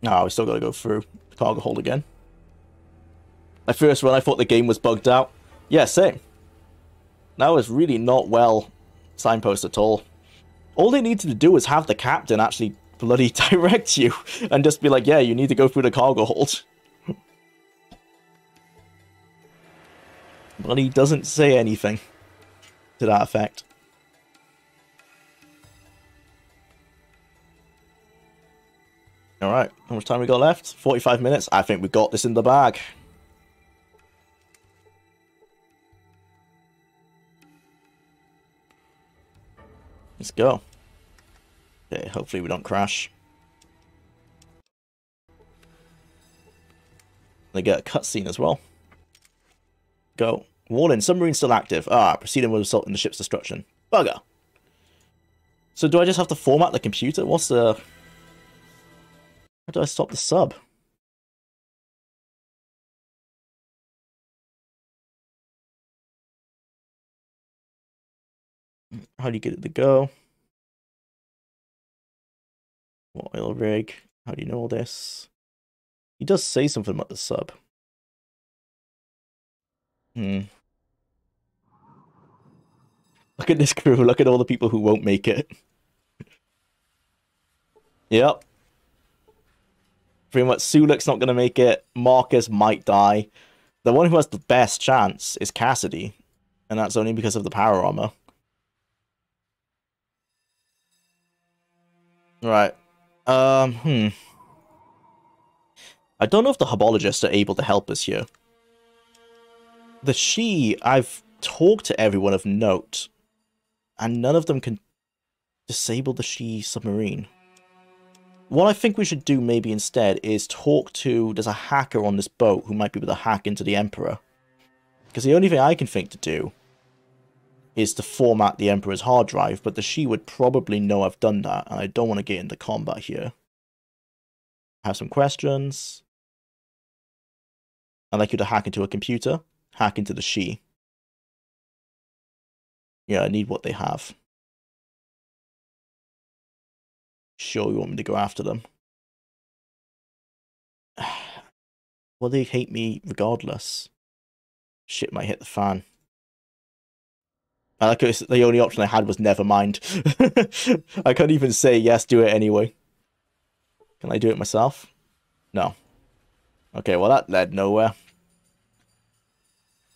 No, we still gotta go through the cargo hold again. My first run, I thought the game was bugged out. Yeah, same. That was really not well signpost at all. All they needed to do was have the captain actually bloody direct you and just be like, yeah, you need to go through the cargo hold. but he doesn't say anything to that effect. Alright, how much time we got left? 45 minutes. I think we got this in the bag. Let's go. Okay, hopefully we don't crash. They get a cutscene as well. Go. Warning, submarine still active. Ah, proceeding will result in the ship's destruction. Bugger. So do I just have to format the computer? What's the... How do I stop the sub? How do you get it to go? What oil rig? How do you know all this? He does say something about the sub. Hmm. Look at this crew. Look at all the people who won't make it. yep. Pretty much Sulik's not going to make it. Marcus might die. The one who has the best chance is Cassidy. And that's only because of the power armor. Right. Um, hmm. I don't know if the hubologists are able to help us here. The Shi, I've talked to everyone of note, and none of them can disable the Shi submarine. What I think we should do maybe instead is talk to, there's a hacker on this boat who might be able to hack into the Emperor. Because the only thing I can think to do is to format the Emperor's hard drive, but the Shi would probably know I've done that, and I don't want to get into combat here. I Have some questions. I'd like you to hack into a computer, hack into the Shi. Yeah, I need what they have. Sure, you want me to go after them. well, they hate me regardless? Shit might hit the fan. I like it, the only option I had was never mind. I can't even say yes, do it anyway. Can I do it myself? No. Okay, well that led nowhere.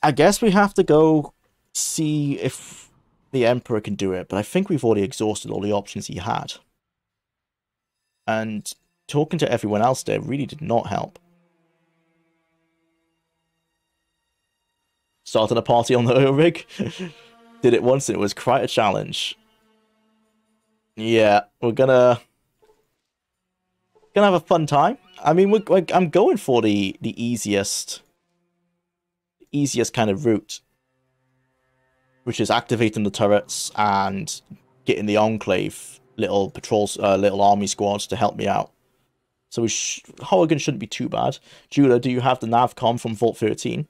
I guess we have to go see if the Emperor can do it, but I think we've already exhausted all the options he had. And talking to everyone else there really did not help. Starting a party on the oil rig. Did it once and it was quite a challenge. Yeah, we're gonna gonna have a fun time. I mean, we're, we're, I'm going for the the easiest easiest kind of route, which is activating the turrets and getting the enclave little patrols, uh, little army squads to help me out. So sh shouldn't be too bad. Judah, do you have the navcom from Vault 13?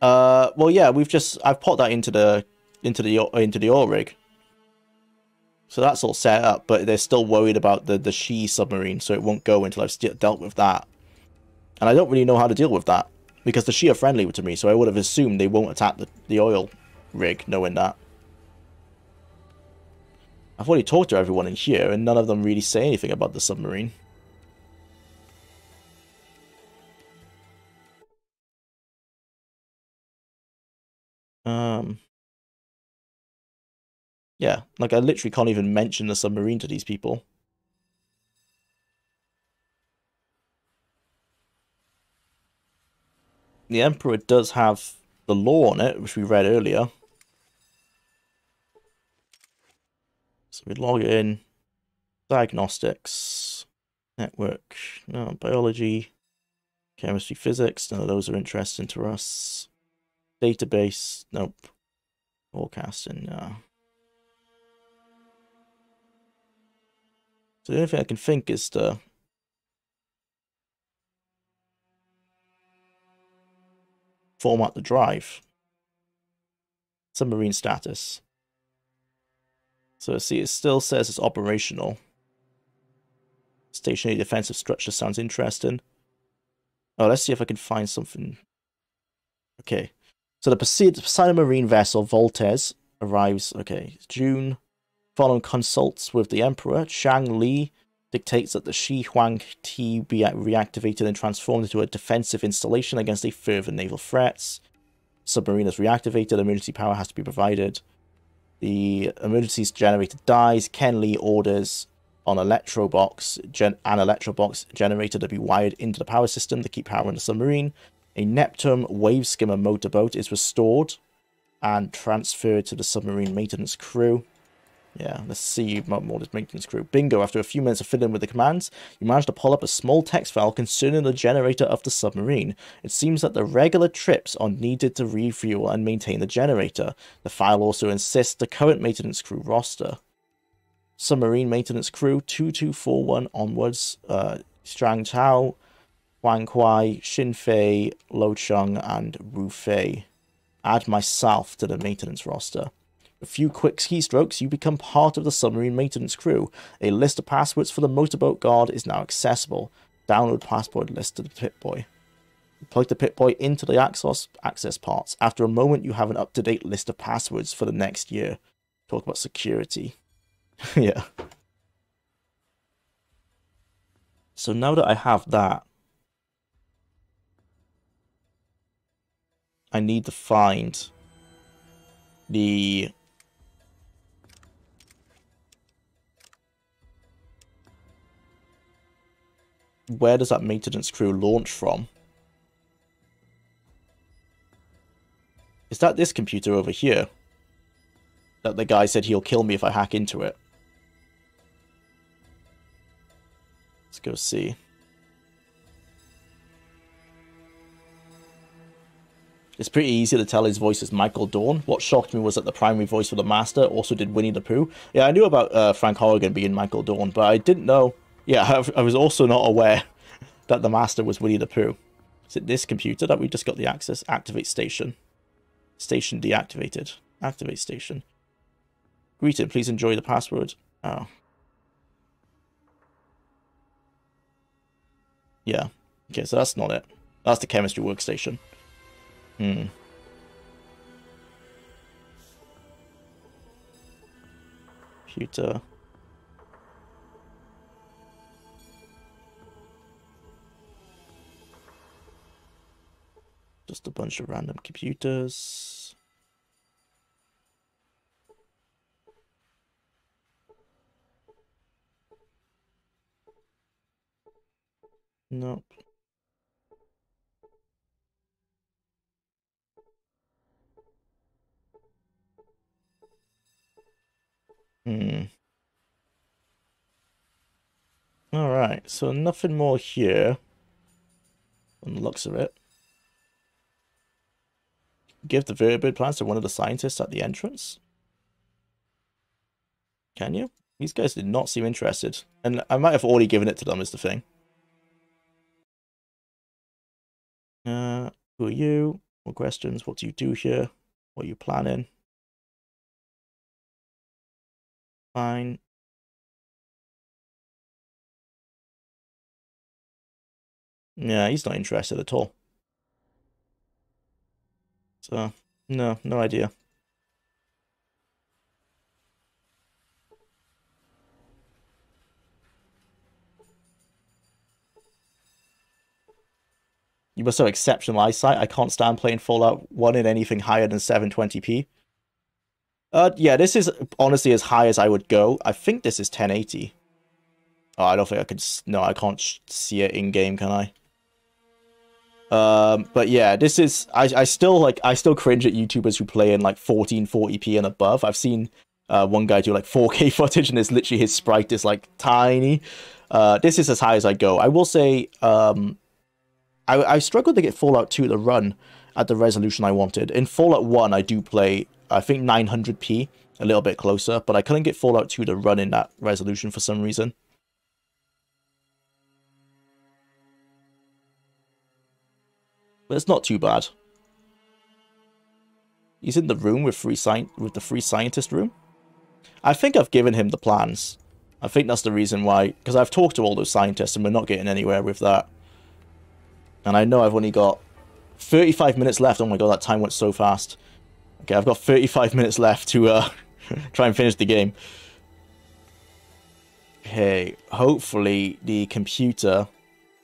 Uh, well, yeah, we've just I've put that into the into the into the oil rig, so that's all set up. But they're still worried about the the Shi submarine, so it won't go until I've dealt with that. And I don't really know how to deal with that because the Shi are friendly to me, so I would have assumed they won't attack the the oil rig, knowing that. I've already talked to everyone in here, and none of them really say anything about the submarine. Um, yeah, like I literally can't even mention the submarine to these people. The Emperor does have the lore on it, which we read earlier. So we log in, diagnostics. Network, no, biology, chemistry, physics, none of those are interesting to us. Database, nope. Forecasting, no. So the only thing I can think is to format the drive. Submarine status. So see, it still says it's operational. Stationary defensive structure sounds interesting. Oh, let's see if I can find something. Okay. So the Poseidon Marine vessel Valdez arrives, okay, June. Following consults with the Emperor, Shang Li dictates that the Shi Huang Ti be reactivated and transformed into a defensive installation against a further naval threats. Submarine is reactivated, emergency power has to be provided. The emergency generator dies. Ken Lee orders on electro box, gen- an electro box generator to be wired into the power system to keep powering the submarine. A Neptune wave skimmer motorboat is restored and transferred to the submarine maintenance crew. Yeah, let's see more this maintenance crew. Bingo, after a few minutes of fiddling with the commands, you manage to pull up a small text file concerning the generator of the submarine. It seems that the regular trips are needed to refuel and maintain the generator. The file also insists the current maintenance crew roster. Submarine maintenance crew 2241 onwards, uh, Strang Chao, Wang Kuai, Xin Fei, Lo Chung, and Wu Fei. Add myself to the maintenance roster. A few quick keystrokes, you become part of the submarine maintenance crew. A list of passwords for the motorboat guard is now accessible. Download password list to the Pip-Boy. Plug the Pip-Boy into the access, access parts. After a moment, you have an up-to-date list of passwords for the next year. Talk about security. yeah. So now that I have that, I need to find the where does that maintenance crew launch from? Is that this computer over here? That the guy said he'll kill me if I hack into it. Let's go see. It's pretty easy to tell his voice is Michael Dorn. What shocked me was that the primary voice for the Master also did Winnie the Pooh. Yeah, I knew about uh, Frank Horrigan being Michael Dorn, but I didn't know yeah, I was also not aware that the master was Winnie the Pooh. Is it this computer that we just got the access? Activate station. Station deactivated. Activate station. Greeted, please enjoy the password. Oh. Yeah. Okay, so that's not it. That's the chemistry workstation. Hmm. Computer. Just a bunch of random computers. Nope. Hmm. Alright, so nothing more here. On the looks of it give the vertibird plans to one of the scientists at the entrance? Can you? These guys did not seem interested. And I might have already given it to them is the thing. Uh, who are you? More questions. What do you do here? What are you planning? Fine. Yeah, he's not interested at all. So, no, no idea. You must have exceptional eyesight. I can't stand playing Fallout 1 in anything higher than 720p. Uh, yeah, this is honestly as high as I would go. I think this is 1080. Oh, I don't think I could... No, I can't see it in-game, can I? Um, but yeah, this is I I still like I still cringe at YouTubers who play in like 1440p and above. I've seen uh, one guy do like 4K footage and it's literally his sprite is like tiny. Uh, this is as high as I go. I will say, um, I, I struggled to get Fallout 2 to run at the resolution I wanted. In Fallout 1, I do play, I think 900p, a little bit closer, but I couldn't get Fallout 2 to run in that resolution for some reason. But it's not too bad. He's in the room with free sci with the free scientist room. I think I've given him the plans. I think that's the reason why, because I've talked to all those scientists and we're not getting anywhere with that. And I know I've only got 35 minutes left. Oh my god, that time went so fast. Okay, I've got 35 minutes left to uh, try and finish the game. Okay, hopefully the computer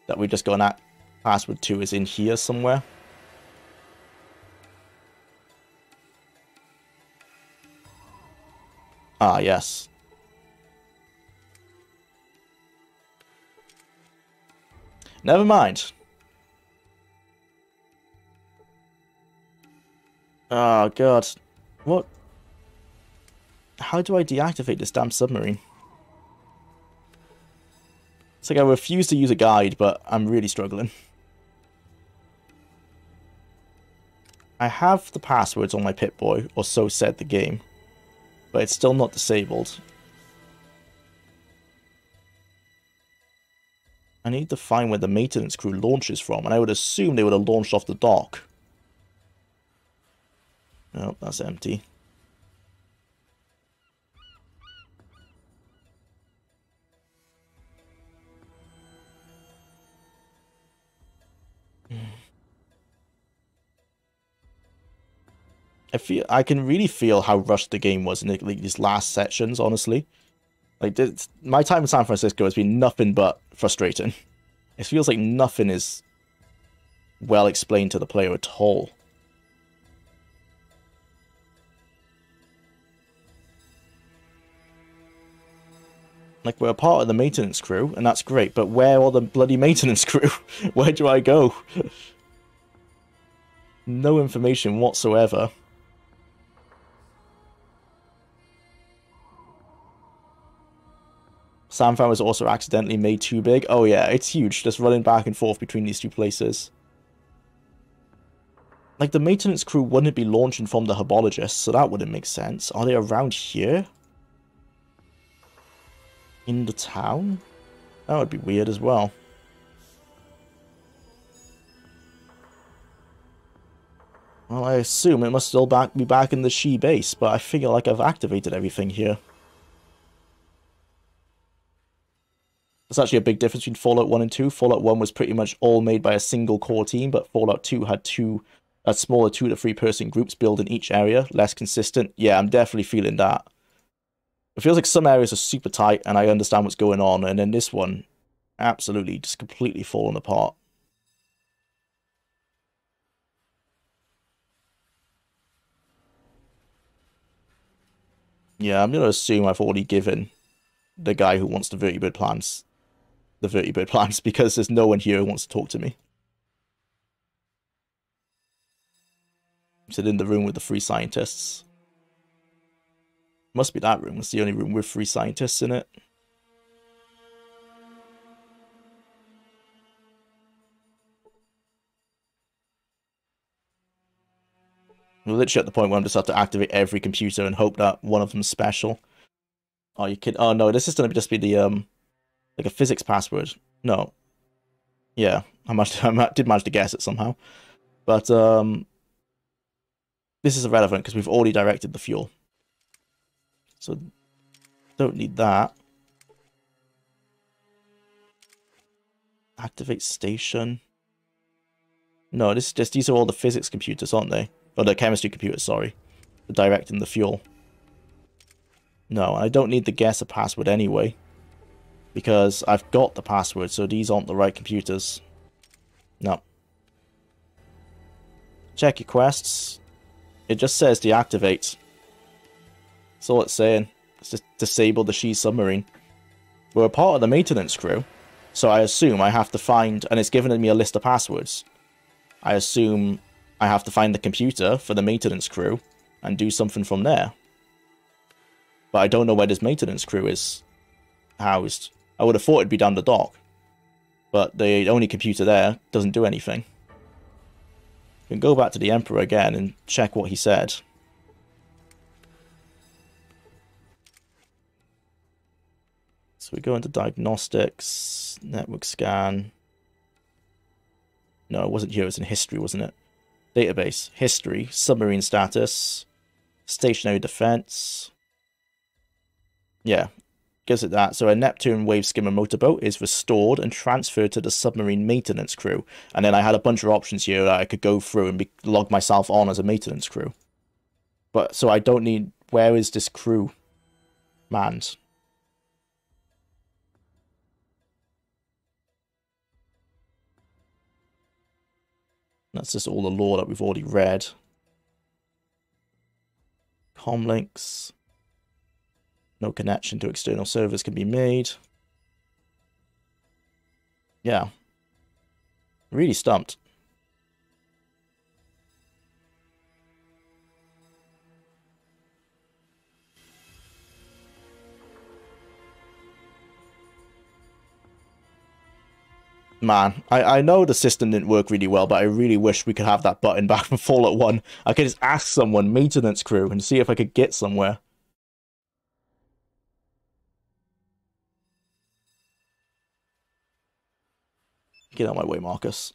that we've just got an password to is in here somewhere. Ah, yes. Never mind. Oh, God. What? How do I deactivate this damn submarine? It's like I refuse to use a guide, but I'm really struggling. I have the passwords on my Pip-Boy, or so said the game, but it's still not disabled. I need to find where the maintenance crew launches from, and I would assume they would have launched off the dock. Nope, that's empty. I feel I can really feel how rushed the game was in the, like, these last sections. Honestly, like this, my time in San Francisco has been nothing but frustrating. It feels like nothing is well explained to the player at all. Like, we're a part of the maintenance crew, and that's great, but where are the bloody maintenance crew? where do I go? no information whatsoever. San Fran was also accidentally made too big. Oh yeah, it's huge, just running back and forth between these two places. Like, the maintenance crew wouldn't be launching from the Hubologist, so that wouldn't make sense. Are they around here? In the town? That would be weird as well. Well, I assume it must still back be back in the Shi base, but I feel like I've activated everything here. There's actually a big difference between Fallout 1 and 2. Fallout 1 was pretty much all made by a single core team, but Fallout 2 had two uh, smaller two to three person groups built in each area, less consistent. Yeah, I'm definitely feeling that. It feels like some areas are super tight and I understand what's going on, and then this one, absolutely just completely falling apart. Yeah, I'm going to assume I've already given the guy who wants the vertibird plans the vertibird plans because there's no one here who wants to talk to me. Sit in the room with the three scientists. Must be that room. It's the only room with three scientists in it. We're literally at the point where I'm just have to activate every computer and hope that one of them's special. Oh, you kid? Oh no, this is gonna just be the um like a physics password. No. Yeah, I must I did manage to guess it somehow. But um this is irrelevant because we've already directed the fuel. So don't need that. Activate station. No, this is just these are all the physics computers, aren't they? Or the chemistry computers, sorry. Directing the fuel. No, I don't need the guess a password anyway because I've got the password, so these aren't the right computers. No. Check your quests. It just says deactivate. That's all it's saying. It's just disable the Shi submarine. We're a part of the maintenance crew, so I assume I have to find, and it's given me a list of passwords. I assume I have to find the computer for the maintenance crew and do something from there. But I don't know where this maintenance crew is housed. I would have thought it'd be down the dock. But the only computer there doesn't do anything. We can go back to the Emperor again and check what he said. So we go into diagnostics, network scan. No, it wasn't here, it was in history, wasn't it? Database, history, submarine status, stationary defense. Yeah, gives it that. So a Neptune wave skimmer motorboat is restored and transferred to the submarine maintenance crew. And then I had a bunch of options here that I could go through and be, log myself on as a maintenance crew. But so I don't need. Where is this crew manned? That's just all the lore that we've already read. Comlinks. No connection to external servers can be made. Yeah. Really stumped. Man, I, I know the system didn't work really well, but I really wish we could have that button back from Fallout 1. I could just ask someone, maintenance crew, and see if I could get somewhere. Get out of my way, Marcus.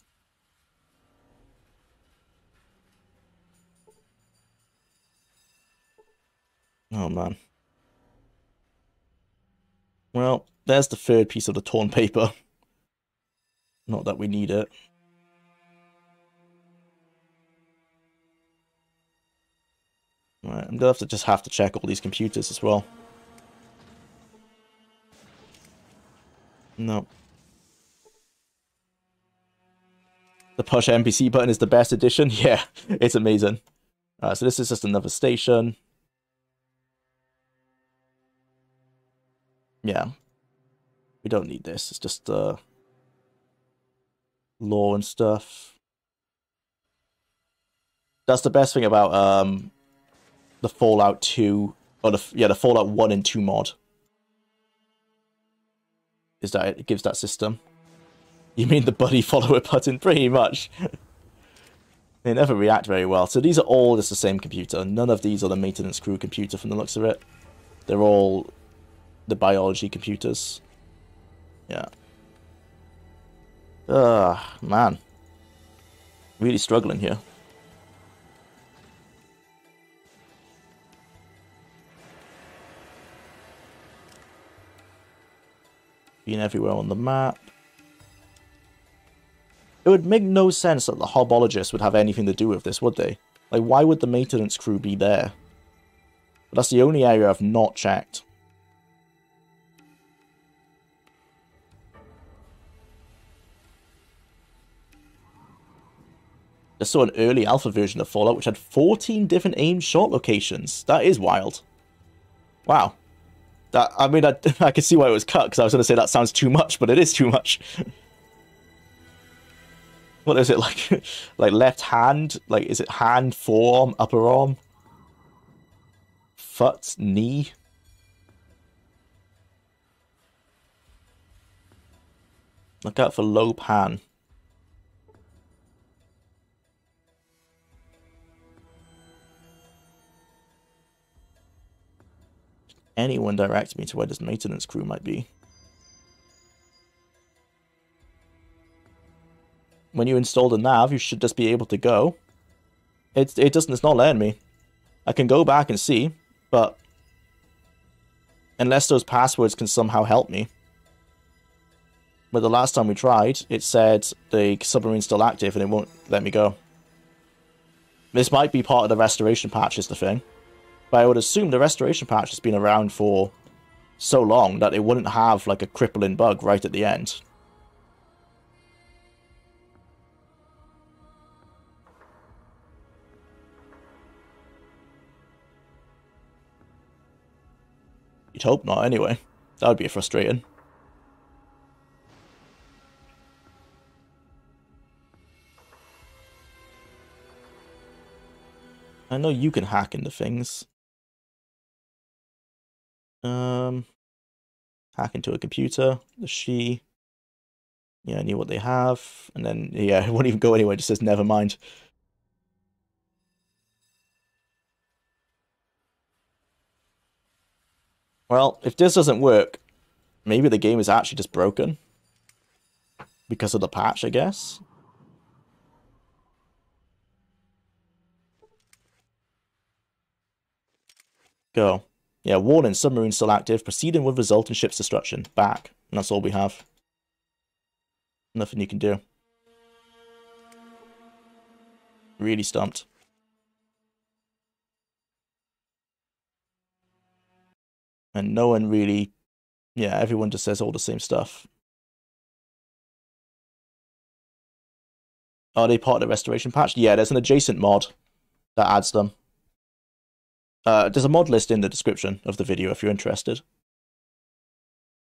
Oh, man. Well, there's the third piece of the torn paper. Not that we need it. Right, I'm gonna have to just have to check all these computers as well. No. The push NPC button is the best addition. Yeah, it's amazing. Alright, so this is just another station. Yeah. We don't need this. It's just uh lore and stuff. That's the best thing about um the Fallout 2 or the yeah, the Fallout 1 and 2 mod. Is that it gives that system. You mean the buddy follower button? Pretty much. they never react very well. So these are all just the same computer. None of these are the maintenance crew computer from the looks of it. They're all the biology computers. Yeah. Ugh, man. Really struggling here. Being everywhere on the map. It would make no sense that the Hubologists would have anything to do with this, would they? Like, why would the maintenance crew be there? But that's the only area I've not checked. I saw an early alpha version of Fallout which had 14 different aim shot locations. That is wild. Wow. That I mean, I, I can see why it was cut, because I was going to say that sounds too much, but it is too much. what is it, like like left hand? Like, is it hand, forearm, upper arm? Foot, knee? Look out for Lo Pan. anyone direct me to where this maintenance crew might be. When you install the nav, you should just be able to go. It, it doesn't, it's not letting me. I can go back and see, but unless those passwords can somehow help me. But the last time we tried, it said the submarine's still active and it won't let me go. This might be part of the restoration patch is the thing. But I would assume the restoration patch has been around for so long that it wouldn't have like a crippling bug right at the end. You'd hope not anyway. That would be frustrating. I know you can hack into things. Um, Hack into a computer. The Shi. Yeah, I knew what they have. And then, yeah, it won't even go anywhere. It just says, never mind. Well, if this doesn't work, maybe the game is actually just broken. Because of the patch, I guess. Go. Yeah, warning, submarine still active. Proceeding with result in ship's destruction. Back. And that's all we have. Nothing you can do. Really stumped. And no one really... Yeah, everyone just says all the same stuff. Are they part of the restoration patch? Yeah, there's an adjacent mod that adds them. Uh, there's a mod list in the description of the video if you're interested.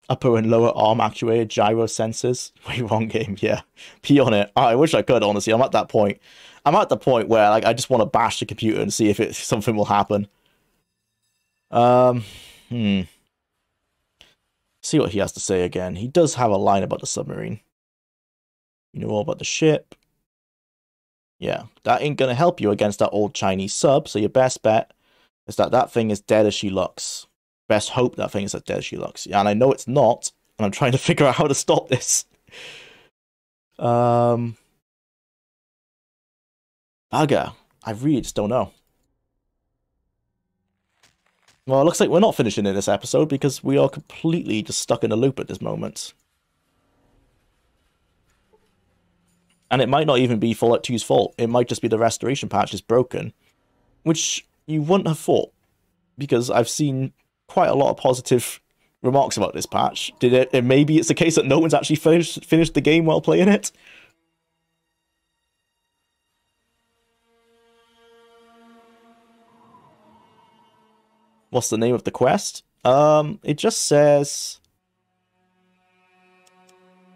Upper and lower arm actuator, gyro sensors. Wait, wrong game. Yeah, pee on it. I wish I could. Honestly, I'm at that point. I'm at the point where like I just want to bash the computer and see if it something will happen. Um, hmm. See what he has to say again. He does have a line about the submarine. You know all about the ship. Yeah, that ain't gonna help you against that old Chinese sub. So your best bet is that that thing is dead as she looks. Best hope that thing is as dead as she looks. Yeah, and I know it's not, and I'm trying to figure out how to stop this. Um, bugger. I really just don't know. Well, it looks like we're not finishing in this episode because we are completely just stuck in a loop at this moment. And it might not even be Fallout 2's fault. It might just be the restoration patch is broken. Which you wouldn't have thought. Because I've seen quite a lot of positive remarks about this patch. Did it maybe it's the case that no one's actually finished finished the game while playing it? What's the name of the quest? Um, it just says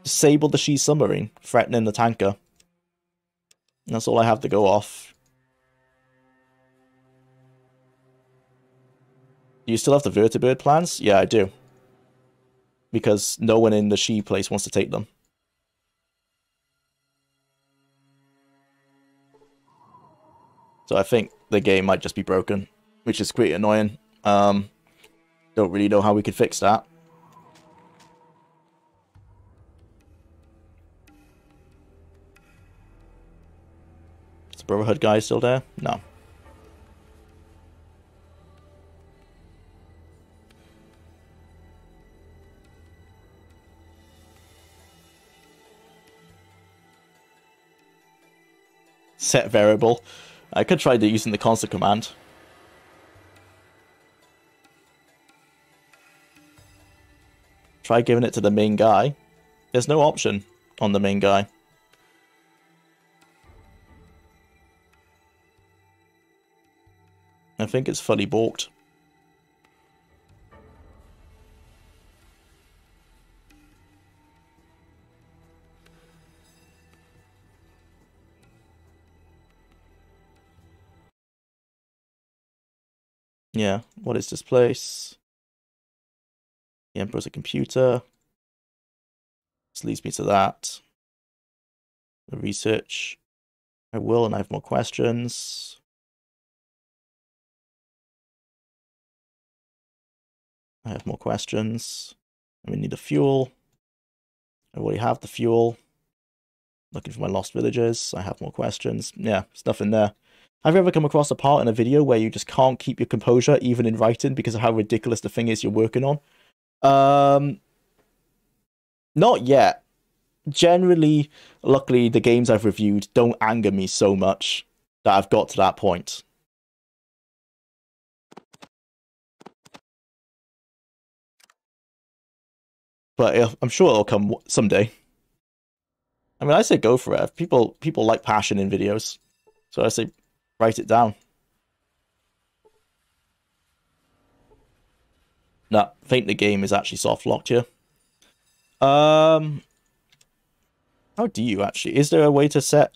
disable the Shi submarine, threatening the tanker. That's all I have to go off. Do you still have the vertibird plans? Yeah, I do. Because no one in the Shi place wants to take them. So I think the game might just be broken, which is pretty annoying. Um, don't really know how we could fix that. Is the Brotherhood guy still there? No. Set variable. I could try using the console command. Try giving it to the main guy. There's no option on the main guy. I think it's fully balked. Yeah, what is this place? The Emperor's a computer. This leads me to that. The research. I will, and I have more questions. I have more questions. And we need the fuel. I already have the fuel. Looking for my lost villages. I have more questions. Yeah, stuff in there. Have you ever come across a part in a video where you just can't keep your composure, even in writing, because of how ridiculous the thing is you're working on? Um, not yet. Generally, luckily, the games I've reviewed don't anger me so much that I've got to that point. But I'm sure it'll come someday. I mean, I say go for it. People people like passion in videos, so I say write it down. No, I think the game is actually soft locked here. Um, how do you actually? Is there a way to set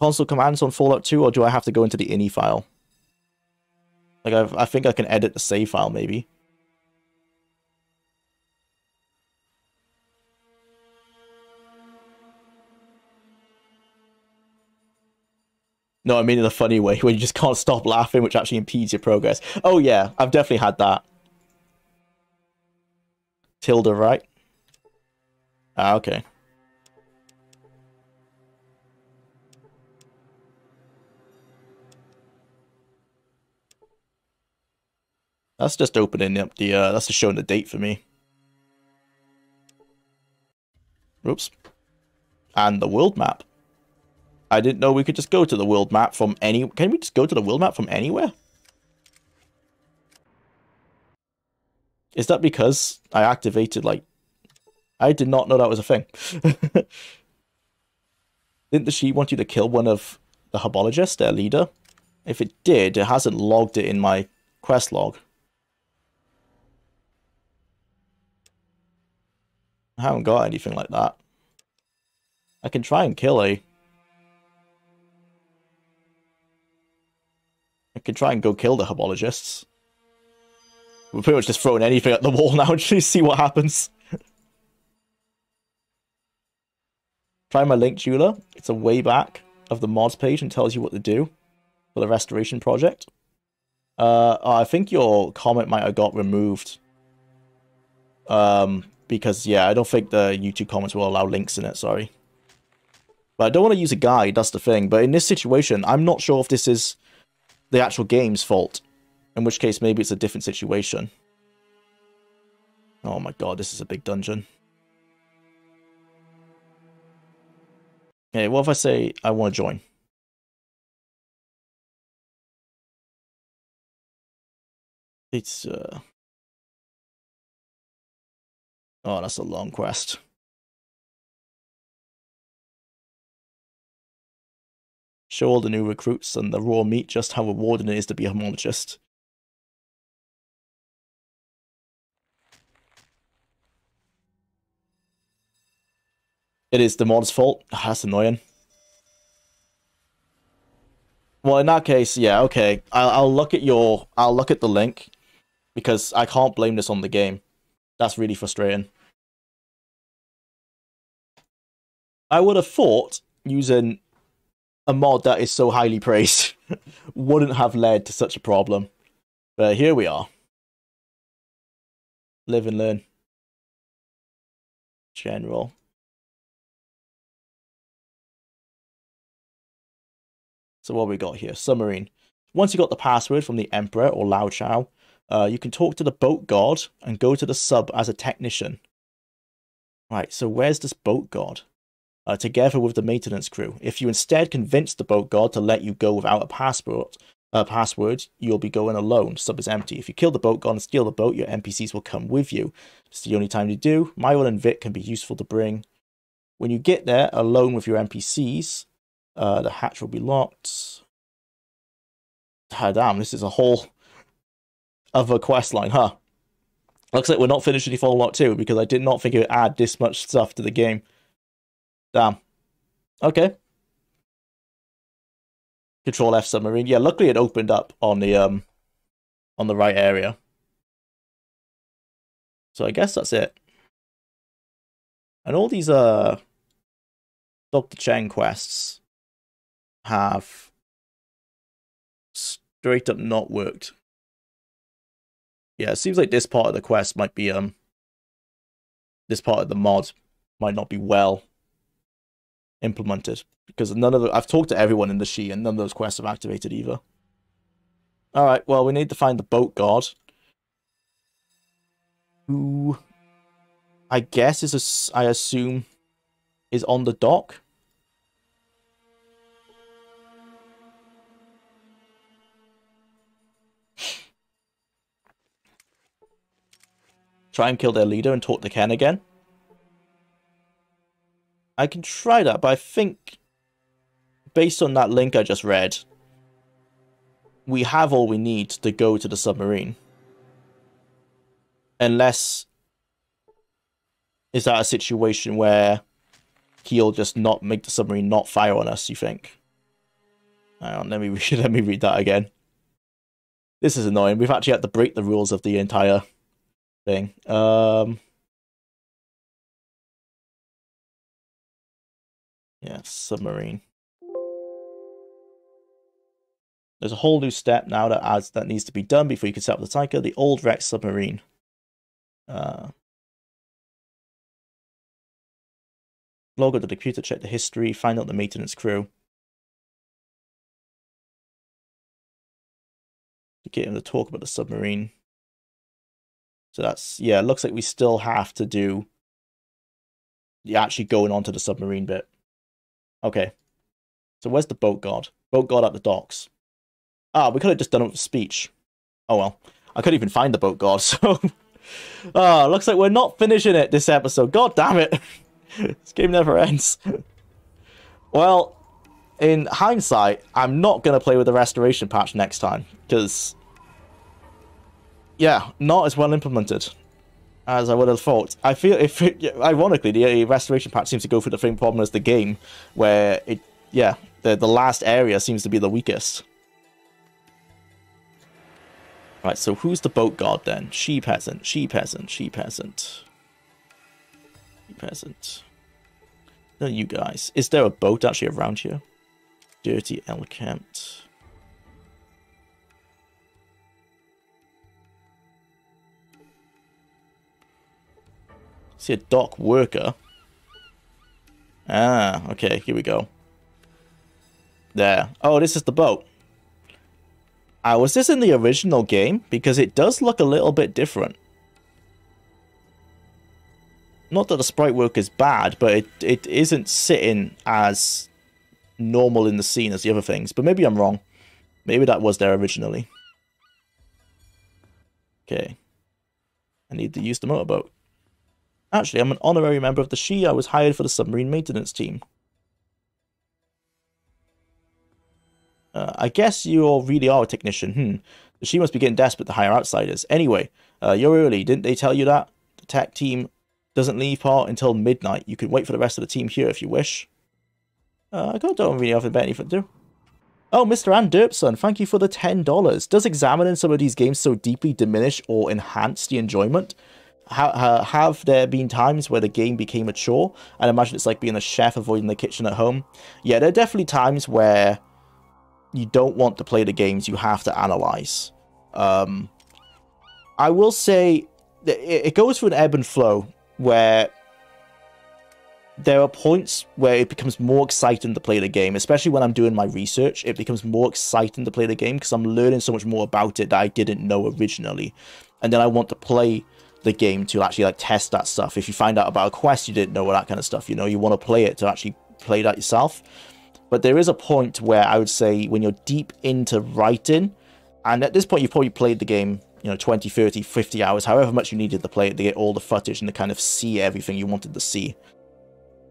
console commands on Fallout 2, or do I have to go into the ini file? Like, I've, I think I can edit the save file, maybe. No, I mean in a funny way, where you just can't stop laughing, which actually impedes your progress. Oh yeah, I've definitely had that. Tilde, right? Ah, okay. That's just opening up the, uh, that's just showing the date for me. Oops. And the world map. I didn't know we could just go to the world map from any... Can we just go to the world map from anywhere? Is that because I activated, like... I did not know that was a thing. Didn't the sheet want you to kill one of the Hubologists, their leader? If it did, it hasn't logged it in my quest log. I haven't got anything like that. I can try and kill a... I can try and go kill the Hubologists. We're pretty much just throwing anything at the wall now and just see what happens. Try my link Jwlar. It's a way back of the mods page and tells you what to do for the restoration project. Uh, I think your comment might have got removed. Um, because, yeah, I don't think the YouTube comments will allow links in it, sorry. But I don't want to use a guide, that's the thing. But in this situation, I'm not sure if this is the actual game's fault. In which case, maybe it's a different situation. Oh my god, this is a big dungeon. Okay, what if I say I want to join? It's, uh... Oh, that's a long quest. Show all the new recruits and the raw meat just how rewarding it is to be a Hubologist. It is the mod's fault. Ah, that's annoying. Well, in that case, yeah, okay. I'll, I'll look at your... I'll look at the link. Because I can't blame this on the game. That's really frustrating. I would have thought using a mod that is so highly praised wouldn't have led to such a problem. But here we are. Live and learn. General. So what we got here? Submarine. Once you got the password from the Emperor or Lao Chao, uh, you can talk to the boat guard and go to the sub as a technician. Right, so where's this boat guard? uh, together with the maintenance crew. If you instead convince the boat guard to let you go without a passport, uh, password, you'll be going alone. Sub is empty. If you kill the boat guard and steal the boat, your NPCs will come with you. It's the only time you do. Myron and Vic can be useful to bring. When you get there alone with your NPCs, uh, the hatch will be locked. Ah, damn, this is a whole other quest line, huh? Looks like we're not finishing Fallout 2 because I did not think it would add this much stuff to the game. Damn. Okay. Control F submarine. Yeah, luckily it opened up on the um on the right area. So I guess that's it. And all these uh Dr. Cheng quests have straight up not worked. Yeah, it seems like this part of the quest might be um this part of the mod might not be well implemented because none of the, I've talked to everyone in the Shi and none of those quests have activated either. All right, well we need to find the boat guard, who I guess is a, I assume is on the dock. Try and kill their leader and talk to Ken again. I can try that, but I think based on that link I just read, we have all we need to go to the submarine. Unless is that a situation where he'll just not make the submarine not fire on us, you think? Hang on, let me let me read that again. This is annoying. We've actually had to break the rules of the entire thing. Um Yeah, submarine. There's a whole new step now that adds that needs to be done before you can set up the Tyker, the old Rex submarine. Uh, log on the computer, check the history, find out the maintenance crew. Get him to talk about the submarine. So that's yeah, it looks like we still have to do actually going onto the submarine bit. Okay. So where's the boat guard? Boat guard at the docks. Ah, we could have just done it with speech. Oh well. I couldn't even find the boat guard, so Ah, looks like we're not finishing it this episode. God damn it. this game never ends. well, in hindsight, I'm not going to play with the restoration patch next time, because, yeah, not as well implemented as I would have thought. I feel, if it, ironically, the uh, restoration patch seems to go through the same problem as the game, where it, yeah, the, the last area seems to be the weakest. Right, so who's the boat guard then? Shi peasant, Shi peasant, Shi peasant. Shi peasant. No, you guys. Is there a boat actually around here? Dirty Elkempt. See a dock worker. Ah, okay, here we go. There. Oh, this is the boat. Uh, was this in the original game? Because it does look a little bit different. Not that the sprite work is bad, but it, it isn't sitting as normal in the scene as the other things. But maybe I'm wrong. Maybe that was there originally. Okay. I need to use the motorboat. Actually, I'm an honorary member of the SHI. I was hired for the submarine maintenance team. Uh, I guess you all really are a technician. Hmm. She must be getting desperate to hire outsiders. Anyway, uh, you're early. Didn't they tell you that? The tech team doesn't leave part until midnight. You can wait for the rest of the team here if you wish. Uh, I don't really have anything to do. Oh, Mr. Anderpson, thank you for the $10. Does examining some of these games so deeply diminish or enhance the enjoyment? Ha have there been times where the game became a chore? And imagine it's like being a chef avoiding the kitchen at home. Yeah, there are definitely times where you don't want to play the games you have to analyze. Um, I will say it goes through an ebb and flow where there are points where it becomes more exciting to play the game, especially when I'm doing my research. It becomes more exciting to play the game because I'm learning so much more about it that I didn't know originally. And then I want to play the game to actually like test that stuff. If you find out about a quest you didn't know, or that kind of stuff, you know, you want to play it to actually play that yourself. But there is a point where I would say when you're deep into writing, and at this point you've probably played the game, you know, 20, 30, 50 hours, however much you needed to play it to get all the footage and to kind of see everything you wanted to see.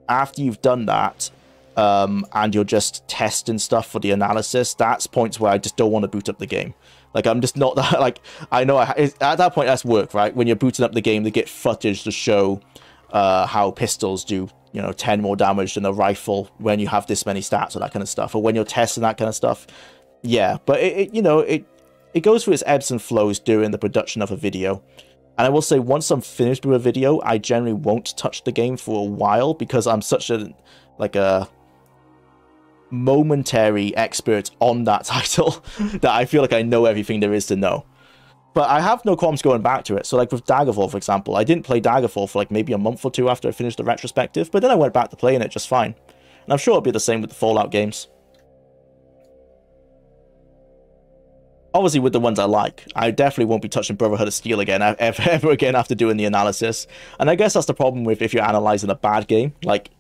After you've done that, um, and you're just testing stuff for the analysis, that's points where I just don't want to boot up the game. Like I'm just not that like I know I, at that point that's work right? When you're booting up the game to get footage to show uh, how pistols do you know 10 more damage than a rifle when you have this many stats or that kind of stuff or when you're testing that kind of stuff. Yeah but it, it, you know it it goes through its ebbs and flows during the production of a video. And i will say once i'm finished with a video i generally won't touch the game for a while because i'm such a like a momentary expert on that title that i feel like i know everything there is to know but I have no qualms going back to it. So like with Daggerfall, for example, I didn't play Daggerfall for like maybe a month or two after I finished the retrospective, but then I went back to playing it just fine. And I'm sure it'll be the same with the Fallout games. Obviously with the ones I like. I definitely won't be touching Brotherhood of Steel again, ever, ever again after doing the analysis. And I guess that's the problem with if you're analysing a bad game. Like,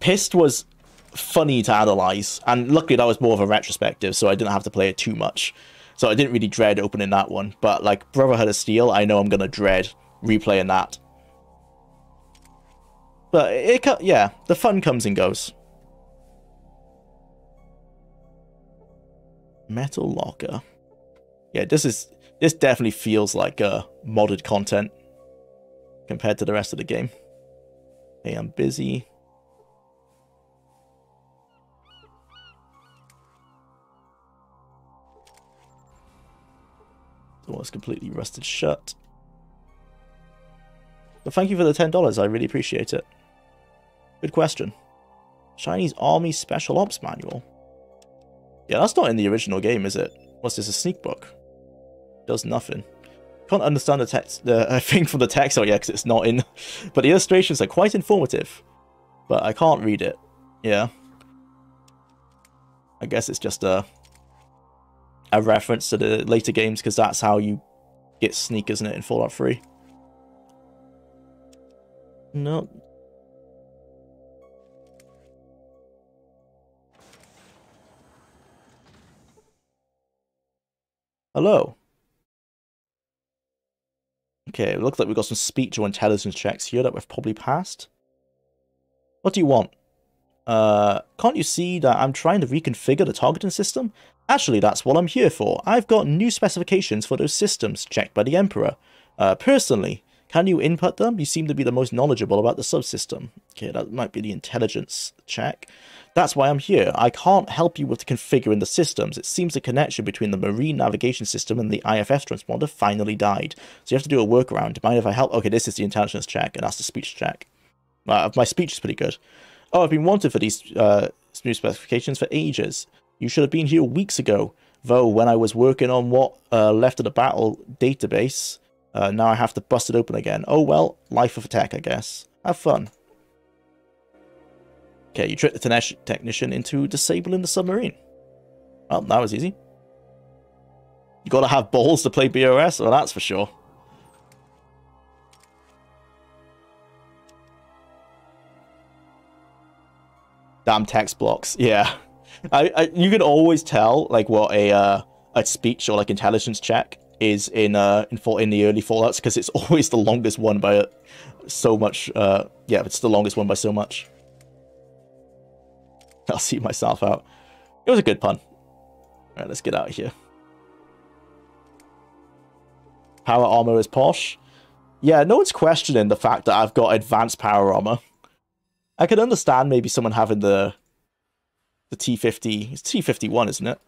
Pyst was funny to analyse, and luckily that was more of a retrospective, so I didn't have to play it too much. So I didn't really dread opening that one. But like Brotherhood of Steel, I know I'm to dread replaying that. But it, it, yeah, the fun comes and goes. Metal Locker. Yeah, this is this definitely feels like uh, modded content compared to the rest of the game. Hey, I'm busy. The is completely rusted shut. But thank you for the $10, I really appreciate it. Good question. Chinese Army Special Ops Manual. Yeah, that's not in the original game, is it? What's this, a sneak book? Does nothing. Can't understand the text, the uh, thing from the text out yet because it's not in, but the illustrations are quite informative. But I can't read it. Yeah. I guess it's just a a reference to the later games because that's how you get sneak, isn't it, in Fallout 3? No. Hello. Okay, it looks like we've got some speech or intelligence checks here that we've probably passed. What do you want? Uh, can't you see that I'm trying to reconfigure the targeting system? Actually, that's what I'm here for. I've got new specifications for those systems checked by the Emperor. Uh, personally, can you input them? You seem to be the most knowledgeable about the subsystem. Okay, that might be the intelligence check. That's why I'm here. I can't help you with configuring the systems. It seems the connection between the marine navigation system and the IFS transponder finally died. So you have to do a workaround. Mind if I help? Okay, this is the intelligence check, and that's the speech check. Uh, my speech is pretty good. Oh, I've been wanted for these uh, new specifications for ages. You should have been here weeks ago. Though, when I was working on what uh, left of the battle database, uh, now I have to bust it open again. Oh well, life of a tech, I guess. Have fun. Okay, you tricked the technician into disabling the submarine. Well, that was easy. You gotta have balls to play BOS, well that's for sure. Damn text blocks, yeah. I, I you can always tell like what a uh, a speech or like intelligence check is in uh in in the early Fallout's because it's always the longest one by so much. Uh, yeah, it's the longest one by so much. I'll see myself out. It was a good pun. Alright, let's get out of here. Power armor is posh. Yeah, no one's questioning the fact that I've got advanced power armor. I could understand maybe someone having the the T50. It's T51, isn't it?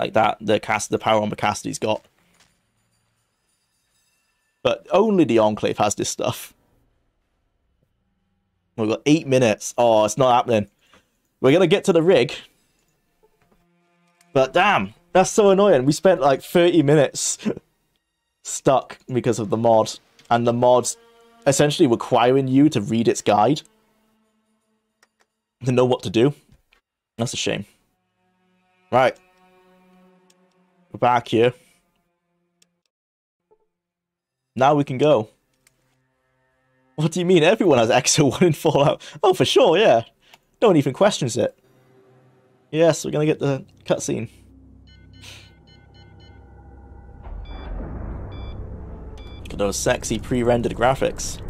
Like that, the cast, the power armor Cassidy's got. But only the Enclave has this stuff. We've got eight minutes. Oh, it's not happening. We're going to get to the rig. But damn, that's so annoying. We spent like 30 minutes stuck because of the mod. And the mod essentially requiring you to read its guide. To know what to do. That's a shame. Right. We're back here. Now we can go. What do you mean? Everyone has Exo 1 in Fallout. Oh, for sure, yeah. No one even questions it. Yes, we're gonna get the cutscene. Look at those sexy pre-rendered graphics.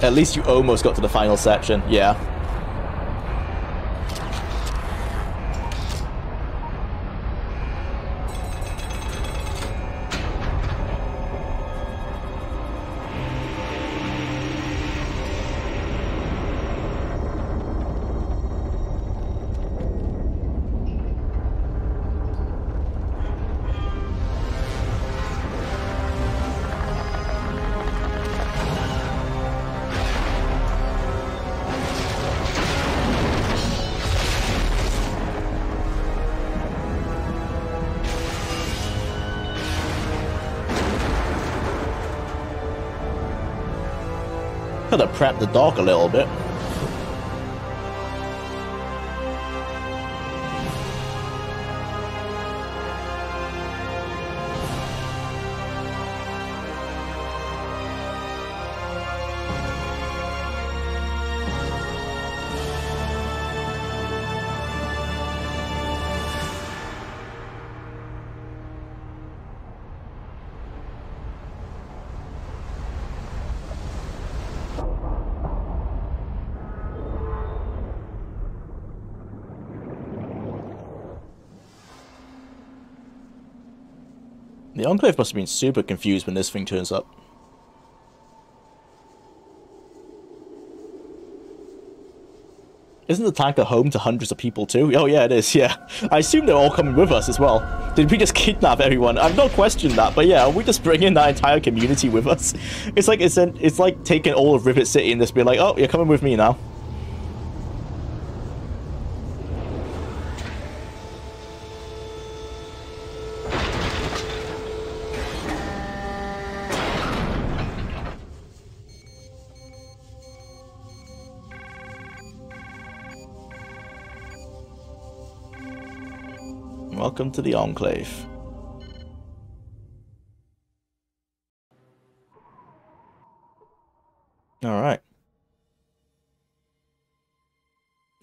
At least you almost got to the final section, yeah. The dog a little bit. Enclave must have been super confused when this thing turns up. Isn't the tanker home to hundreds of people too? Oh yeah, it is, yeah. I assume they're all coming with us as well. Did we just kidnap everyone? I've not questioned that, but yeah, we just bring in that entire community with us. It's like it's, an, it's like taking all of Rivet City and just being like, oh, you're coming with me now. To the Enclave. Alright.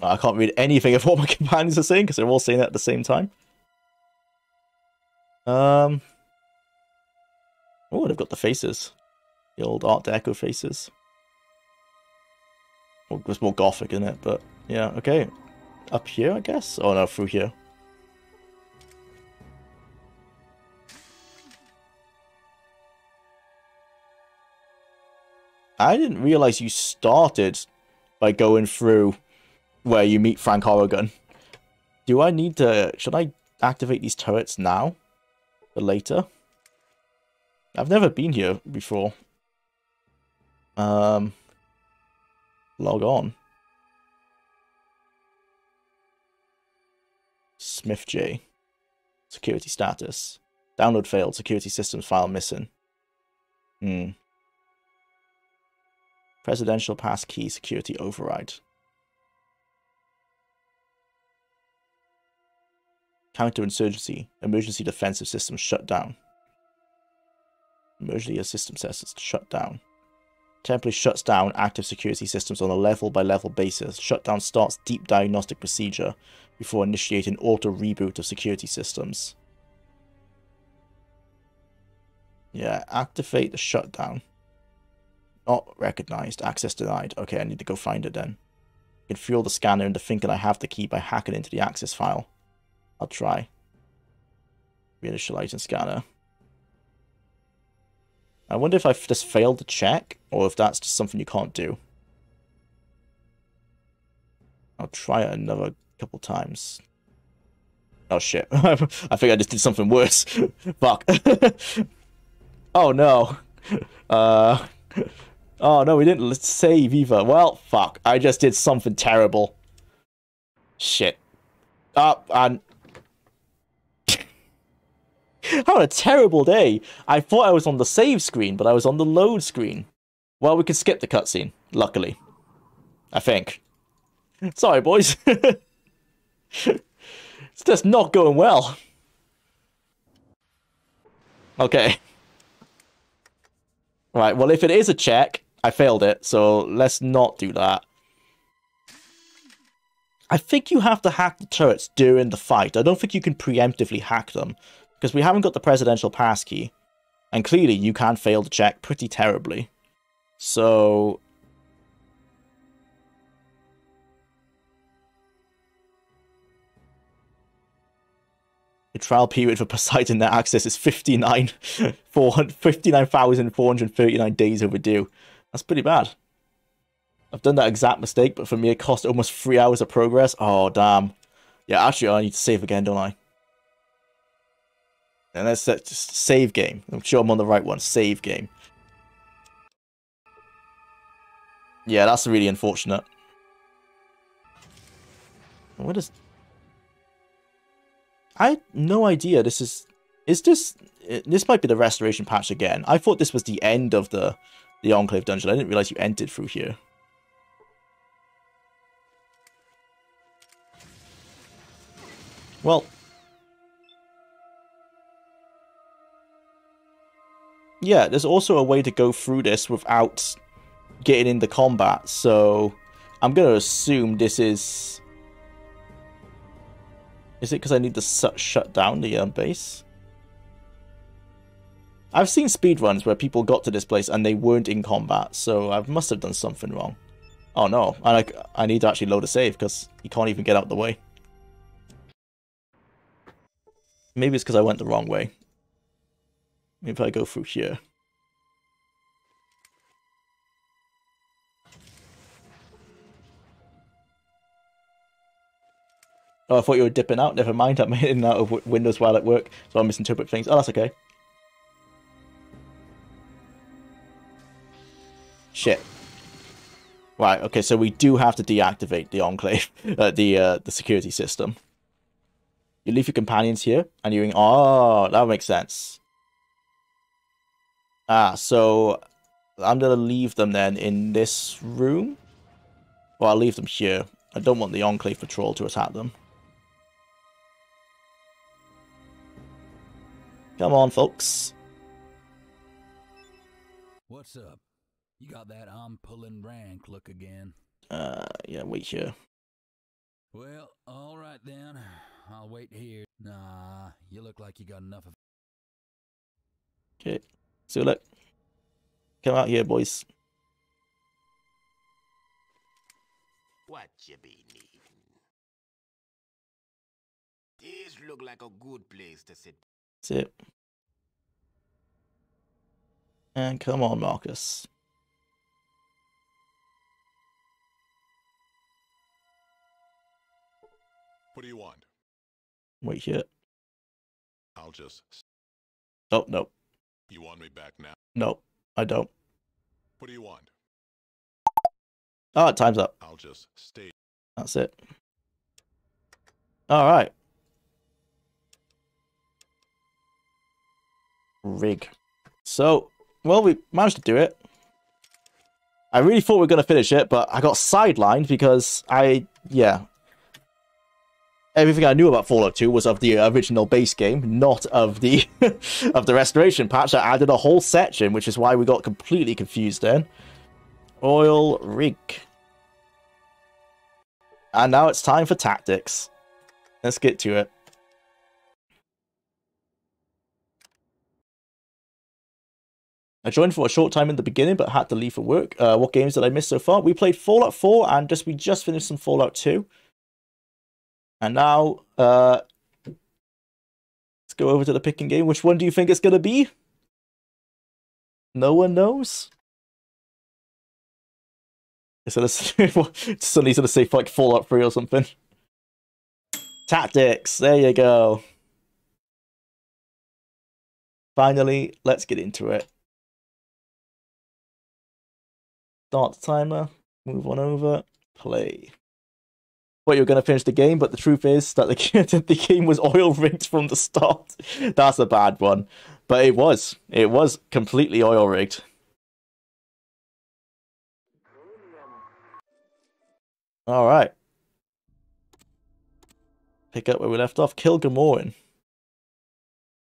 I can't read anything of what my companions are saying because they're all saying it at the same time. Um. Oh, they've got the faces. The old Art Deco faces. Well, it's more gothic, isn't it? But, yeah, okay. Up here, I guess? Oh, no, through here. I didn't realize you started by going through where you meet Frank Horrigan. Do I need to... Should I activate these turrets now? Or later? I've never been here before. Um... Log on. Smith J. Security status. Download failed. Security systems file missing. Hmm. Presidential passkey security override. Counterinsurgency. Emergency defensive system shut down. Emergency system systems shut down. Temporarily shuts down active security systems on a level by level basis. Shutdown starts deep diagnostic procedure before initiating auto reboot of security systems. Yeah, activate the shutdown. Not recognized. Access denied. Okay, I need to go find it then. I can fuel the scanner into thinking I have the key by hacking into the access file. I'll try. Reinitializing scanner. I wonder if I've just failed to check, or if that's just something you can't do. I'll try it another couple times. Oh shit. I think I just did something worse. Fuck. oh no. Uh... Oh no, we didn't save either. Well, fuck. I just did something terrible. Shit. Up oh, and How a terrible day. I thought I was on the save screen, but I was on the load screen. Well, we could skip the cutscene, luckily. I think. Sorry, boys. it's just not going well. Okay. Right, well, if it is a check, I failed it, so let's not do that. I think you have to hack the turrets during the fight. I don't think you can preemptively hack them because we haven't got the presidential passkey, and clearly you can fail the check pretty terribly. So... The trial period for Poseidon Net access is 59, 59,439 days overdue. That's pretty bad. I've done that exact mistake, but for me it cost almost three hours of progress. Oh, damn. Yeah, actually I need to save again, don't I? And that's that uh, just save game. I'm sure I'm on the right one. Save game. Yeah, that's really unfortunate. What is... I had no idea this is... Is this... This might be the restoration patch again. I thought this was the end of the, the Enclave dungeon. I didn't realize you entered through here. Well, yeah, there's also a way to go through this without getting into combat, so I'm going to assume this is... Is it because I need to shut down the um, base? I've seen speedruns where people got to this place and they weren't in combat, so I must have done something wrong. Oh no, I, like, I need to actually load a save because he can't even get out the way. Maybe it's because I went the wrong way. If I go through here. Oh, I thought you were dipping out. Never mind, I'm in and out of Windows while at work, so I'll misinterpret things. Oh, that's okay. Shit. Right, okay, so we do have to deactivate the Enclave, uh, the uh, the security system. You leave your companions here, and in... Oh, that makes sense. Ah, so I'm gonna leave them then in this room. Well, I'll leave them here. I don't want the Enclave Patrol to attack them. Come on, folks. What's up? You got that I'm pulling rank look again. Uh, yeah, wait here. Well, all right then. I'll wait here. Nah, you look like you got enough of. Okay. So look. Come out here, boys. What you be needing? This look like a good place to sit. Sit. And come on, Marcus. What do you want? Wait here. I'll just. Oh, no. You want me back now? No, I don't. What do you want? Oh, time's up. I'll just stay. That's it. All right. Rig. So, well, we managed to do it. I really thought we were going to finish it, but I got sidelined because I, yeah. Everything I knew about Fallout 2 was of the original base game, not of the of the restoration patch. I added a whole section, which is why we got completely confused then. Oil rig. And now it's time for tactics. Let's get to it. I joined for a short time in the beginning, but had to leave for work. Uh, what games did I miss so far? We played Fallout 4, and just we just finished some Fallout 2. And now, uh, let's go over to the picking game. Which one do you think it's going to be? No one knows? Instead of suddenly going to say like Fallout 3 or something. Tactics, there you go. Finally, let's get into it. Start timer, move on over, play. Well, you're going to finish the game, but the truth is that the, the game was oil rigged from the start. That's a bad one. But it was. It was completely oil rigged. All right. Pick up where we left off. Kill Gammorin.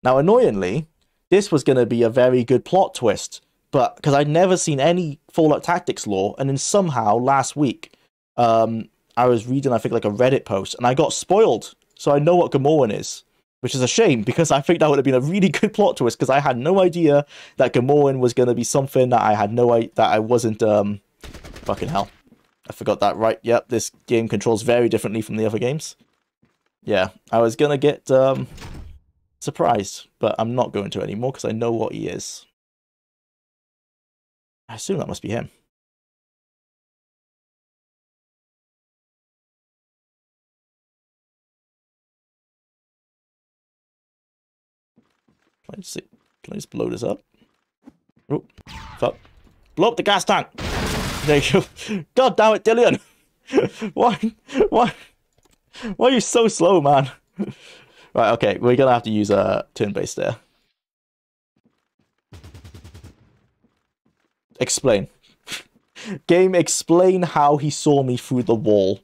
Now, annoyingly, this was going to be a very good plot twist, but because I'd never seen any Fallout Tactics lore, and then somehow last week, um, I was reading, I think, like a Reddit post, and I got spoiled. So I know what Gammorin is, which is a shame because I think that would have been a really good plot twist because I had no idea that Gammorin was going to be something that I had no idea that I wasn't. Um, fucking hell. I forgot that right. Yep, this game controls very differently from the other games. Yeah, I was gonna get um, surprised, but I'm not going to anymore because I know what he is. I assume that must be him. I just see? Can I just blow this up? Oh, fuck. Blow up the gas tank! There you go. God damn it, Dillion! why? Why? Why are you so slow, man? right, okay, we're gonna have to use a uh, turn base there. Explain. Game, explain how he saw me through the wall.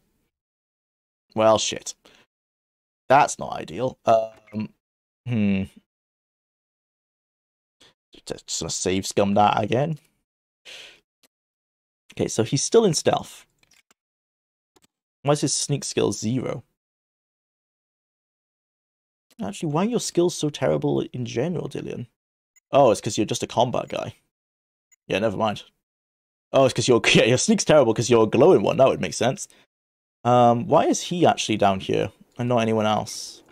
Well, shit. That's not ideal. Um, hmm. Just gonna save scum that again. Okay, so he's still in stealth. Why is his sneak skill zero? Actually, why are your skills so terrible in general, Dillion? Oh, it's because you're just a combat guy. Yeah, never mind. Oh, it's because your yeah, your sneak's terrible because you're a glowing one. That would make sense. Um, why is he actually down here and not anyone else?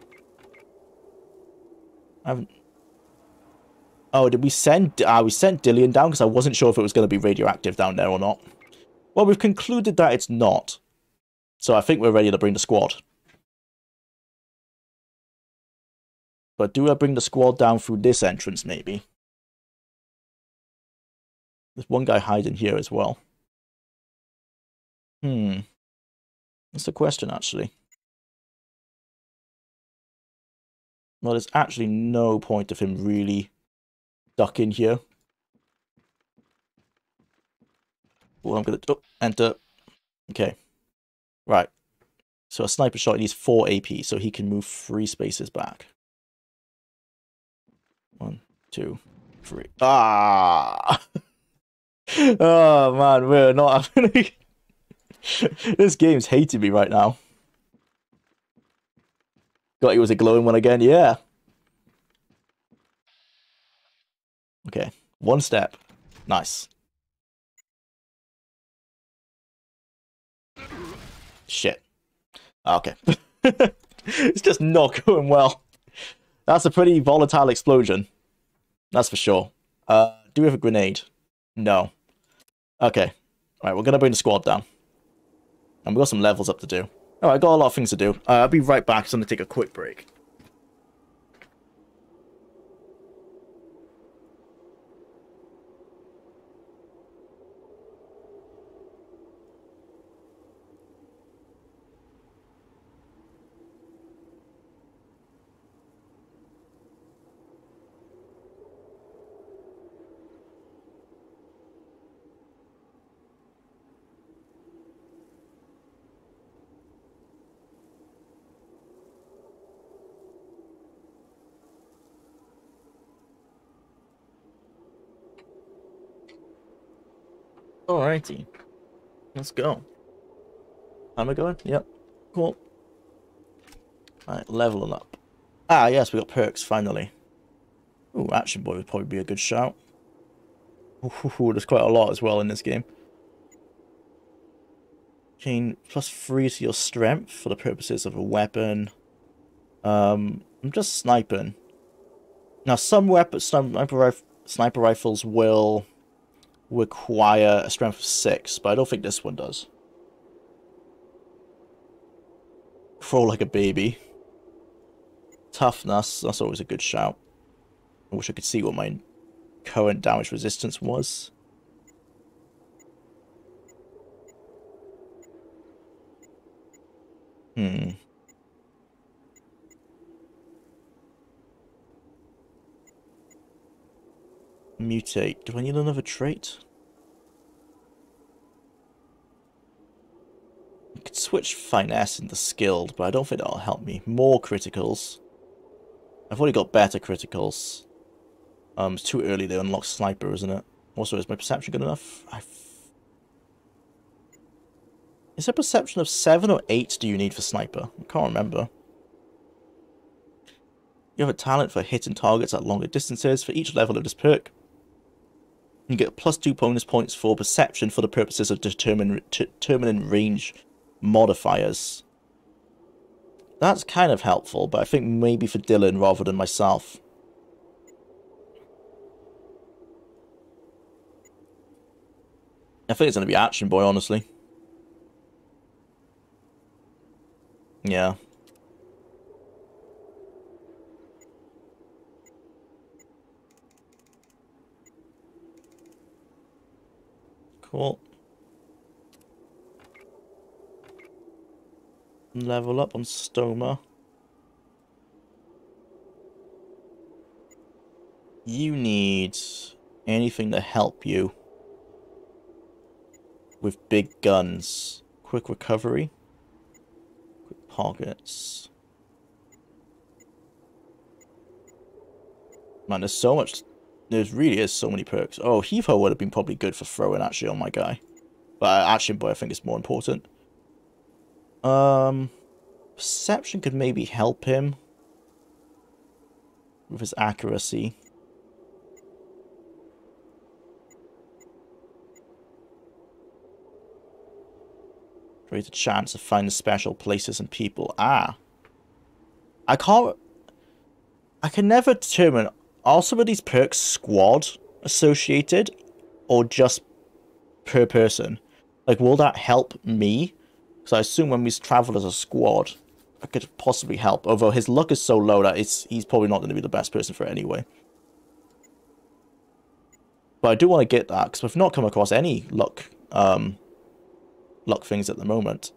I haven't. Oh, did we send? Uh, we sent Dillion down because I wasn't sure if it was going to be radioactive down there or not. Well, we've concluded that it's not. So I think we're ready to bring the squad. But do I bring the squad down through this entrance, maybe? There's one guy hiding here as well. Hmm. That's the question, actually. Well, there's actually no point of him really ducking here. Well, I'm going to... Oh, enter. Okay. Right. So a sniper shot needs 4 AP, so he can move three spaces back. two, three. Ah! oh man, we're not having. this game's hating me right now. Got you as a glowing one again, yeah. Okay, one step. Nice. Shit. Okay. it's just not going well. That's a pretty volatile explosion. That's for sure. Uh, do we have a grenade? No. Okay. Alright, we're gonna bring the squad down. And we've got some levels up to do. Alright, got a lot of things to do. Uh, I'll be right back, so I'm gonna take a quick break. Alrighty. Let's go. Am I going? Yep. Cool. Alright, leveling up. Ah, yes, we got perks, finally. Ooh, Action Boy would probably be a good shout. Ooh, there's quite a lot as well in this game. Gain plus three to your strength for the purposes of a weapon. Um, I'm just sniping. Now, some weapons, sniper, rif sniper rifles will require a strength of 6, but I don't think this one does. Throw like a baby. Toughness, that's always a good shout. I wish I could see what my current damage resistance was. Hmm. Mutate. Do I need another trait? I could switch Finesse into Skilled, but I don't think that'll help me. More criticals. I've already got better criticals. Um, it's too early to unlock Sniper, isn't it? Also, is my perception good enough? I is there perception of 7 or 8 do you need for Sniper? I can't remember. You have a talent for hitting targets at longer distances. For each level of this perk, you get plus 2 bonus points for perception for the purposes of determine, determining range modifiers. That's kind of helpful, but I think maybe for Dylan rather than myself. I think it's going to be Action Boy, honestly. Yeah. Cool. Level up on Stoma. You need anything to help you with big guns. Quick recovery. Quick pockets. Man, there's so much... There really is so many perks. Oh, Heave-Ho would have been probably good for throwing, actually, on my guy. But Action Boy, I think, is more important. Um... Perception could maybe help him. With his accuracy. Greater chance of finding special places and people. Ah. I can't... I can never determine, are some of these perks squad associated? Or just per person? Like, will that help me? Because I assume when we travel as a squad, I could possibly help. Although his luck is so low that it's, he's probably not going to be the best person for it anyway. But I do want to get that, because we've not come across any luck um, luck things at the moment.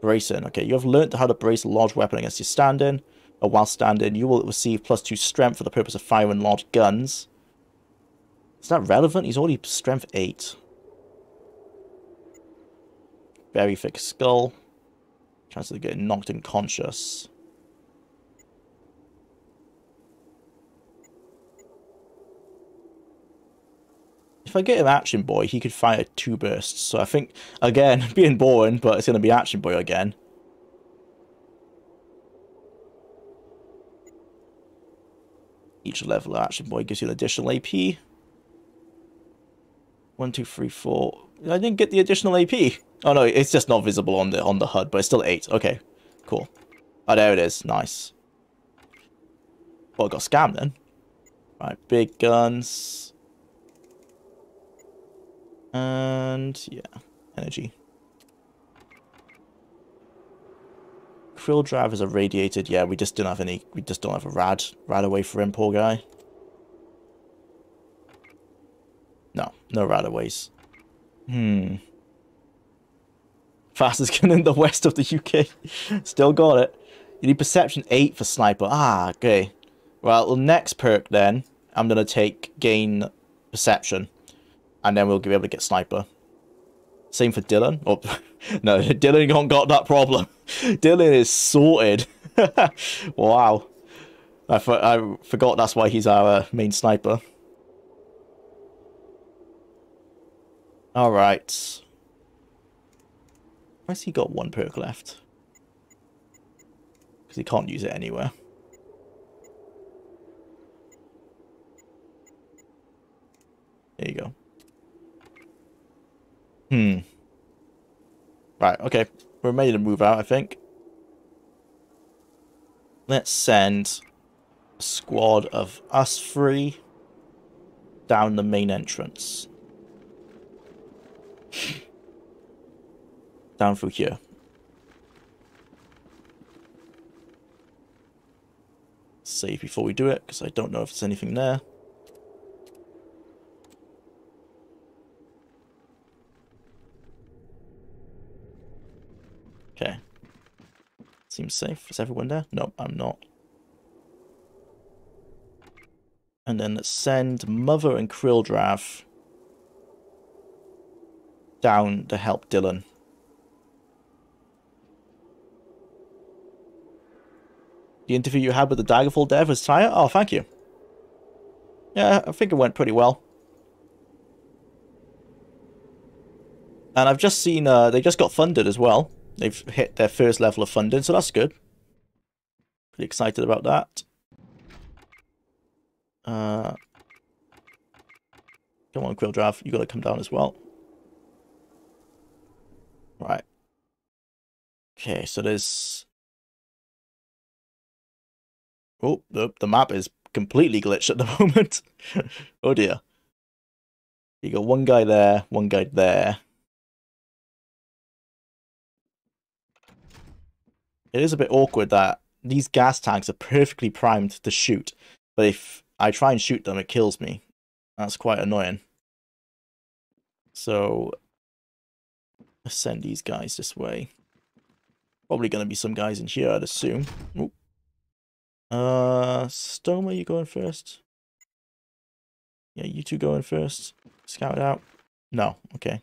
Bracing. Okay, you have learned how to brace a large weapon against your standing. While standing, you will receive plus 2 strength for the purpose of firing large guns. Is that relevant? He's already strength 8. Very thick skull. Chances of getting knocked unconscious. if I get him Action Boy, he could fire two bursts. So I think, again, being boring, but it's going to be Action Boy again. Each level Action Boy gives you an additional AP. One, two, three, four. I didn't get the additional AP. Oh no, it's just not visible on the on the HUD, but it's still eight. Okay, cool. Oh, there it is. Nice. Well, I got scammed then. Right, big guns. And yeah, energy. Krill drivers are radiated. Yeah, we just don't have any. We just don't have a rad rad away for him, poor guy. No, no rad aways. Hmm. Fastest gun in the west of the UK. Still got it. You need perception 8 for sniper. Ah, okay. Well, the next perk then, I'm going to take gain perception. And then we'll be able to get sniper. Same for Dylan. Oh, no, Dylan don't got that problem. Dylan is sorted. wow. I, for I forgot that's why he's our uh, main sniper. Alright. Why's he got one perk left? Because he can't use it anywhere. There you go. Hmm. Right, okay. We're ready to move out, I think. Let's send a squad of us three down the main entrance. down through here. Save before we do it, because I don't know if there's anything there. Okay. Seems safe. Is everyone there? No, I'm not. And then let's send Mother and Krilldrav down to help Dylan. The interview you had with the Daggerfall dev was tired? Oh, thank you. Yeah, I think it went pretty well. And I've just seen, uh, they just got funded as well. They've hit their first level of funding, so that's good. Pretty excited about that. Uh, come on, Krilldrav, you gotta come down as well. Right. Okay, so there's... Oh, the, the map is completely glitched at the moment. oh dear. You got one guy there, one guy there. It is a bit awkward that these gas tanks are perfectly primed to shoot, but if I try and shoot them, it kills me. That's quite annoying. So, let's send these guys this way. Probably going to be some guys in here, I'd assume. Ooh. Uh, Stoma, you going first? Yeah, you two going first. Scout out. No, okay.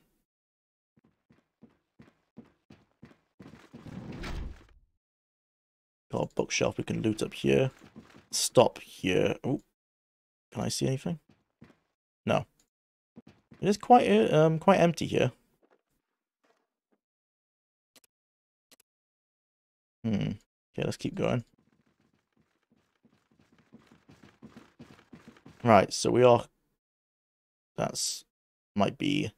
Got a bookshelf we can loot up here. Stop here. Oh, can I see anything? No. It is quite uh, um quite empty here. Hmm. Okay, let's keep going. Right, so we are. That's might be.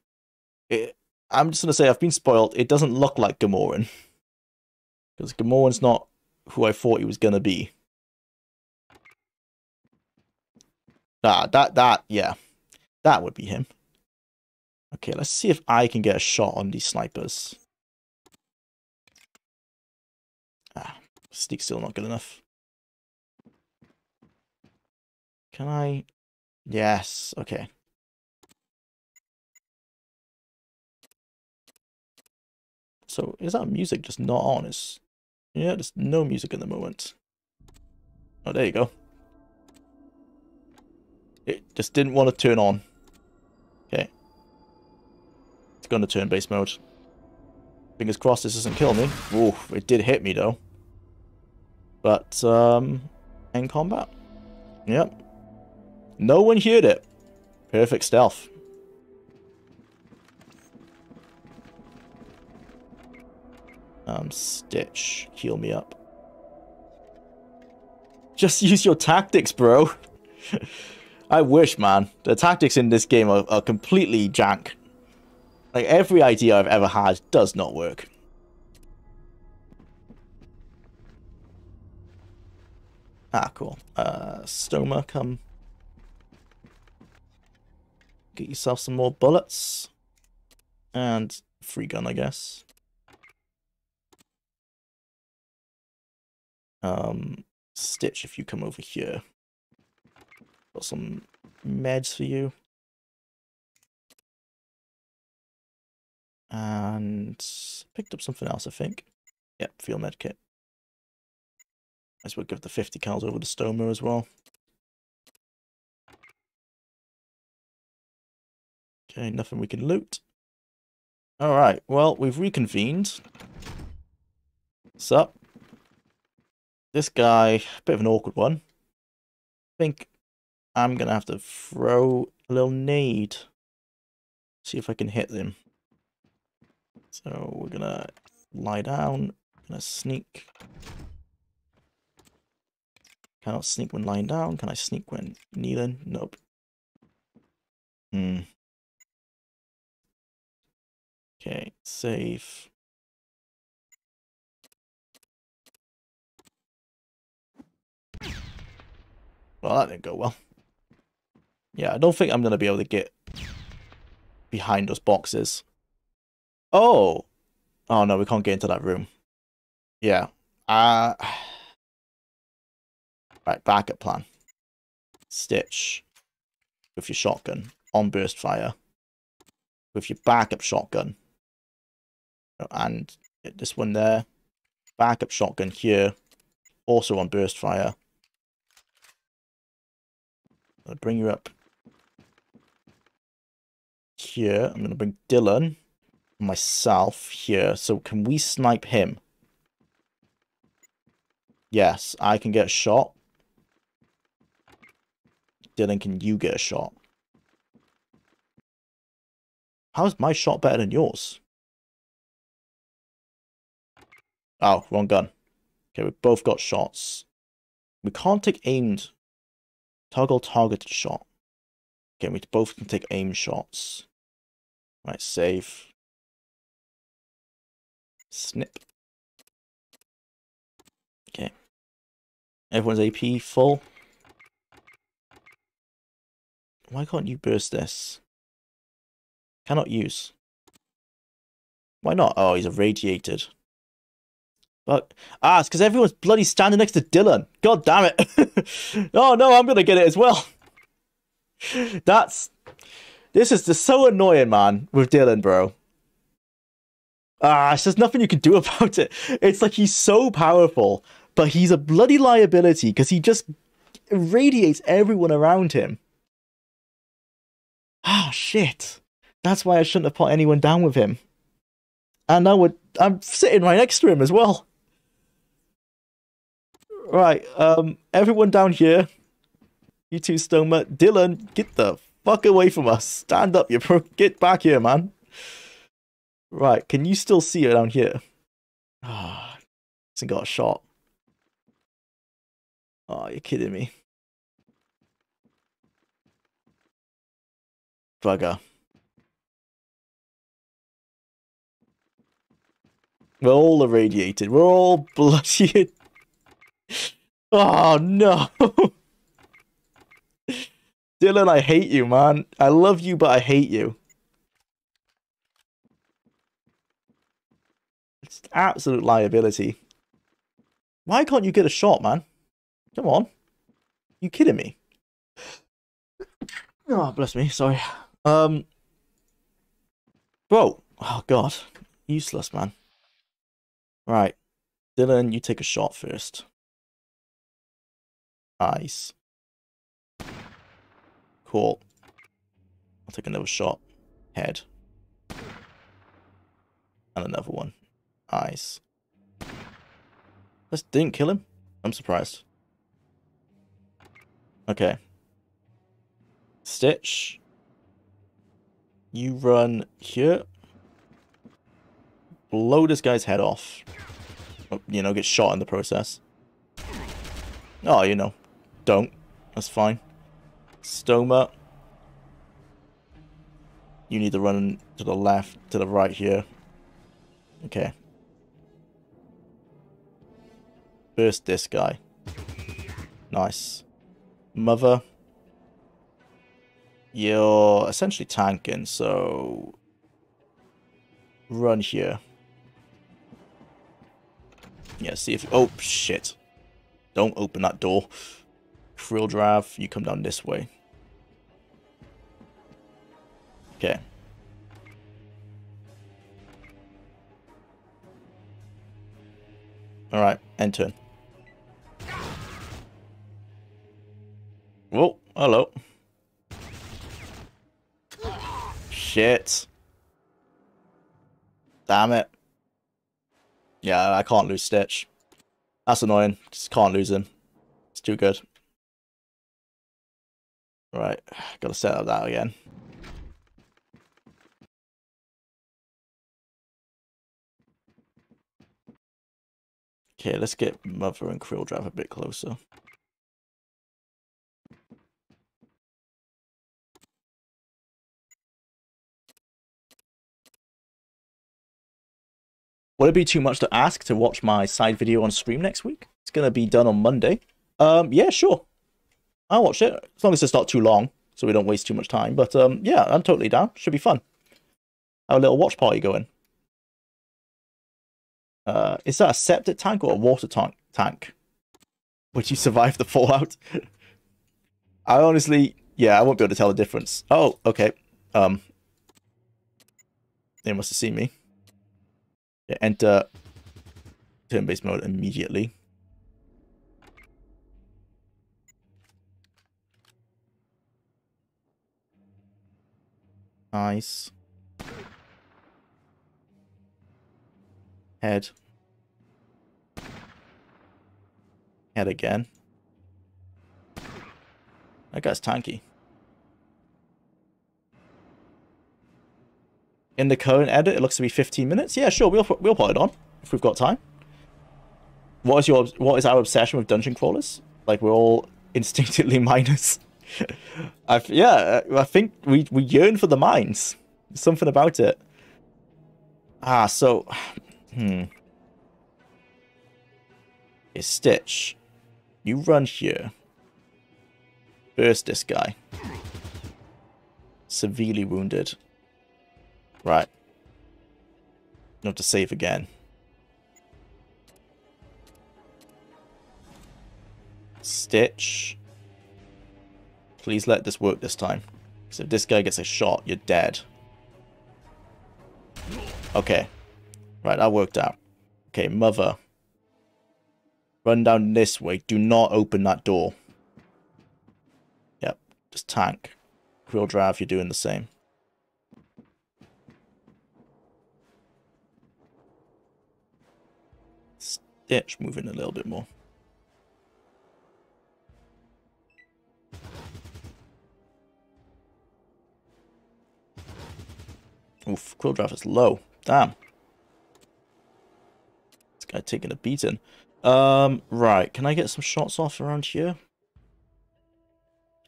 It, I'm just gonna say I've been spoiled. It doesn't look like Gammorin because Gammorin's not who I thought he was gonna be. Ah, that that yeah, that would be him. Okay, let's see if I can get a shot on these snipers. Ah, sneak still not good enough. Can I? Yes. Okay. So is that music just not on? Is yeah, there's no music at the moment. Oh, there you go. It just didn't want to turn on. Okay. It's going to turn base mode. Fingers crossed this doesn't kill me. Oof, it did hit me though. But, um, in combat. Yep. No one heard it. Perfect stealth. Um, Stitch, heal me up. Just use your tactics, bro. I wish, man. The tactics in this game are, are completely jank. Like, every idea I've ever had does not work. Ah, cool. Uh, Stoma, come. Get yourself some more bullets. And free gun, I guess. Um, Stitch, if you come over here. Got some meds for you. And picked up something else, I think. Yep, field med kit. As well give the 50 cals over to Stoma as well. Okay, nothing we can loot. Alright, well, we've reconvened. What's up? This guy, bit of an awkward one. I think I'm going to have to throw a little nade. See if I can hit them. So we're going to lie down, going to sneak. Cannot sneak when lying down. Can I sneak when kneeling? Nope. Hmm. Okay, save. Well, that didn't go well. Yeah, I don't think I'm going to be able to get behind those boxes. Oh! Oh no, we can't get into that room. Yeah. Uh... Right, backup plan. Stitch. With your shotgun. On burst fire. With your backup shotgun. And this one there. Backup shotgun here. Also on burst fire. I'll bring you up here. I'm going to bring Dylan myself here. So can we snipe him? Yes, I can get a shot. Dylan, can you get a shot? How's my shot better than yours? Oh, wrong gun. Okay, we both got shots. We can't take aimed. Toggle targeted shot. Okay, we both can take aim shots. Right, save. Snip. Okay. Everyone's AP full. Why can't you burst this? Cannot use. Why not? Oh, he's irradiated. But ah, it's because everyone's bloody standing next to Dylan. God damn it! oh no, I'm gonna get it as well. That's this is just so annoying, man, with Dylan, bro. Ah, there's nothing you can do about it. It's like he's so powerful, but he's a bloody liability because he just radiates everyone around him. Ah, shit. That's why I shouldn't have put anyone down with him. And I would I'm sitting right next to him as well. Right, um, everyone down here. You two, Stoma. Dylan, get the fuck away from us. Stand up, you pro. Get back here, man. Right, can you still see it down here? Ah, oh, hasn't got a shot. Oh, you're kidding me. Bugger. We're all irradiated. We're all bloody Oh no. Dylan, I hate you, man. I love you, but I hate you. It's absolute liability. Why can't you get a shot, man? Come on. You kidding me? Oh, bless me. Sorry. Um. Bro. Oh, God. Useless, man. Right. Dylan, you take a shot first eyes. Cool. I'll take another shot. Head. And another one. Eyes. This didn't kill him? I'm surprised. Okay. Stitch. You run here. blow this guy's head off. Oh, you know, get shot in the process. Oh, you know, don't. That's fine. Stoma. You need to run to the left, to the right here. Okay. Burst this guy. Nice. Mother. You're essentially tanking, so... Run here. Yeah, see if... Oh, shit. Don't open that door. Frill Drive, you come down this way. Okay. Alright, end turn. Whoa, hello. Shit. Damn it. Yeah, I can't lose Stitch. That's annoying. Just can't lose him. It's too good. Right, gotta set up that again. Okay, let's get Mother and Krill Drive a bit closer. Would it be too much to ask to watch my side video on stream next week? It's gonna be done on Monday. Um, yeah, sure. I'll watch it as long as it's not too long, so we don't waste too much time. But um, yeah, I'm totally down. Should be fun. A little watch party going. Uh, is that a septic tank or a water tank? Tank. Would you survive the fallout? I honestly, yeah, I won't be able to tell the difference. Oh, okay. Um, they must have seen me. Yeah, enter turn-based mode immediately. Nice. Head. Head again. That guy's tanky. In the current edit, it looks to be 15 minutes. Yeah, sure, we'll we'll put it on if we've got time. What is your what is our obsession with dungeon crawlers? Like we're all instinctively miners. I yeah, I think we we yearn for the mines. Something about it. Ah, so hmm. A Stitch. You run here. Burst this guy. Severely wounded. Right. Not to save again. Stitch. Please let this work this time. Because if this guy gets a shot, you're dead. Okay. Right, that worked out. Okay, Mother. Run down this way. Do not open that door. Yep, just tank. Real drive, you're doing the same. Stitch moving a little bit more. Oof, Krildrav is low. Damn. This guy taking a beating. Um, right. Can I get some shots off around here?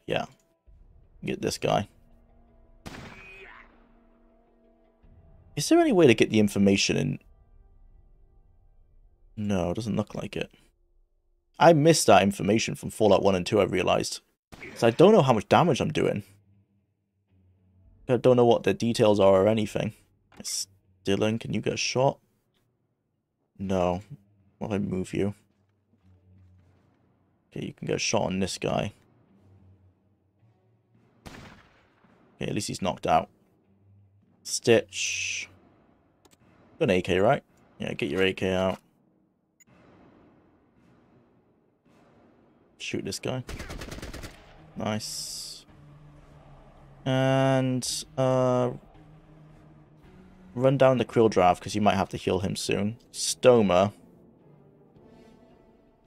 Yeah. Get this guy. Is there any way to get the information in? No, it doesn't look like it. I missed that information from Fallout 1 and 2, I realized. So I don't know how much damage I'm doing. I don't know what the details are or anything. It's Dylan, can you get a shot? No. If I move you? Okay, you can get a shot on this guy. Okay, at least he's knocked out. Stitch. Got an AK, right? Yeah, get your AK out. Shoot this guy. Nice. And, uh... Run down the Krildrav, because you might have to heal him soon. Stoma.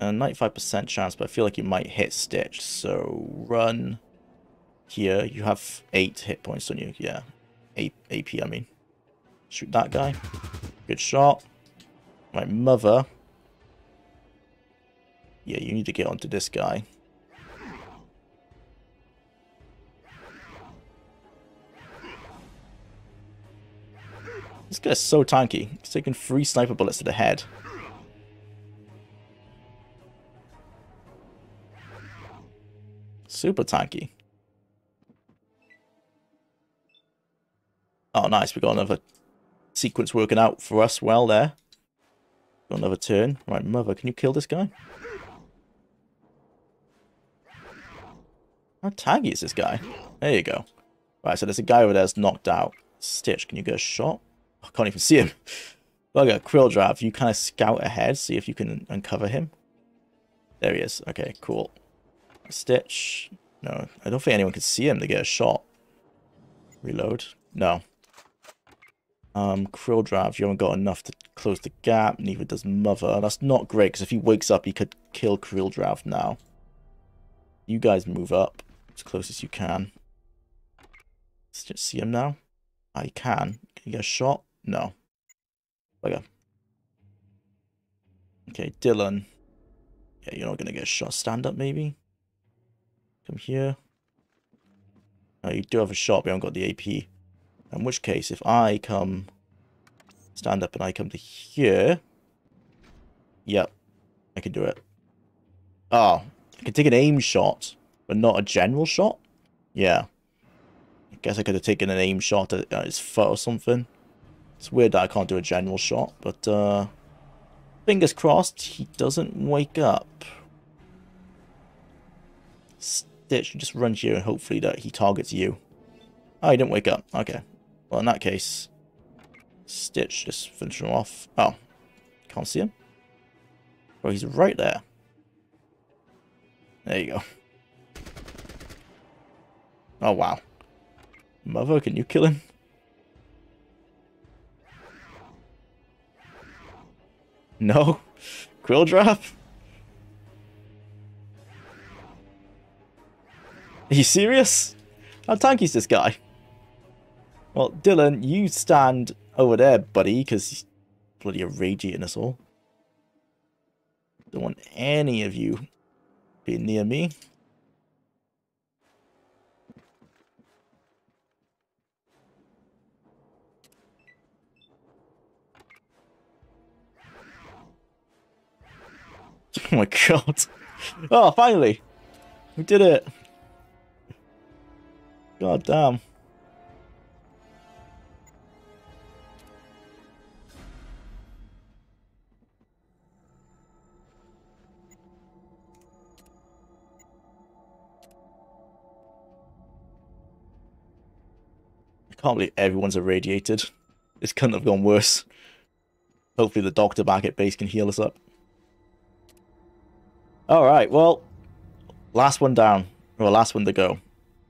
A 95% chance, but I feel like you might hit Stitch. So, run here. You have 8 hit points on you. Yeah. 8 AP, I mean. Shoot that guy. Good shot. My mother. Yeah, you need to get onto this guy. This guy's so tanky. He's taking three sniper bullets to the head. Super tanky. Oh, nice. We got another sequence working out for us well there. Got another turn. Right, mother, can you kill this guy? How taggy is this guy? There you go. Right, so there's a guy over there that's knocked out. Stitch, can you get a shot? I can't even see him. Bugger, Krildrav, you kind of scout ahead, see if you can uncover him. There he is. Okay, cool. Stitch. No, I don't think anyone can see him to get a shot. Reload. No. Um, Krildrav, you haven't got enough to close the gap, neither does Mother. That's not great, because if he wakes up, he could kill Krildrav now. You guys move up as close as you can. Let's just see him now. I can. Can you get a shot? No. Okay. Okay, Dylan. Yeah, you're not to get a shot. Stand up, maybe? Come here. No, you do have a shot, but you haven't got the AP. In which case, if I come... Stand up and I come to here... Yep. I can do it. Oh. I can take an aim shot, but not a general shot? Yeah. I guess I could have taken an aim shot at his foot or something. It's weird that I can't do a general shot, but uh, fingers crossed he doesn't wake up. Stitch, just run here and hopefully that he targets you. Oh, he didn't wake up. Okay. Well, in that case, Stitch, just finish him off. Oh, can't see him. Oh, he's right there. There you go. Oh, wow. Mother, can you kill him? No? Krildrav? Are you serious? How tanky is this guy? Well, Dylan, you stand over there, buddy, because bloody irradiating us all. Don't want any of you being near me. Oh my god. Oh, finally. We did it. God damn. I can't believe everyone's irradiated. This couldn't have gone worse. Hopefully the doctor back at base can heal us up. Alright, well, last one down. Well, last one to go.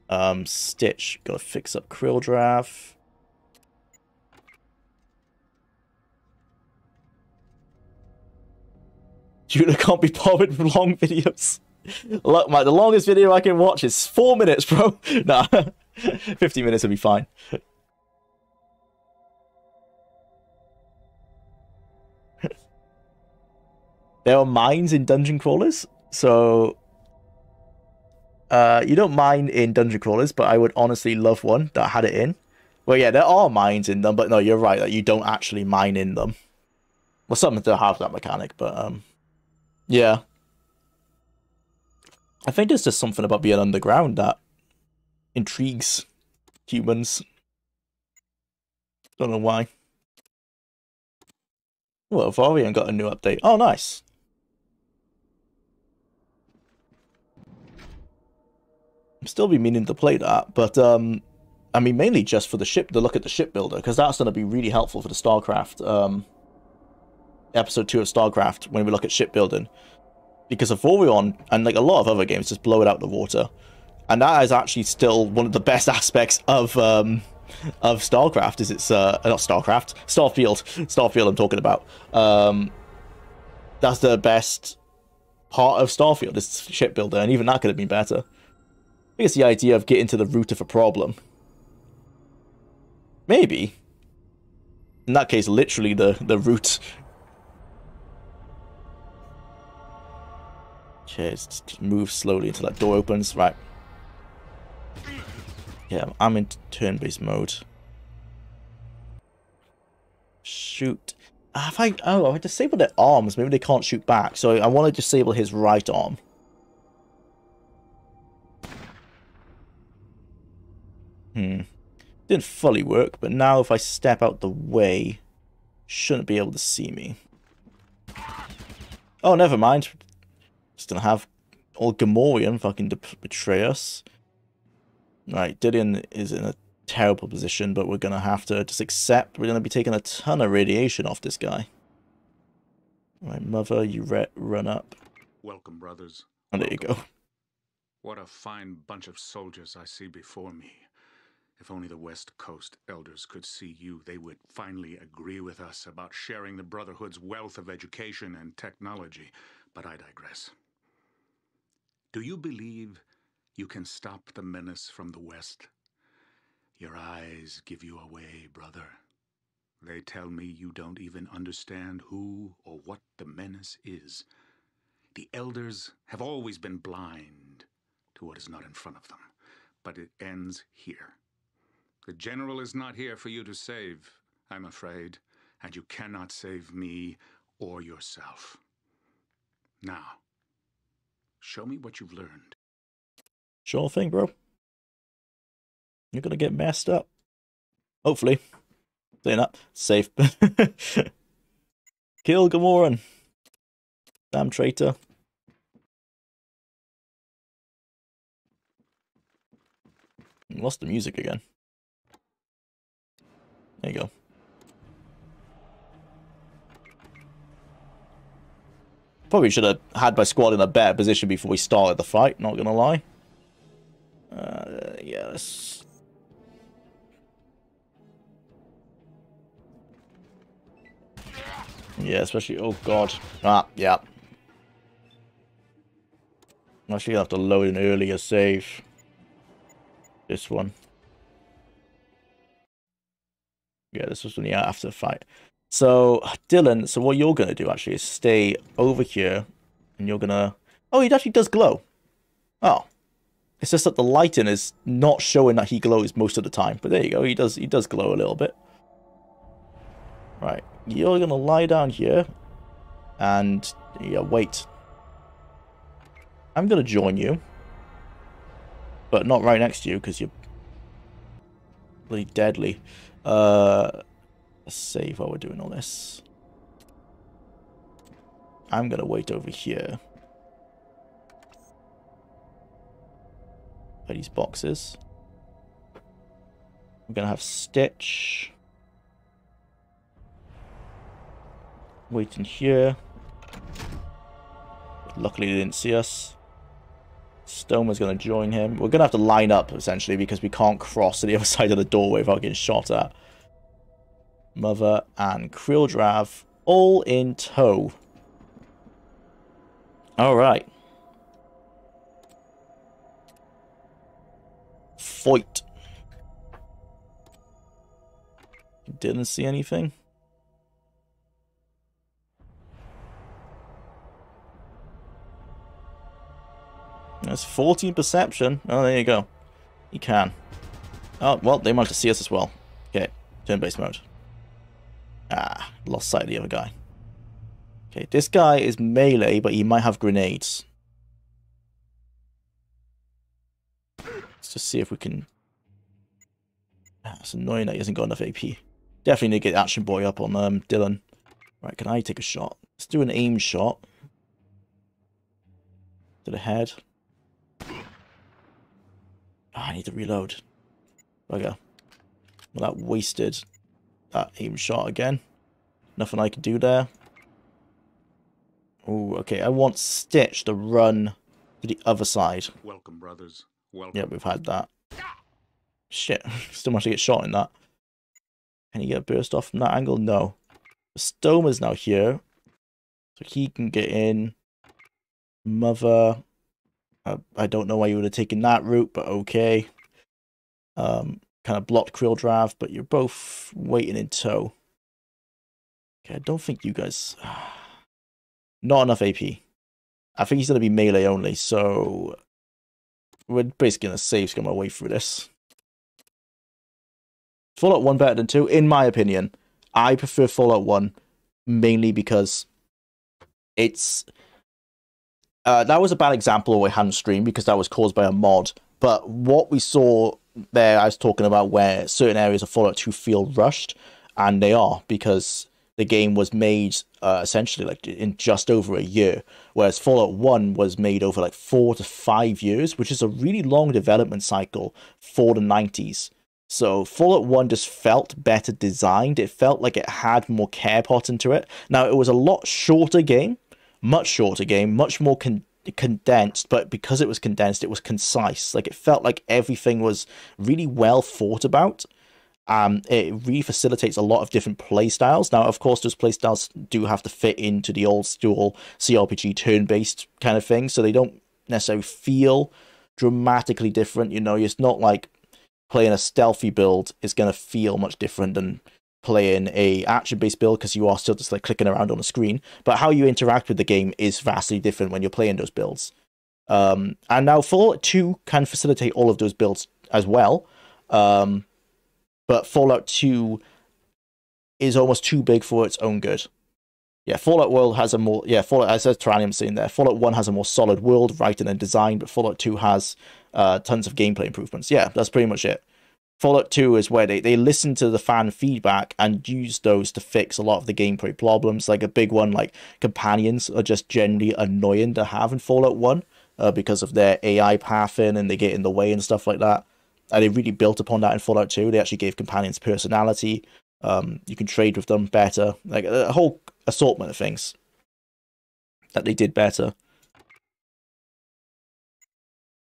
Um, Stitch, gotta fix up Krildrav. Judah can't be bothered with long videos. Look, my, the longest video I can watch is four minutes, bro. Nah, 50 minutes will be fine. There are mines in dungeon crawlers, so uh, you don't mine in dungeon crawlers, but I would honestly love one that had it in. Well, yeah, there are mines in them, but no, you're right that you don't actually mine in them. Well, some do have that mechanic, but um, yeah. I think there's just something about being underground that intrigues humans. Don't know why. Well, Vorian got a new update. Oh, nice. Still be meaning to play that, but um, I mean mainly just for the ship to look at the shipbuilder because that's going to be really helpful for the Starcraft um, episode two of Starcraft when we look at shipbuilding because Avorion and like a lot of other games just blow it out the water, and that is actually still one of the best aspects of um, of Starcraft. Is it's uh, not Starcraft, Starfield, Starfield. I'm talking about. Um, that's the best part of Starfield is shipbuilder, and even that could have been better. I think it's the idea of getting to the root of a problem. Maybe. In that case, literally the, the route. Okay, just move slowly until that door opens. Right. Yeah, I'm in turn-based mode. Shoot. Have I... Oh, I disabled their arms. Maybe they can't shoot back. So I want to disable his right arm. Hmm. Didn't fully work, but now if I step out the way, shouldn't be able to see me. Oh, never mind. Just gonna have all Gammorin fucking betray us. Right, Dylan is in a terrible position, but we're gonna have to just accept we're gonna be taking a ton of radiation off this guy. Right, mother, you re run up. Welcome, brothers. Oh, there you go. What a fine bunch of soldiers I see before me. If only the West Coast elders could see you, they would finally agree with us about sharing the Brotherhood's wealth of education and technology. But I digress. Do you believe you can stop the menace from the West? Your eyes give you away, brother. They tell me you don't even understand who or what the menace is. The elders have always been blind to what is not in front of them, but it ends here. The general is not here for you to save, I'm afraid, and you cannot save me or yourself. Now, show me what you've learned. Sure thing, bro. You're gonna get messed up. Hopefully. Saying that. Safe. Kill Gammorin. Damn traitor. Lost the music again. There you go. Probably should have had my squad in a better position before we started the fight, not gonna lie. Uh, let's... Yeah, especially... Oh, God. Ah, yeah. I'm actually gonna have to load an earlier save. This one. Yeah, this was when yeah after the fight. So Dylan, so what you're gonna do actually is stay over here, and you're gonna. Oh, he actually does glow. Oh, it's just that the lighting is not showing that he glows most of the time. But there you go, he does he does glow a little bit. Right, you're gonna lie down here, and yeah, wait. I'm gonna join you, but not right next to you because you're really deadly. Uh, let's save while we're doing all this. I'm gonna wait over here. By these boxes. I'm gonna have Stitch. Waiting here. Luckily they didn't see us. Stoma's going to join him. We're going to have to line up, essentially, because we can't cross to the other side of the doorway without getting shot at. Mother and Krildrav all in tow. Alright. Fight. Didn't see anything. That's 14 perception. Oh, there you go. You can. Oh, well, they might have to see us as well. Okay, turn-based mode. Ah, lost sight of the other guy. Okay, this guy is melee, but he might have grenades. Let's just see if we can... Ah, it's annoying that he hasn't got enough AP. Definitely need to get Action Boy up on um, Dylan. Right, can I take a shot? Let's do an aim shot. To the head. Oh, I need to reload. Okay. Well, that wasted that aim shot again. Nothing I can do there. Oh, okay. I want Stitch to run to the other side. Welcome, brothers. Welcome. Yeah, we've had that. Shit. Still managed to get shot in that. Can he get a burst off from that angle? No. Stoma's now here. So he can get in. Mother. I don't know why you would have taken that route, but okay. Um, kind of blocked Krildrav, but you're both waiting in tow. Okay, I don't think you guys. Not enough AP. I think he's going to be melee only, so we're basically going to save scum our way through this. Fallout 1 better than 2, in my opinion. I prefer Fallout 1 mainly because it's. Uh, that was a bad example of a hand stream because that was caused by a mod. But what we saw there, I was talking about where certain areas of Fallout 2 feel rushed, and they are because the game was made uh, essentially like in just over a year, whereas Fallout 1 was made over like four to five years, which is a really long development cycle for the 90s. So Fallout 1 just felt better designed. It felt like it had more care put into it. Now, it was a lot shorter game, much shorter game, much more con- condensed, but because it was condensed, it was concise. Like it felt like everything was really well thought about. Um, it really facilitates a lot of different playstyles. Now, of course, those playstyles do have to fit into the old school CRPG turn-based kind of thing, so they don't necessarily feel dramatically different. You know, it's not like playing a stealthy build is going to feel much different than playing a action-based build because you are still just like clicking around on the screen. But how you interact with the game is vastly different when you're playing those builds. Um, and now Fallout 2 can facilitate all of those builds as well. Um, but Fallout 2 is almost too big for its own good. Yeah, Fallout World has a more yeah Fallout as says Tyrannium scene there. Fallout One has a more solid world, writing and design, but Fallout Two has uh, tons of gameplay improvements. Yeah, that's pretty much it. Fallout 2 is where they, they listen to the fan feedback and use those to fix a lot of the gameplay problems. Like a big one, like companions are just generally annoying to have in Fallout 1 uh, because of their AI pathing and they get in the way and stuff like that. And they really built upon that in Fallout 2. They actually gave companions personality. Um, you can trade with them better. Like a whole assortment of things that they did better.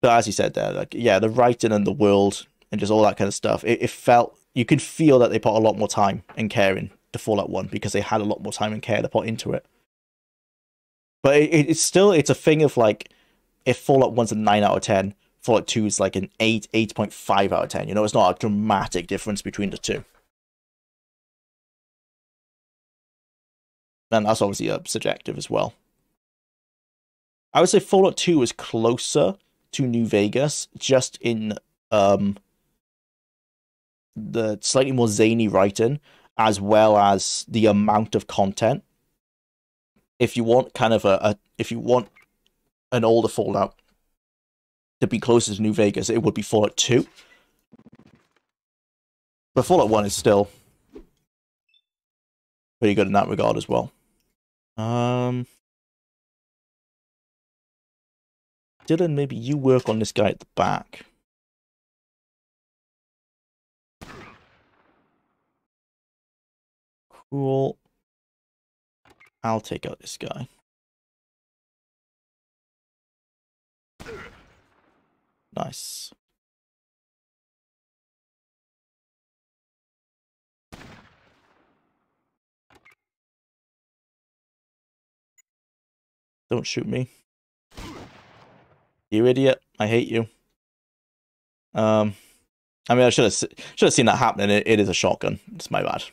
But as you said there, like yeah, the writing and the world and just all that kind of stuff, it, it felt you could feel that they put a lot more time and care in to Fallout One because they had a lot more time and care to put into it. But it, it's still it's a thing of like if Fallout One's a nine out of ten, Fallout Two is like an eight, eight point five out of ten. You know, it's not a dramatic difference between the two. And that's obviously uh, subjective as well. I would say Fallout 2 is closer to New Vegas, just in um, the slightly more zany writing, as well as the amount of content. If you want kind of a, a if you want an older Fallout to be closer to New Vegas, it would be Fallout 2. But Fallout 1 is still pretty good in that regard as well. Um, Dylan, maybe you work on this guy at the back. Cool. I'll take out this guy. Nice. Don't shoot me. You idiot. I hate you. Um, I mean, I should have should have seen that happening. It, it is a shotgun. It's my bad.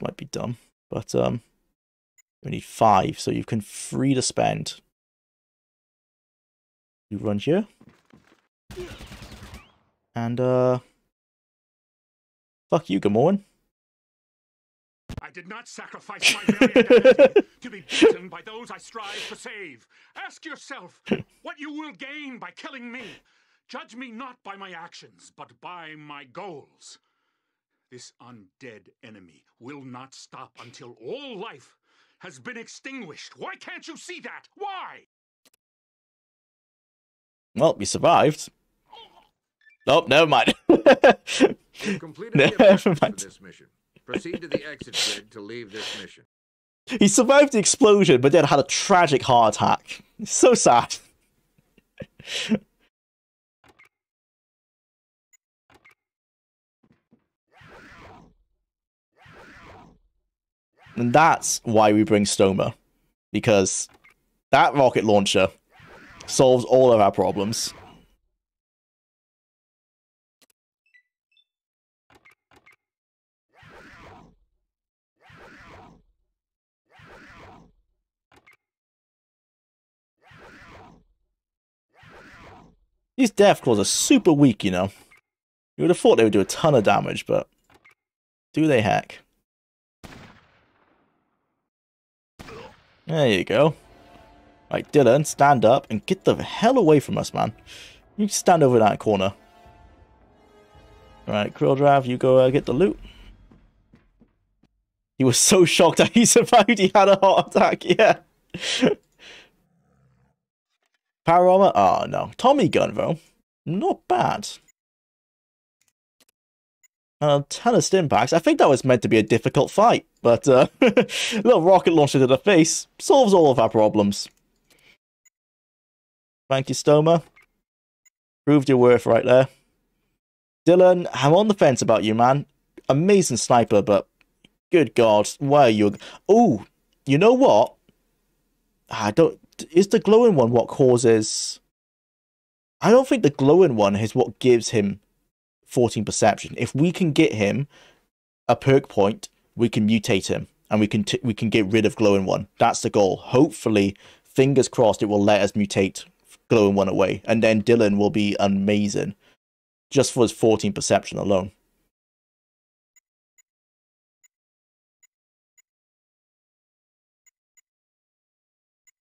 This might be dumb, but um, we need five, so you can free to spend. You run here, and uh, fuck you, Gammorin. I did not sacrifice my very identity to be beaten by those I strive to save. Ask yourself what you will gain by killing me. Judge me not by my actions, but by my goals. This undead enemy will not stop until all life has been extinguished. Why can't you see that? Why? Well, we survived. Oh, never mind. Completed Never objectives mind. this mission. Proceed to the exit grid to leave this mission. He survived the explosion, but then had a tragic heart attack. So sad. And that's why we bring Stoma. Because that rocket launcher solves all of our problems. These deathclaws are super weak, you know. You would have thought they would do a ton of damage, but do they heck? There you go. Right, Dylan, stand up and get the hell away from us, man. You stand over that corner. Alright, Krildrav, you go uh, get the loot. He was so shocked that he survived. He had a heart attack. Yeah. Power armor? Oh, no. Tommy gun, though. Not bad. A ton of stim packs. I think that was meant to be a difficult fight, but uh, little rocket launcher to the face solves all of our problems. Thank you, Stoma. Proved your worth right there. Dylan, I'm on the fence about you, man. Amazing sniper, but good God, why are you? Oh, you know what? I don't. Is the glowing one what causes? I don't think the glowing one is what gives him 14 perception. If we can get him a perk point, we can mutate him and we can we can get rid of glowing one. That's the goal. Hopefully, fingers crossed, it will let us mutate glowing one away, and then Dylan will be amazing, just for his 14 perception alone.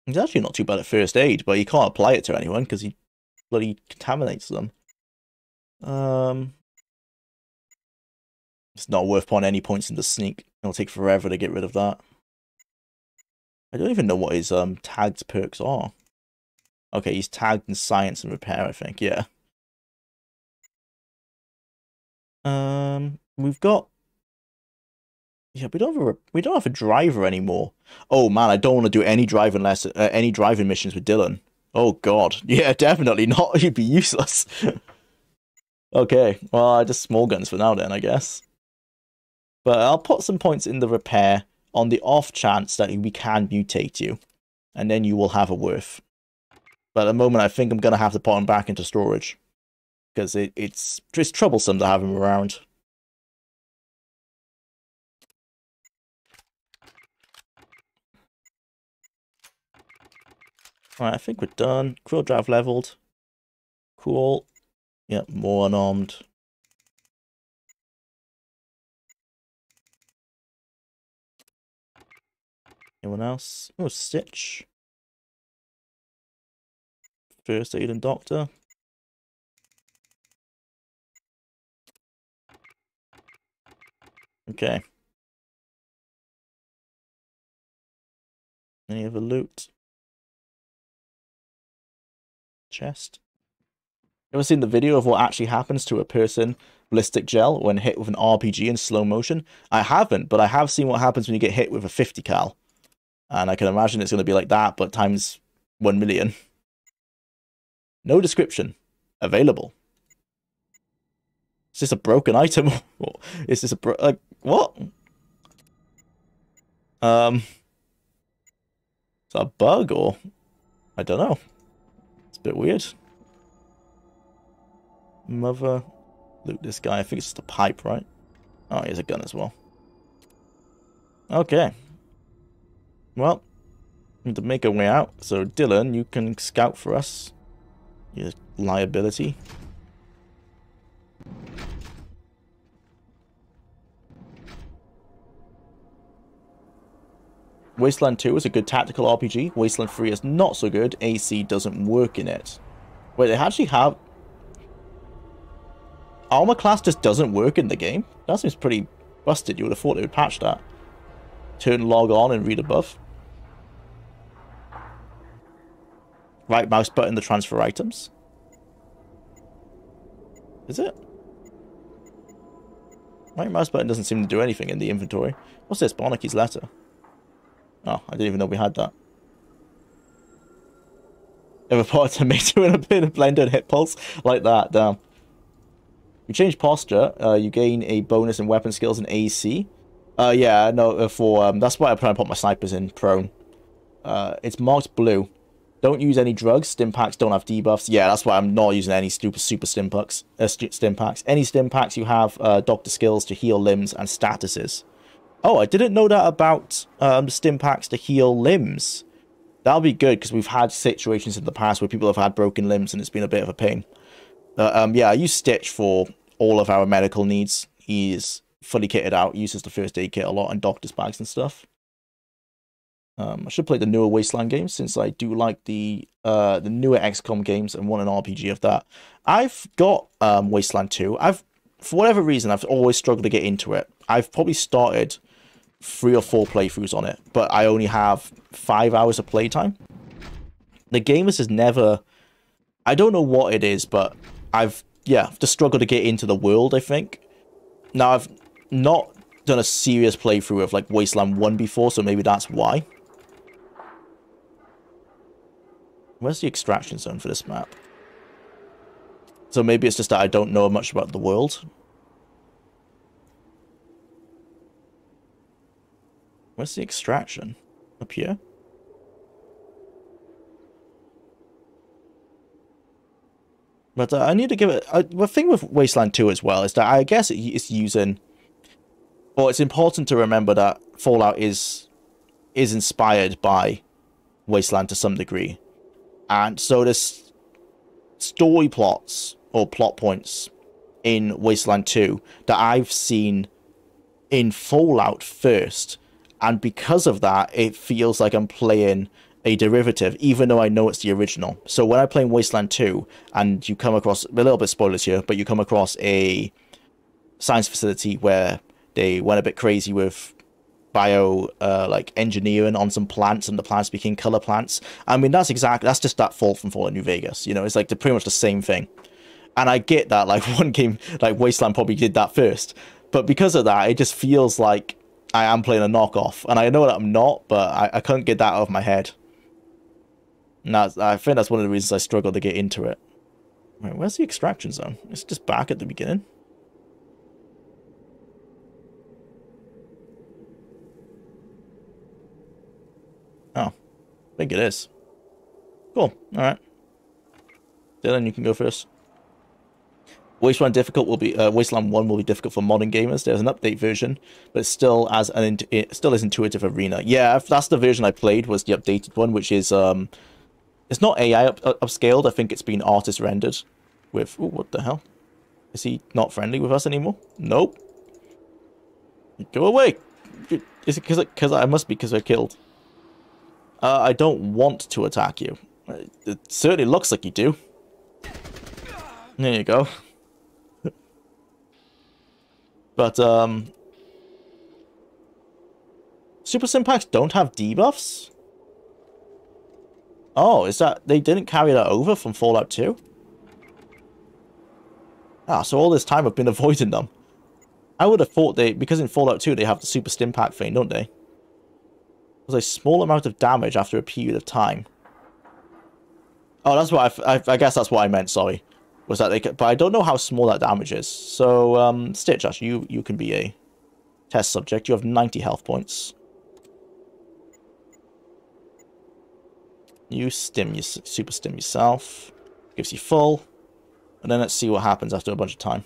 He's actually not too bad at first aid, but he can't apply it to anyone because he bloody contaminates them. Um, it's not worth putting any points in the sneak. It'll take forever to get rid of that. I don't even know what his um tagged perks are. Okay, he's tagged in science and repair, I think, yeah. Um, we've got yeah, we don't have a we don't have a driver anymore. Oh man, I don't want to do any driving less uh, any driving missions with Dylan. Oh god, yeah, definitely not. He'd be useless. okay, well, I just small guns for now then, I guess. But I'll put some points in the repair on the off chance that we can mutate you, and then you will have a worth. But at the moment, I think I'm gonna have to put him back into storage because it, it's just troublesome to have him around. Alright, I think we're done. Krildrav leveled. Cool. Yep, more unarmed. Anyone else? Oh, Stitch. First aid and doctor. Okay. Any other loot? Chest. Ever seen the video of what actually happens to a person ballistic gel when hit with an RPG in slow motion? I haven't, but I have seen what happens when you get hit with a 50 cal. And I can imagine it's going to be like that, but times 1 million. No description. Available. Is this a broken item? Is this a bro- like what? Um, is that a bug or I don't know. It's a bit weird. Mother, loot this guy. I think it's just a pipe, right? Oh, he has a gun as well. Okay. Well, need to make our way out. So Dylan, you can scout for us. Your liability. Wasteland 2 is a good tactical RPG. Wasteland 3 is not so good. AC doesn't work in it. Wait, they actually have... Armor class just doesn't work in the game? That seems pretty busted. You would have thought they would patch that. Turn log on and read above. Right mouse button to transfer items. Is it? Right mouse button doesn't seem to do anything in the inventory. What's this? Barnaky's letter. Oh, I didn't even know we had that. Ever put a tomato in a bit of blender and hit pulse? Like that, damn. You change posture, uh, you gain a bonus in weapon skills and AC. Uh, yeah, no, uh, for, um, that's why trying to put my snipers in prone. Uh, it's marked blue. Don't use any drugs. Stim packs don't have debuffs. Yeah, that's why I'm not using any super super stim packs. Uh, stim packs. Any stim packs you have uh, doctor skills to heal limbs and statuses. Oh, I didn't know that about um, stim packs to heal limbs. That'll be good because we've had situations in the past where people have had broken limbs and it's been a bit of a pain. Um, yeah, I use Stitch for all of our medical needs. He's fully kitted out, uses the first aid kit a lot and doctor's bags and stuff. Um, I should play the newer Wasteland games since I do like the uh, the newer XCOM games and want an RPG of that. I've got um, Wasteland 2. I've for whatever reason I've always struggled to get into it. I've probably started three or four playthroughs on it, but I only have five hours of playtime. The game is just never. I don't know what it is, but I've yeah just struggled to get into the world. I think now I've not done a serious playthrough of like Wasteland One before, so maybe that's why. Where's the extraction zone for this map? So maybe it's just that I don't know much about the world. Where's the extraction? Up here? But uh, I need to give it... Uh, the thing with Wasteland 2 as well is that I guess it's using... Well, it's important to remember that Fallout is is inspired by Wasteland to some degree. And so there's story plots or plot points in Wasteland 2 that I've seen in Fallout first. And because of that, it feels like I'm playing a derivative, even though I know it's the original. So when I play in Wasteland 2, and you come across, a little bit spoilers here, but you come across a science facility where they went a bit crazy with bio uh, like engineering on some plants and the plants became color plants. I mean that's exactly that's just that fall from Fallout New Vegas. You know, it's like pretty much the same thing. And I get that like one game like Wasteland probably did that first. But because of that, it just feels like I am playing a knockoff. And I know that I'm not, but I, I couldn't get that out of my head. And I think that's one of the reasons I struggle to get into it. Wait, where's the extraction zone? It's just back at the beginning. Oh, I think it is. Cool. All right. Dylan, you can go first. Wasteland difficult will be uh, Wasteland One will be difficult for modern gamers. There's an update version, but it's still as an it still is intuitive arena. Yeah, that's the version I played was the updated one, which is um, it's not AI up, up, upscaled. I think it's been artist rendered. With ooh, what the hell? Is he not friendly with us anymore? Nope. Go away. Is it because because I must be because I killed? Uh, I don't want to attack you. It certainly looks like you do. There you go. but, um... Super Stimpaks don't have debuffs? Oh, is that... They didn't carry that over from Fallout 2? Ah, so all this time I've been avoiding them. I would have thought they... Because in Fallout 2 they have the Super Stimpak thing, don't they? Was a small amount of damage after a period of time. Oh, that's what I, I, guess that's what I meant. Sorry, was that they? Could, but I don't know how small that damage is. So, um, Stitch, actually, you you can be a test subject. You have ninety health points. You stim, you super stim yourself. Gives you full, and then let's see what happens after a bunch of time.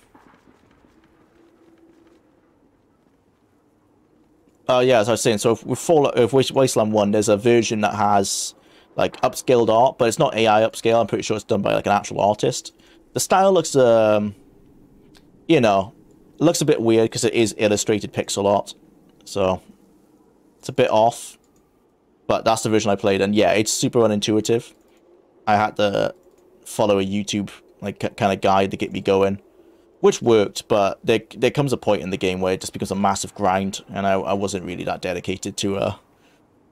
Uh, yeah, as I was saying, so with Fallout, if Wasteland One, there's a version that has like upscaled art, but it's not AI upscale. I'm pretty sure it's done by like an actual artist. The style looks, um, you know, looks a bit weird because it is illustrated pixel art, so it's a bit off. But that's the version I played, and yeah, it's super unintuitive. I had to follow a YouTube like kind of guide to get me going which worked, but there there comes a point in the game where it just becomes a massive grind, and I, I wasn't really that dedicated to uh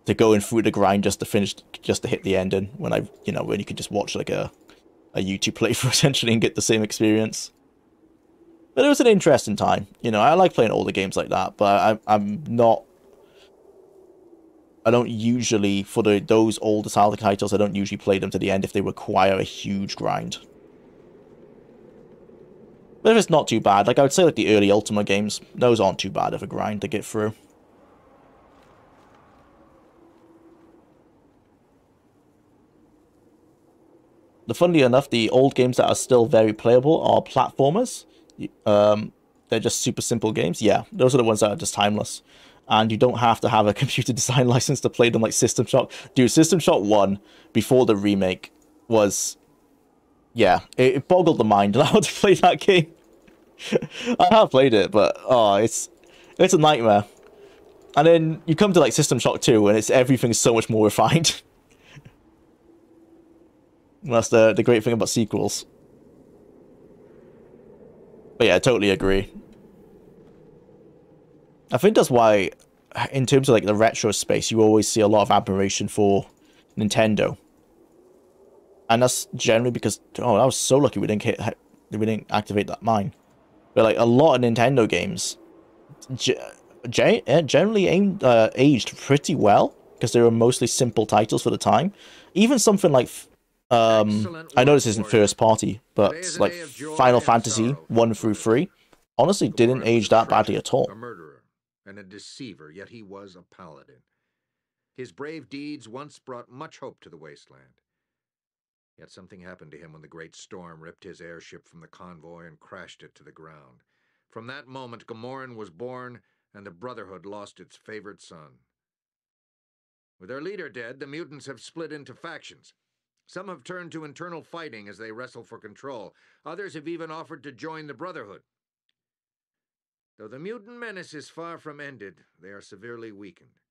to going through the grind just to finish just to hit the ending when I you know when you could just watch like a a YouTube playthrough essentially and get the same experience. But it was an interesting time, you know. I like playing older games like that, but I'm I'm not. I don't usually for the those older style titles. I don't usually play them to the end if they require a huge grind. But if it's not too bad, like I would say like the early Ultima games, those aren't too bad of a grind to get through. The funnily enough, the old games that are still very playable are platformers. Um, they're just super simple games. Yeah, those are the ones that are just timeless. And you don't have to have a computer design license to play them like System Shock. Dude, System Shock 1, before the remake, was yeah, it, it boggled the mind how to play that game. I have played it, but oh, it's it's a nightmare. And then you come to like System Shock 2 and it's everything's so much more refined. That's the the great thing about sequels. But yeah, I totally agree. I think that's why, in terms of like the retro space, you always see a lot of admiration for Nintendo. And that's generally because oh, I was so lucky we didn't hit, we didn't activate that mine. But like a lot of Nintendo games, eh, generally aimed, uh, aged pretty well because they were mostly simple titles for the time. Even something like um, I know this isn't first party, but like Final Fantasy one through three, honestly didn't age that badly at all. A murderer and a deceiver, yet he was a paladin. His brave deeds once brought much hope to the wasteland. Yet something happened to him when the great storm ripped his airship from the convoy and crashed it to the ground. From that moment, Gammorin was born, and the Brotherhood lost its favorite son. With their leader dead, the mutants have split into factions. Some have turned to internal fighting as they wrestle for control. Others have even offered to join the Brotherhood. Though the mutant menace is far from ended, they are severely weakened.